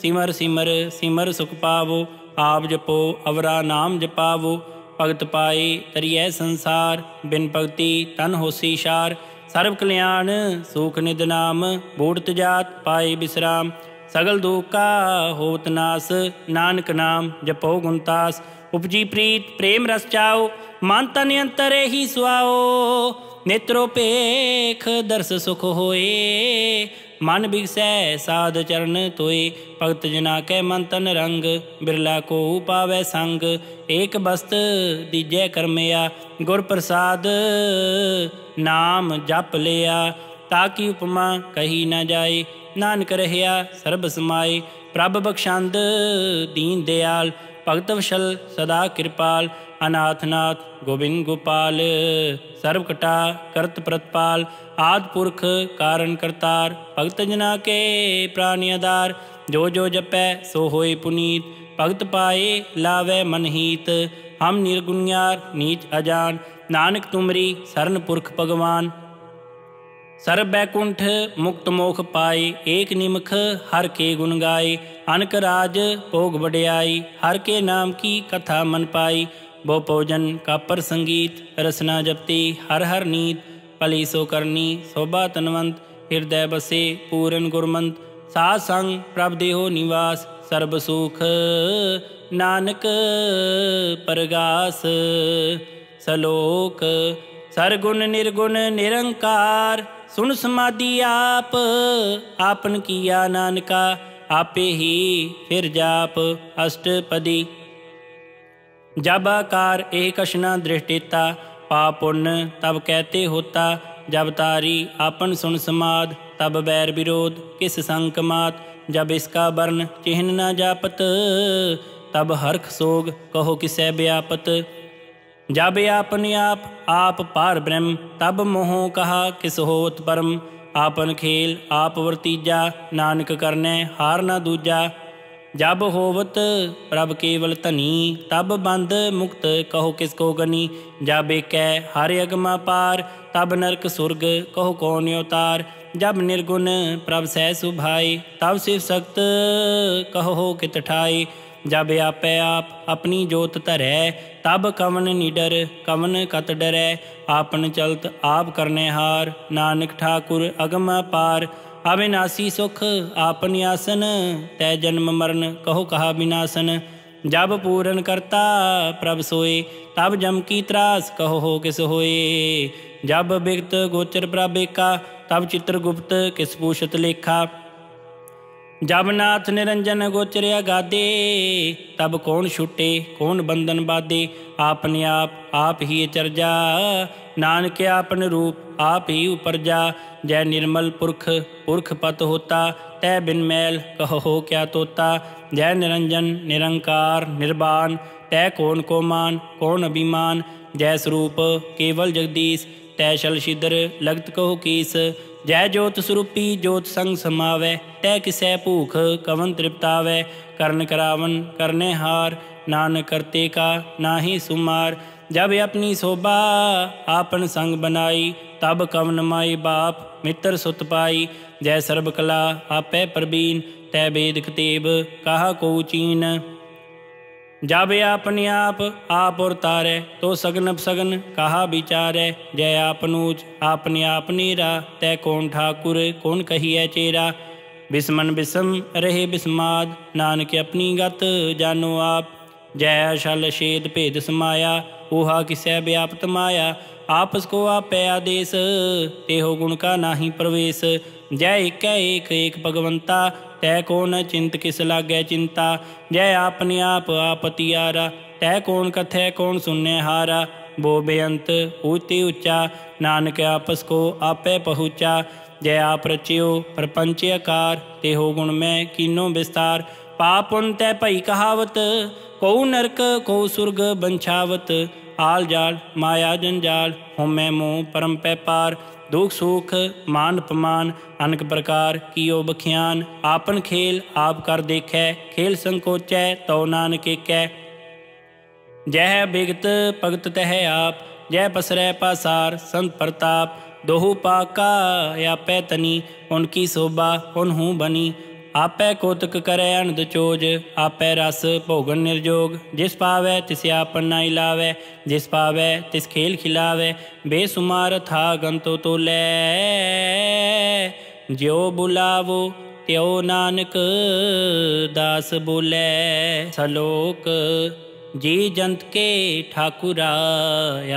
सिमर सिमर सिमर सुख पावो। आप जपो, अवरा नाम जपावो। भगत पाए, तरियै संसार। बिन भगति तन होसी शार। सर्व कल्याण, सुख निद नाम। बूढ़त जात पाए विश्राम सगल दूका होतनास नानक नाम जपो गुणतास उपजी प्रीत प्रेम रस चाओ तन नियंतरे ही सुआओ नेत्रोपेख दर्श सुख होए मन बिगसै साध चरण तोय भगत जना कै मन तन रंग बिरला को पावै संग एक बस्त दीजै करमया गुर प्रसाद नाम जप लिया ਪ੍ਰਸਾਦ ਨਾਮ ਜਪ ਲਿਆ ਤਾਕੀ ਉਪਮਾ ਕਹੀ ਨਾ ਜਾਏ ਨਾਨਕ ਰਹਿਆ ਸਰਬ ਸਮਾਏ ਪ੍ਰਭ ਬਖਸ਼ੰਦ ਦੀਨ ਦਿਆਲ ਭਗਤ ਵਸ਼ਲ ਸਦਾ ਕਿਰਪਾਲ ਅਨਾਥਨਾਥ ਗੋਬਿੰਦ ਗੋਪਾਲ ਸਰਬ ਕਟਾ ਕਰਤ ਪ੍ਰਤਪਾਲ ਆਦ ਪੁਰਖ ਕਾਰਨ ਕਰਤਾਰ ਭਗਤ ਜਨਾ ਕੇ ਪ੍ਰਾਨੀ ਆਧਾਰ ਜੋ ਜੋ ਜਪੈ ਸੋ ਹੋਏ ਪੁਨੀਤ ਭਗਤ ਪਾਏ ਲਾਵੇ ਮਨਹੀਤ ਹਮ ਨਿਰਗੁਣਿਆਰ ਨੀਚ ਅਜਾਨ ਨਾਨਕ ਤੁਮਰੀ ਸਰਨ ਪੁਰਖ ਭਗਵਾਨ ਸਰਬ ਬੈਕੁੰਠ ਮੁਕਤ ਮੋਖ ਪਾਏ ਏਕ ਨਿਮਖ ਹਰ ਕੇ ਗੁਣ ਗਾਏ ਅਨਕ ਰਾਜ ਭੋਗ ਵਡਿਆਈ ਹਰ ਕੇ ਨਾਮ ਕੀ ਕਥਾ ਮਨ ਪਾਈ ਬੋ ਭੋਜਨ ਕਾਪਰ ਸੰਗੀਤ ਰਸਨਾ ਜਪਤੀ ਹਰ ਹਰ ਨੀਤ ਭਲੀ ਸੋ ਕਰਨੀ ਸੋਭਾ ਤਨਵੰਤ ਹਿਰਦੈ ਬਸੇ ਪੂਰਨ ਗੁਰਮੰਤ ਸਾਧ ਸੰਗ ਪ੍ਰਭ ਦੇਹੋ ਨਿਵਾਸ ਸਰਬ ਸੁਖ ਨਾਨਕ ਪਰਗਾਸ ਸਲੋਕ ਸਰਗੁਣ ਨਿਰਗੁਣ ਨਿਰੰਕਾਰ सुन समाधि आप, आपन किया नानका, आपे ही फिर जाप, अष्टपदी। जब आकार एक कशना दृष्टिता पापुन पुण्य तब कहते होता, जब तारी आपन सुन समाध, तब बैर विरोध, किस संकमात, जब इसका वर्ण चिन्ह न जापत, तब हर्ख सोग कहो किसे व्यापत जब आपन आप आप पार ब्रह्म, तब मोह कहा, किस होत परम? आपन खेल, आप वर्तीजा, नानक करने, हार न दूजा। जब होवत प्रभ केवल धनी तब बंद मुक्त कहो किसको गनी। जब कै हर अगमा पार, तब नरक सुर्ग कहो कौन अवतार जब निर्गुण प्रभ सह सुभाई तब शिव सक्त कहो कित ठाई जब आपे आप अपनी जोत धरै, तब कवन निडर कवन कत डरै। आपन चलत आप करने हार, नानक ठाकुर अगम पार। अविनाशी सुख, आपन आसन तय जन्म मरण कहो कहा विनाशन। जब पूरन करता, प्रभ सोए, तब जम की त्रास कहो हो किस होए। जब बिगत गोचर प्रभेका, तब चित्रगुप्त किस पूछत लेखा। जब नाथ निरंजन गोचर गादे, तब कौन छुटे, कौन बंधन बाधे आपने आप आप ही चर्जा नानक आपन रूप, आप ही उपर जा। जय निर्मल पुरख पुरख पत होता। तय बिन मैल कहो क्या तोता? जय निरंजन, निरंकार निर्वाण तय कौन को मान कौन अभिमान? जय स्वरूप, केवल जगदीश। तय शल शिद्र, लगत कहो कीस। जय ज्योत स्वरूपी ज्योत संग समावे तय किसै भूख कवन तृप्तावे? कर्ण करावन करने हार नान करते का ना ही सुमार। जब अपनी शोभा आपन संग बनाई, तब कवन माई बाप मित्र सुत पाई। जय सर्वकला आपै प्रवीण तय वेद कतेब कहा को चीन? जाबे अपने आप आप और तो सगन सगन, कहा विचार जय आपनूच आपने आप नीरा तय कौन ठाकुर, कौन कहिए चेरा? बिस्मन बिस्म, रहे बिस्माद, नानक अपनी गत, जानो आप। जय शल शेद भेद समाया ऊहा किसै व्याप्त माया आपस को आपे आदेश, तेहो गुण का नाही प्रवेश। जय एक एक एक भगवंता तय को न चिंत किस लागै चिंता? जय आपने आप आपतियारा तय कौन कथै, कौन सुनने हारा? बो बेअंत ऊँची उच्चा नानक आपस को आपे पहुचा। जय आप रचियो प्रपंच आकार, तेहो गुण में किनो विस्तार। पाप उन तय भई कहावत को नरक, को सुर्ग बंछावत। आल जाल, माया जंजाल, होमै मोह परम पै पार। दुख, सुख, मान अपमान, अनक प्रकार, कियो बख्यान, आपन खेल, आप कर देखै, खेल संकोचै तो नानकै कै। जह बिगत भगत तह आप जय पसरै पासार, संत प्रताप, दोहू पाका या पैतनी, उनकी शोभा, उन्हू बनी। ਉਨ ਹੂੰ ਬਨੀ ਆਪੈ ਕੋਤਕ ਕਰੈ ਅਨੰਦ ਚੋਜ ਆਪੈ ਰਸ ਭੋਗਨ ਨਿਰਜੋਗ ਜਿਸ ਪਾਵੈ ਤਿਸ ਆਪਨ ਨਾਈ ਲਾਵੈ ਜਿਸ ਪਾਵੈ ਤਿਸ ਖੇਲ ਖਿਲਾਵੈ ਬੇਸੁਮਾਰ ਥਾ ਗੰਤੋ ਤੋਲੇ ਜਿਉ ਬੁਲਾਵੋ ਤਿਉ ਨਾਨਕ ਦਾਸ ਬੋਲੇ ਸਲੋਕ ਜੀ ਜੰਤ ਕੇ ਠਾਕੁਰਾ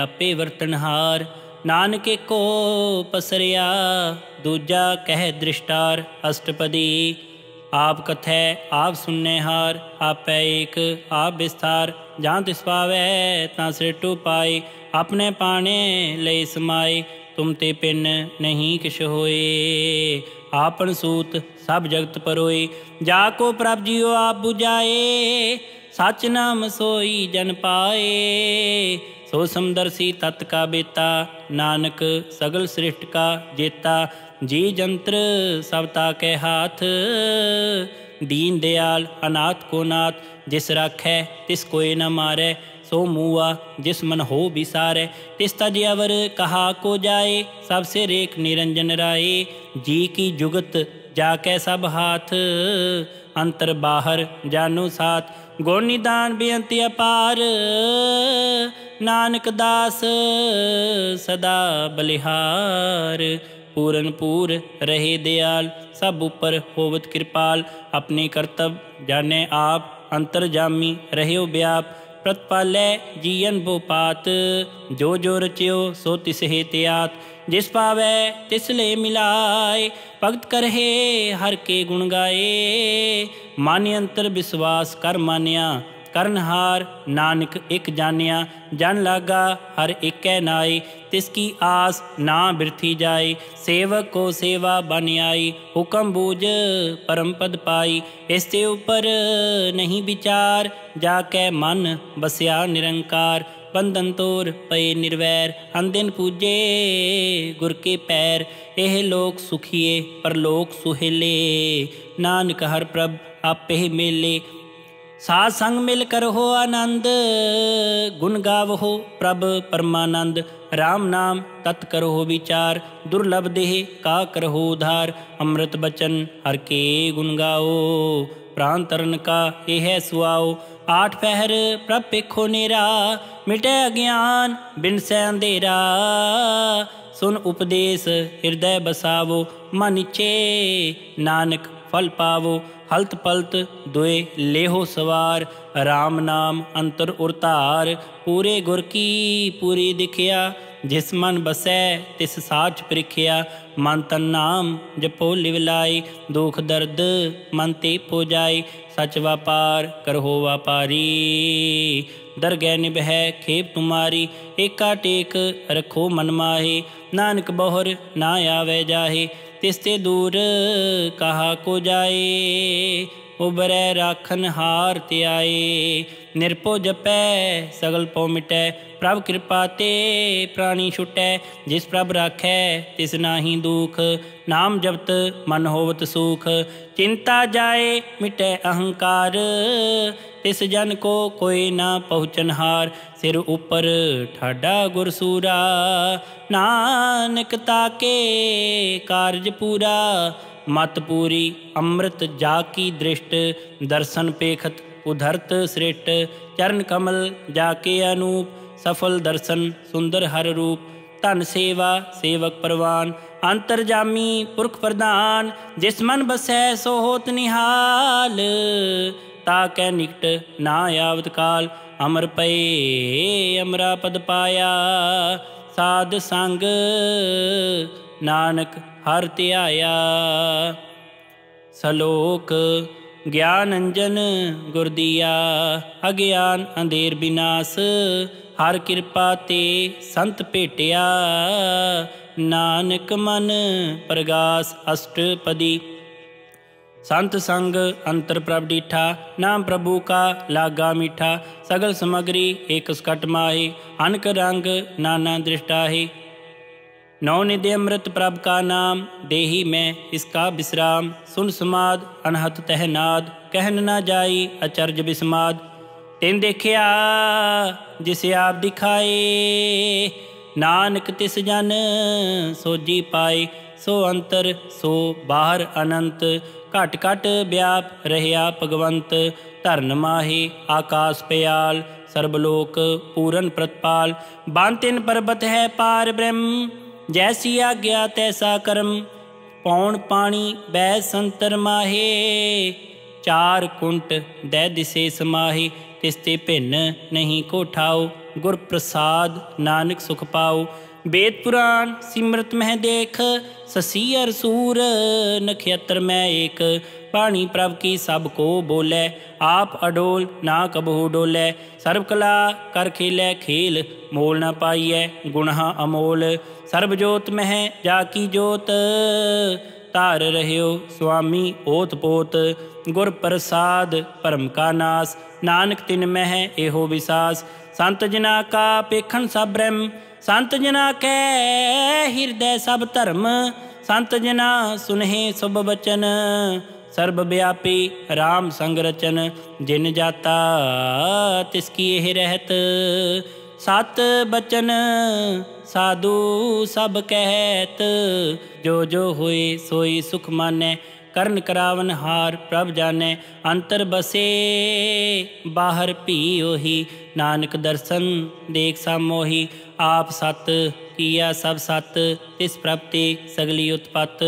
ਆਪੇ ਵਰਤਨਹਾਰ ਨਾਨਕੇ ਕੋ ਪਸਰਿਆ ਦੂਜਾ ਕਹਿ ਦ੍ਰਿਸ਼ਟਾਰ ਅਸ਼ਟਪਦੀ आप कथै आप सुनने हार आपै एक आप विस्तार ਜਾਂ ਤਿਸ ਪਾਵੇ ਤਾਂ ਸਿਰਟੂ ਪਾਈ ਆਪਣੇ ਪਾਣੇ ਲਈ ਸਮਾਈ ਤੁਮ ਤੇ ਪਿੰਨ ਨਹੀਂ ਕਿਛ ਹੋਏ ਆਪਨ ਸੂਤ ਸਭ ਜਗਤ ਪਰੋਈ ਜਾ ਕੋ ਪ੍ਰਭ ਜੀਓ ਆਪ 부ਜਾਏ ਸਚ ਨਾਮ ਸੋਈ ਜਨ ਪਾਏ ਸੋ ਸਮਦਰਸੀ ਤਤ ਕਾ ਬੇਤਾ ਨਾਨਕ ਸਗਲ ਸ੍ਰਿਸ਼ਟ ਕਾ ਜੇਤਾ ਜੀ ਜੰਤਰ ਸਭ ਤਾ ਕੇ ਹਾਥ ਦੀਨ ਦਿਆਲ ਅਨਾਥ ਕੋ ਨਾਥ ਜਿਸ ਰਾਖੈ ਤਿਸ ਕੋਏ ਨ ਮਾਰੈ ਸੋ ਮੂਆ ਜਿਸ ਮਨ ਹੋ ਵਿਸਾਰੈ ਤਿਸ ਤਜ ਅਵਰ ਕਹਾ ਕੋ ਜਾਏ ਸਭ ਸੇ ਰੇਖ ਨਿਰੰਜਨ ਰਾਏ ਜੀ ਕੀ ਜੁਗਤ ਜਾ ਕੇ ਸਭ ਹਾਥ ਅੰਤਰ ਬਾਹਰ ਜਾਨੂ ਸਾਥ ਗੁਣ ਨਿਦਾਨ ਬੇਅੰਤ ਅਪਾਰ ਨਾਨਕ ਦਾਸ ਸਦਾ ਬਲਿਹਾਰ ਪੂਰਨ ਪੂਰ ਰਹੇ ਦਿਆਲ ਸਭ ਉਪਰ ਹੋਵਤ ਕਿਰਪਾਲ ਆਪਣੇ ਕਰਤਬ ਜਾਣੇ ਆਪ ਅੰਤਰ ਜਾਮੀ ਰਹਿਓ ਬਿਆਪ ਪ੍ਰਤਪਾਲੈ ਜੀਵਨ ਬੋਪਾਤ ਜੋ ਜੋ ਰਚਿਓ ਸੋ ਤਿਸ ਹੈ ਤਿਆਤ ਜਿਸ ਪਾਵੈ ਤਿਸ ਲੈ ਮਿਲਾਏ ਭਗਤ ਕਰਹਿ ਹਰ ਕੇ ਗੁਣ ਗਾਏ ਮਨ ਅੰਤਰ ਵਿਸ਼ਵਾਸ ਕਰ ਮਾਨਿਆ ਕਰਨਹਾਰ ਨਾਨਕ ਇਕ ਜਾਣਿਆ ਜਨ ਲਾਗਾ ਹਰ ਇਕੈ ਨਾਈ ਤਿਸ ਕੀ ਆਸ ਨਾ ਬਿਰਥੀ ਜਾਏ ਸੇਵਕ ਕੋ ਸੇਵਾ ਬਨ ਆਈ ਹੁਕਮ ਬੂਝ ਪਰਮ ਪਦ ਪਾਈ ਇਸ ਤੇ ਉਪਰ ਨਹੀਂ ਵਿਚਾਰ ਜਾ ਕੇ ਮਨ ਬਸਿਆ ਨਿਰੰਕਾਰ ਬੰਧਨ ਤੋਰ ਪਏ ਨਿਰਵੈਰ ਅੰਦਿਨ ਪੂਜੇ ਗੁਰ ਕੇ ਪੈਰ ਇਹ ਲੋਕ ਸੁਖੀਏ ਪਰ ਲੋਕ ਸੁਹੇਲੇ ਨਾਨਕ ਹਰ ਪ੍ਰਭ ਆਪੇ ਮੇਲੇ साध संग मिल कर हो आनंद, गुण गाव हो प्रभ परमानंद। राम नाम तत् कर हो विचार, दुर्लभ देह का कर हो उधार। अमृत बचन हर के गुण गाओ प्राण तरण का यह सुहाओ आठ पहर प्रपेखो नेरा, मिटे अज्ञान बिन अंधेरा। सुन उपदेश हृदय बसावो, मन चे नानक फल पावो। हलत पलत दुए लेहो सवार, राम नाम अंतर उरतार पूरे गुर की पूरी दिखिया, जिस मन बसै तिस साच प्रिख्या। मन तन नाम जपो लिवलाई दुख दर्द मन ते पो जाय सच व्यापार करहो व्यापारी दरगह निबह खेप तुम्हारी, एका टेक रखो मन माहे। नानक बहर ना आवे जाहे। तिसते दूर कहा को जाए उबरै राखन हार त्याए निरपो जपै, सगल पो मिटै, प्रभ कृपा ते प्राणी छुटै। जिस प्रभ राखै, तिस नाही दुख। नाम जपत मन होवत सुख। चिंता जाए, मिटै अहंकार। ਮਿਟੈ ਅਹੰਕਾਰ ਤਿਸ ਜਨ ਕੋ ਕੋਈ ਨਾ ਪਹੁੰਚਨ ਹਾਰ ਸਿਰ ਉਪਰ ਠਾਡਾ ਗੁਰਸੂਰਾ ਨਾਨਕ ਤਾਕੇ ਕਾਰਜ ਪੂਰਾ ਮਤ ਪੂਰੀ ਅੰਮ੍ਰਿਤ ਜਾ ਕੀ ਦ੍ਰਿਸ਼ਟ ਦਰਸ਼ਨ ਪੇਖਤ ਉਧਰਤ ਸ੍ਰਿਸ਼ਟ ਚਰਨ ਕਮਲ ਜਾ ਕੇ ਅਨੂਪ ਸਫਲ ਦਰਸ਼ਨ ਸੁੰਦਰ ਹਰ ਰੂਪ ਧਨ ਸੇਵਾ ਸੇਵਕ ਪਰਵਾਨ ਅੰਤਰਜਾਮੀ ਪੁਰਖ ਪ੍ਰਧਾਨ ਜਿਸ ਮਨ ਬਸੈ ਸੋ ਹੋਤ ਨਿਹਾਲ ਤਾ ਕੈ ਨਿਕਟ ਨਾ ਆਵਤ ਕਾਲ, ਅਮਰ ਪਏ, ਅਮਰਾ ਪਦ ਪਾਇਆ। ਸਾਧ ਸੰਗ ਨਾਨਕ ਹਰ ਧਿਆਇਆ। ਸਲੋਕ ਗਿਆਨ ਅੰਜਨ ਗੁਰ ਦੀਆ, ਅਗਿਆਨ ਅੰਧੇਰ ਬਿਨਾਸ਼, ਹਰ ਕਿਰਪਾ ਤੇ ਸੰਤ ਭੇਟਿਆ। ਨਾਨਕ ਮਨ ਪ੍ਰਗਾਸ ਅਸ਼ਟਪਦੀ संत संग अंतर प्रभ डीठा नाम प्रभु का लागा मीठा सगल समग्री एक स्कट अनक रंग नाना दृष्टाहे। नौ निधि अमृत प्रभ का नाम, देही में इसका विश्राम, सुन समाद, अनहत तहनाद कहन न जाई अचर्ज विस्माद। तिन देखिया, जिसे आप दिखाए, नानक तिस जन सोजी पाए, सो अंतर, सो बाहर अनंत ਘਟ ਘਟ ਵਿਆਪ ਰਹਿਆ ਭਗਵੰਤ ਧਰਨ ਮਾਹੀ ਆਕਾਸ ਪਿਆਲ ਸਰਬ ਲੋਕ ਪੂਰਨ ਪ੍ਰਤਪਾਲ ਬਾਂਤਿਨ ਪਰਬਤ ਹੈ ਪਾਰ ਬ੍ਰਹਮ ਜੈਸੀ ਆਗਿਆ ਤੈਸਾ ਕਰਮ ਪੌਣ ਪਾਣੀ ਬੈ ਸੰਤਰ ਮਾਹੇ ਚਾਰ ਕੁੰਟ ਦੈ ਦਿਸੇ ਸਮਾਹੀ ਤਿਸ ਤੇ ਭਿੰਨ ਨਹੀਂ ਕੋ ਠਾਓ ਗੁਰ ਪ੍ਰਸਾਦ ਨਾਨਕ ਸੁਖ ਪਾਓ वेद पुराण, सिमरत मह देख, ससी अर सूर नक्षत्र में एक। पाणी प्रभ की सबको बोले, आप अडोल ना कबहू डोले। सर्व कला कर खेले, खेल मोल न पाइय गुणहा अमोल। सर्वजोत मह जाकी जोत तार रहो स्वामी ओत पोत। गुर प्रसाद परम का नास, नानक तिन मह एहो विसास। संत जना का पेखन सब ब्रह्म संत जना कै हृदय सब धर्म संत जना सुनहे सुब बचन सर्व व्यापी राम संग रचन जिन जाता तिसकी यह रहत सत बचन साधु सब कहत जो जो होए सोई सुख माने कर्ण करावन हार प्रभ जाने अंतर बसे बाहर पी ओही ਨਾਨਕ ਦਰਸ਼ਨ ਦੇਖ ਸਾਮੋਹੀ ਆਪ ਸਤ ਕੀਆ ਸਭ ਸਤ ਤਿਸ ਪ੍ਰਭ ਤੇ ਸਗਲੀ ਉਤਪਤ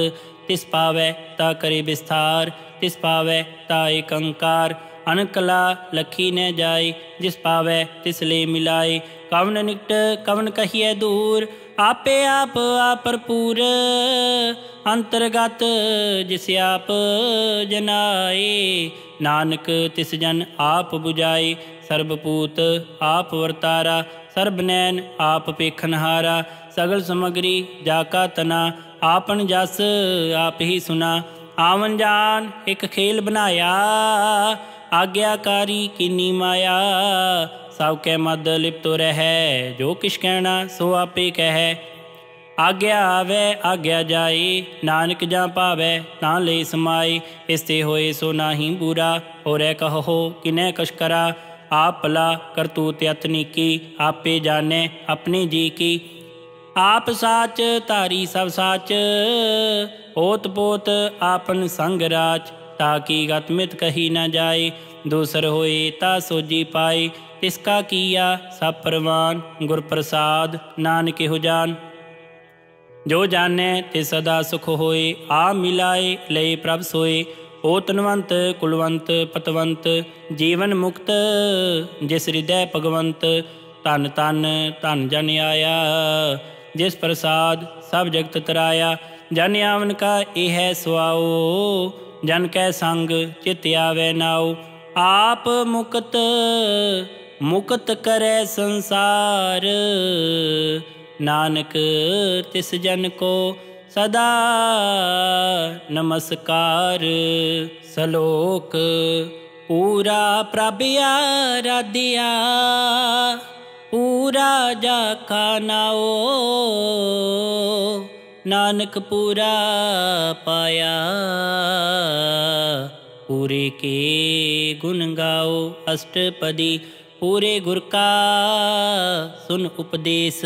ਤਿਸ ਪਾਵੈ ਤਾ ਕਰੇ ਵਿਸਥਾਰ ਤਿਸ ਪਾਵੈ ਤਾ ਏਕੰਕਾਰ ਅਨਕਲਾ ਲਖੀ ਨ ਜਾਏ ਜਿਸ ਪਾਵੈ ਤਿਸ ਲੈ ਮਿਲਾਏ ਕਵਨ ਨਿਕਟ ਕਵਨ ਕਹੀਏ ਦੂਰ ਆਪੇ ਆਪ ਆਪਰਪੂਰ अंतर्गत, जिस आप जनाए। नानक, तिस जन आप बुझाए। सर्वपूत आप वरतारा। सर्वनैन, आप पेखनहारा। सगल समग्री, जाका तना। आपन जस, आप ही सुना। आवन जान, एक खेल बनाया। आज्ञाकारी किन्नी माया। सब कै मद लिप्त रह। जो किश कहना, सो आपे कह। ਆਗਿਆ ਆਵੇ ਆਗਿਆ ਜਾਏ ਨਾਨਕ ਜਾਂ ਭਾਵੈ ਤਾਂ ਲੈ ਸਮਾਈ ਇਸ ਤੇ ਹੋਏ ਸੋ ਨਾਹੀ ਬੂਰਾ ਹੋਰੇ ਕਹੋ ਕਿਨੈ ਕਛ ਕਰਾ ਆਪ ਭਲਾ ਕਰਤੂਤ ਅਤਨੀ ਕੀ ਆਪੇ ਜਾਣੇ ਆਪਣੇ ਜੀ ਕੀ ਆਪ ਸਾਚ ਧਾਰੀ ਸਭ ਸਾਚ ਹੋਤ ਪੋਤ ਆਪਨ ਸੰਗ ਰਾਚ ਤਾਕੀ ਗਤ ਮਿਤ ਕਹੀ ਨਾ ਜਾਏ ਦੂਸਰ ਹੋਏ ਤਾ ਸੋਜੀ ਪਾਏ ਤਿਸਕਾ ਕੀਆ ਸਭ ਪਰਵਾਨ ਗੁਰ ਪ੍ਰਸਾਦ ਨਾਨਕ ਹੋ ਜਾਨ ਜੋ ਜਾਣੈ ਤੇ ਸਦਾ ਸੁਖ ਹੋਏ ਆ ਮਿਲਾਏ ਲਈ ਪ੍ਰਭ ਸੋਏ ਓ ਤਨਵੰਤ ਕੁਲਵੰਤ ਪਤਵੰਤ ਜੀਵਨ ਮੁਕਤ ਜਿਸ ਹਿਰਦੈ ਭਗਵੰਤ ਤਨ ਤਨ ਧਨ ਜਨ ਆਇਆ ਜਿਸ ਪ੍ਰਸਾਦ ਸਭ ਜਗਤ ਤਰਾਇਆ ਜਨ ਆਵਨ ਕਾ ਇਹ ਹੈ ਸੁਆਓ ਜਨ ਕੈ ਸੰਗ ਚਿਤ ਆਵੇ ਨਾਉ ਆਪ ਮੁਕਤ ਮੁਕਤ ਕਰੈ ਸੰਸਾਰ नानक, तिस जन को सदा नमस्कार। सलोक पूरा प्रभिया राधिया। पूरा जा नाओ। नानक पूरा पाया। पूरे के गुण गाओ अष्टपदी। पूरे गुर का सुन उपदेश।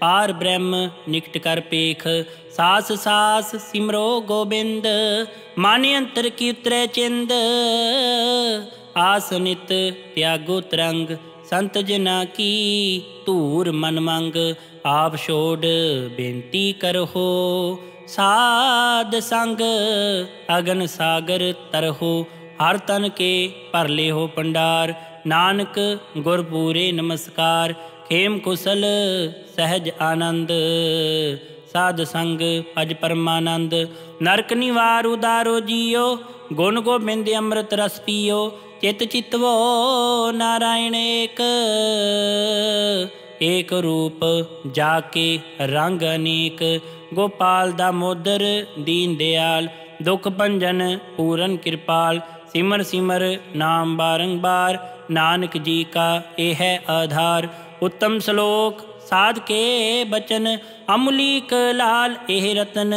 ਪਾਰ ਬ੍ਰਹਮ, ਨਿਕਟ ਕਰ ਪੇਖ। ਸਾਸ ਸਾਸ ਸਿਮਰੋ ਗੋਬਿੰਦ, ਮਨ ਅੰਤਰ ਕੀ ਉਤਰੈ ਚਿੰਦ। ਆਸਨਿਤ ਤਿਆਗੋ ਤਰੰਗ, ਸੰਤ ਜਨਾ ਕੀ ਧੂਰ ਮਨ ਮੰਗ। ਆਪ ਛੋੜ ਬੇਨਤੀ ਕਰਹੋ, ਸਾਧ ਸੰਗ, ਅਗਨ ਸਾਗਰ ਤਰਹੋ। ਹਰ ਤਨ ਕੇ ਭਰ ਲਿਓ ਪੰਡਾਰ ਨਾਨਕ ਗੁਰਪੂਰੇ ਨਮਸਕਾਰ। खेम कुशल, सहज आनंद। साध संग अज परमानंद। नरक निवार उदारो जियो, गुण गोबिंद अमृत रस पियो। चित चितवो नारायण एक। एक रूप जाके रंग अनेक। गोपाल दामोदर, दीन दयाल। दुख भंजन, पूरन कृपाल। सिमर सिमर, नाम बारंबार। नानक जी का यह आधार। उत्तम श्लोक साध के बचन अमलीक लाल एह रतन।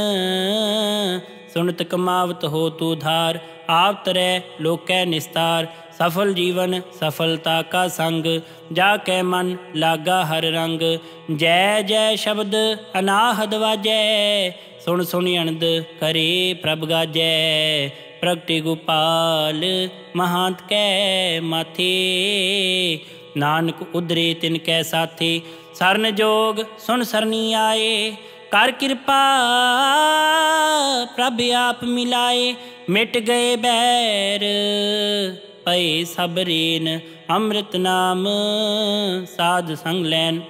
सुनत कमावत हो तू धार आप तरह लोक निस्तार। सफल जीवन, सफलता का संग जा कै मन लागा हर रंग। जय जय शब्द, अनाहद वाजै, सुन सुन अनद करे प्रभगा गाजै प्रगटे गोपाल महांत कै माथे ਨਾਨਕ ਉਦਰੇ ਤਿਨ ਕੈ ਸਾਥੇ ਸਰਨ ਜੋਗ ਸੁਨ ਸਰਨੀ ਆਏ ਕਰ ਕਿਰਪਾ ਪ੍ਰਭ ਆਪ ਮਿਲਾਏ ਮਿਟ ਗਏ ਬੈਰ ਪਏ ਸਬਰੇਨ ਅੰਮ੍ਰਿਤ ਨਾਮ ਸਾਧ ਸੰਗ ਲੈਨ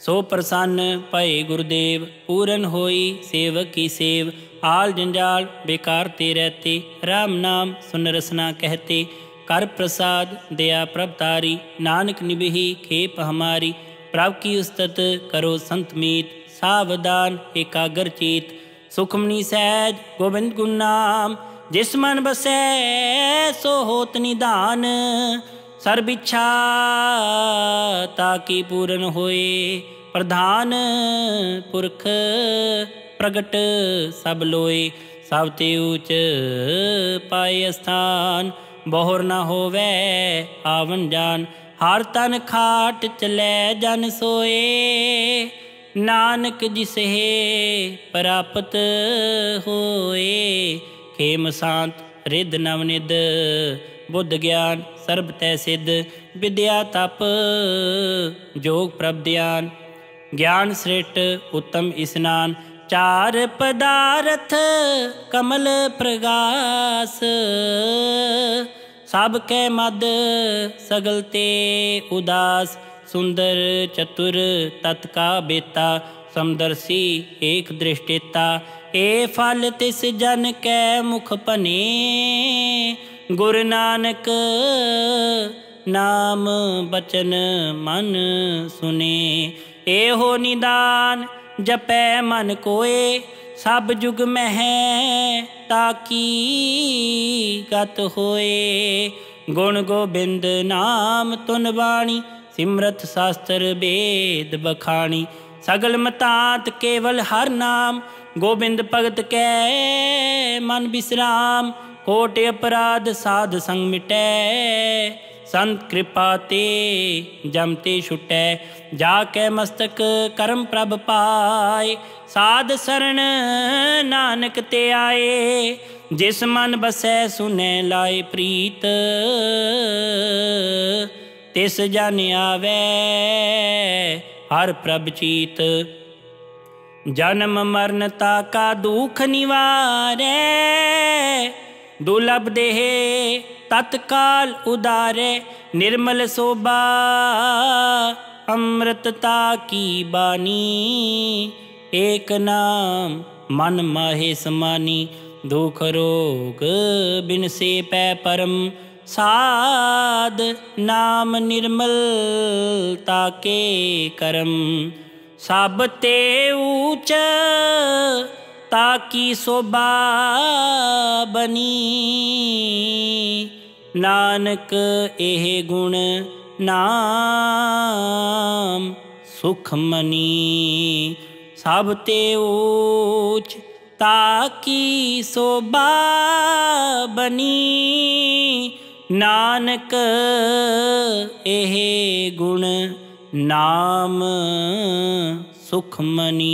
ਸੋ ਪ੍ਰਸੰਨ ਭਏ ਗੁਰਦੇਵ ਪੂਰਨ ਹੋਈ ਸੇਵਕ ਕੀ ਸੇਵ ਆਲ ਜੰਜਾਲ ਬੇਕਾਰ ਤੇ ਰਹਤੇ RAM ਨਾਮ ਸੁਨ ਰਸਨਾ ਕਹਤੇ कर प्रसाद दया प्रभतारी नानक निबिहि खेप हमारी प्रभ की उस्तत करो संत मीत, सावधान एकाग्र चेत। सुखमनी सहज गोविंद गुण नाम, जिस मन बसै सो होत निदान। सर्व इच्छा ताकि पूर्ण होए प्रधान पुरख प्रगट सब लोए। सब ते ऊच पाए स्थान ਬਹੁਰ ਨਾ ਹੋਵੇ ਆਵਨ ਜਾਨ, ਹਰ ਤਨ ਖਾਟ ਚਲੇ ਜਨ ਸੋਏ। ਨਾਨਕ ਜਿਸੇ ਪ੍ਰਾਪਤ ਹੋਏ। ਖੇਮ ਸ਼ਾਂਤ, ਰਿੱਧ ਨਵਨਿਦ ਬੁੱਧ ਗਿਆਨ, ਸਰਬ ਤੈ ਸਿੱਧ, ਵਿਦਿਆ ਤਪ, ਜੋਗ ਪ੍ਰਭ ਧਿਆਨ। ਗਿਆਨ ਸ੍ਰਿਟ ਉਤਮ ਇਸਨਾਨ चार पदार्थ कमल प्रगास। सबके मद सगलते उदास, सुंदर चतुर तत्का बेता। समदर्शी एक दृष्टिता, ए फल तिस जन के मुख पने। गुरु नानक नाम बचन मन सुने। एहो निदान जपै मन कोय सब जुग मह ताकी गत होए। गुण गोबिंद नाम तुन बाणी, सिमरत शास्त्र वेद बखाणी। सगल मतात केवल हर नाम, गोबिंद भगत कै मन विश्राम कोट अपराध साध संग मिटै ਸੰਤ ਕਿਰਪਾ ਤੇ ਜਮ ਤੇ ਛੁਟੈ, ਜਾ ਕੇ ਮਸਤਕ ਕਰਮ ਪ੍ਰਭ ਪਾਏ। ਸਾਧ ਸਰਣ ਨਾਨਕ ਤੇ ਆਏ, ਜਿਸ ਮਨ ਬਸੈ ਸੁਨੈ ਲਾਏ ਪ੍ਰੀਤ। ਤਿਸ ਜਨ ਆਵੇ, ਹਰ ਪ੍ਰਭ ਚੀਤ। ਜਨਮ ਮਰਨ ਤਾ ਕਾ ਦੁਖ ਨਿਵਾਰੇ दुर्लभ देहे, तत्काल उदारे, निर्मल शोभा, अमृतता की बानी। एक नाम मन माहे समानी, दुख रोग बिन से पै परम। साध नाम निर्मल ताके करम। सब ते ऊच ਤੇ ਊਚ ਤਾਕੀ ਸੋਭਾ ਬਨੀ ਨਾਨਕ ਇਹ ਗੁਣ ਨਾਮ ਸੁਖ ਮਨੀ ਸਭ ਤੇ ਊਚ ਤਾਕੀ ਸੋਭਾ ਬਨੀ ਨਾਨਕ ਇਹ ਗੁਣ ਨਾਮ ਸੁਖਮਨੀ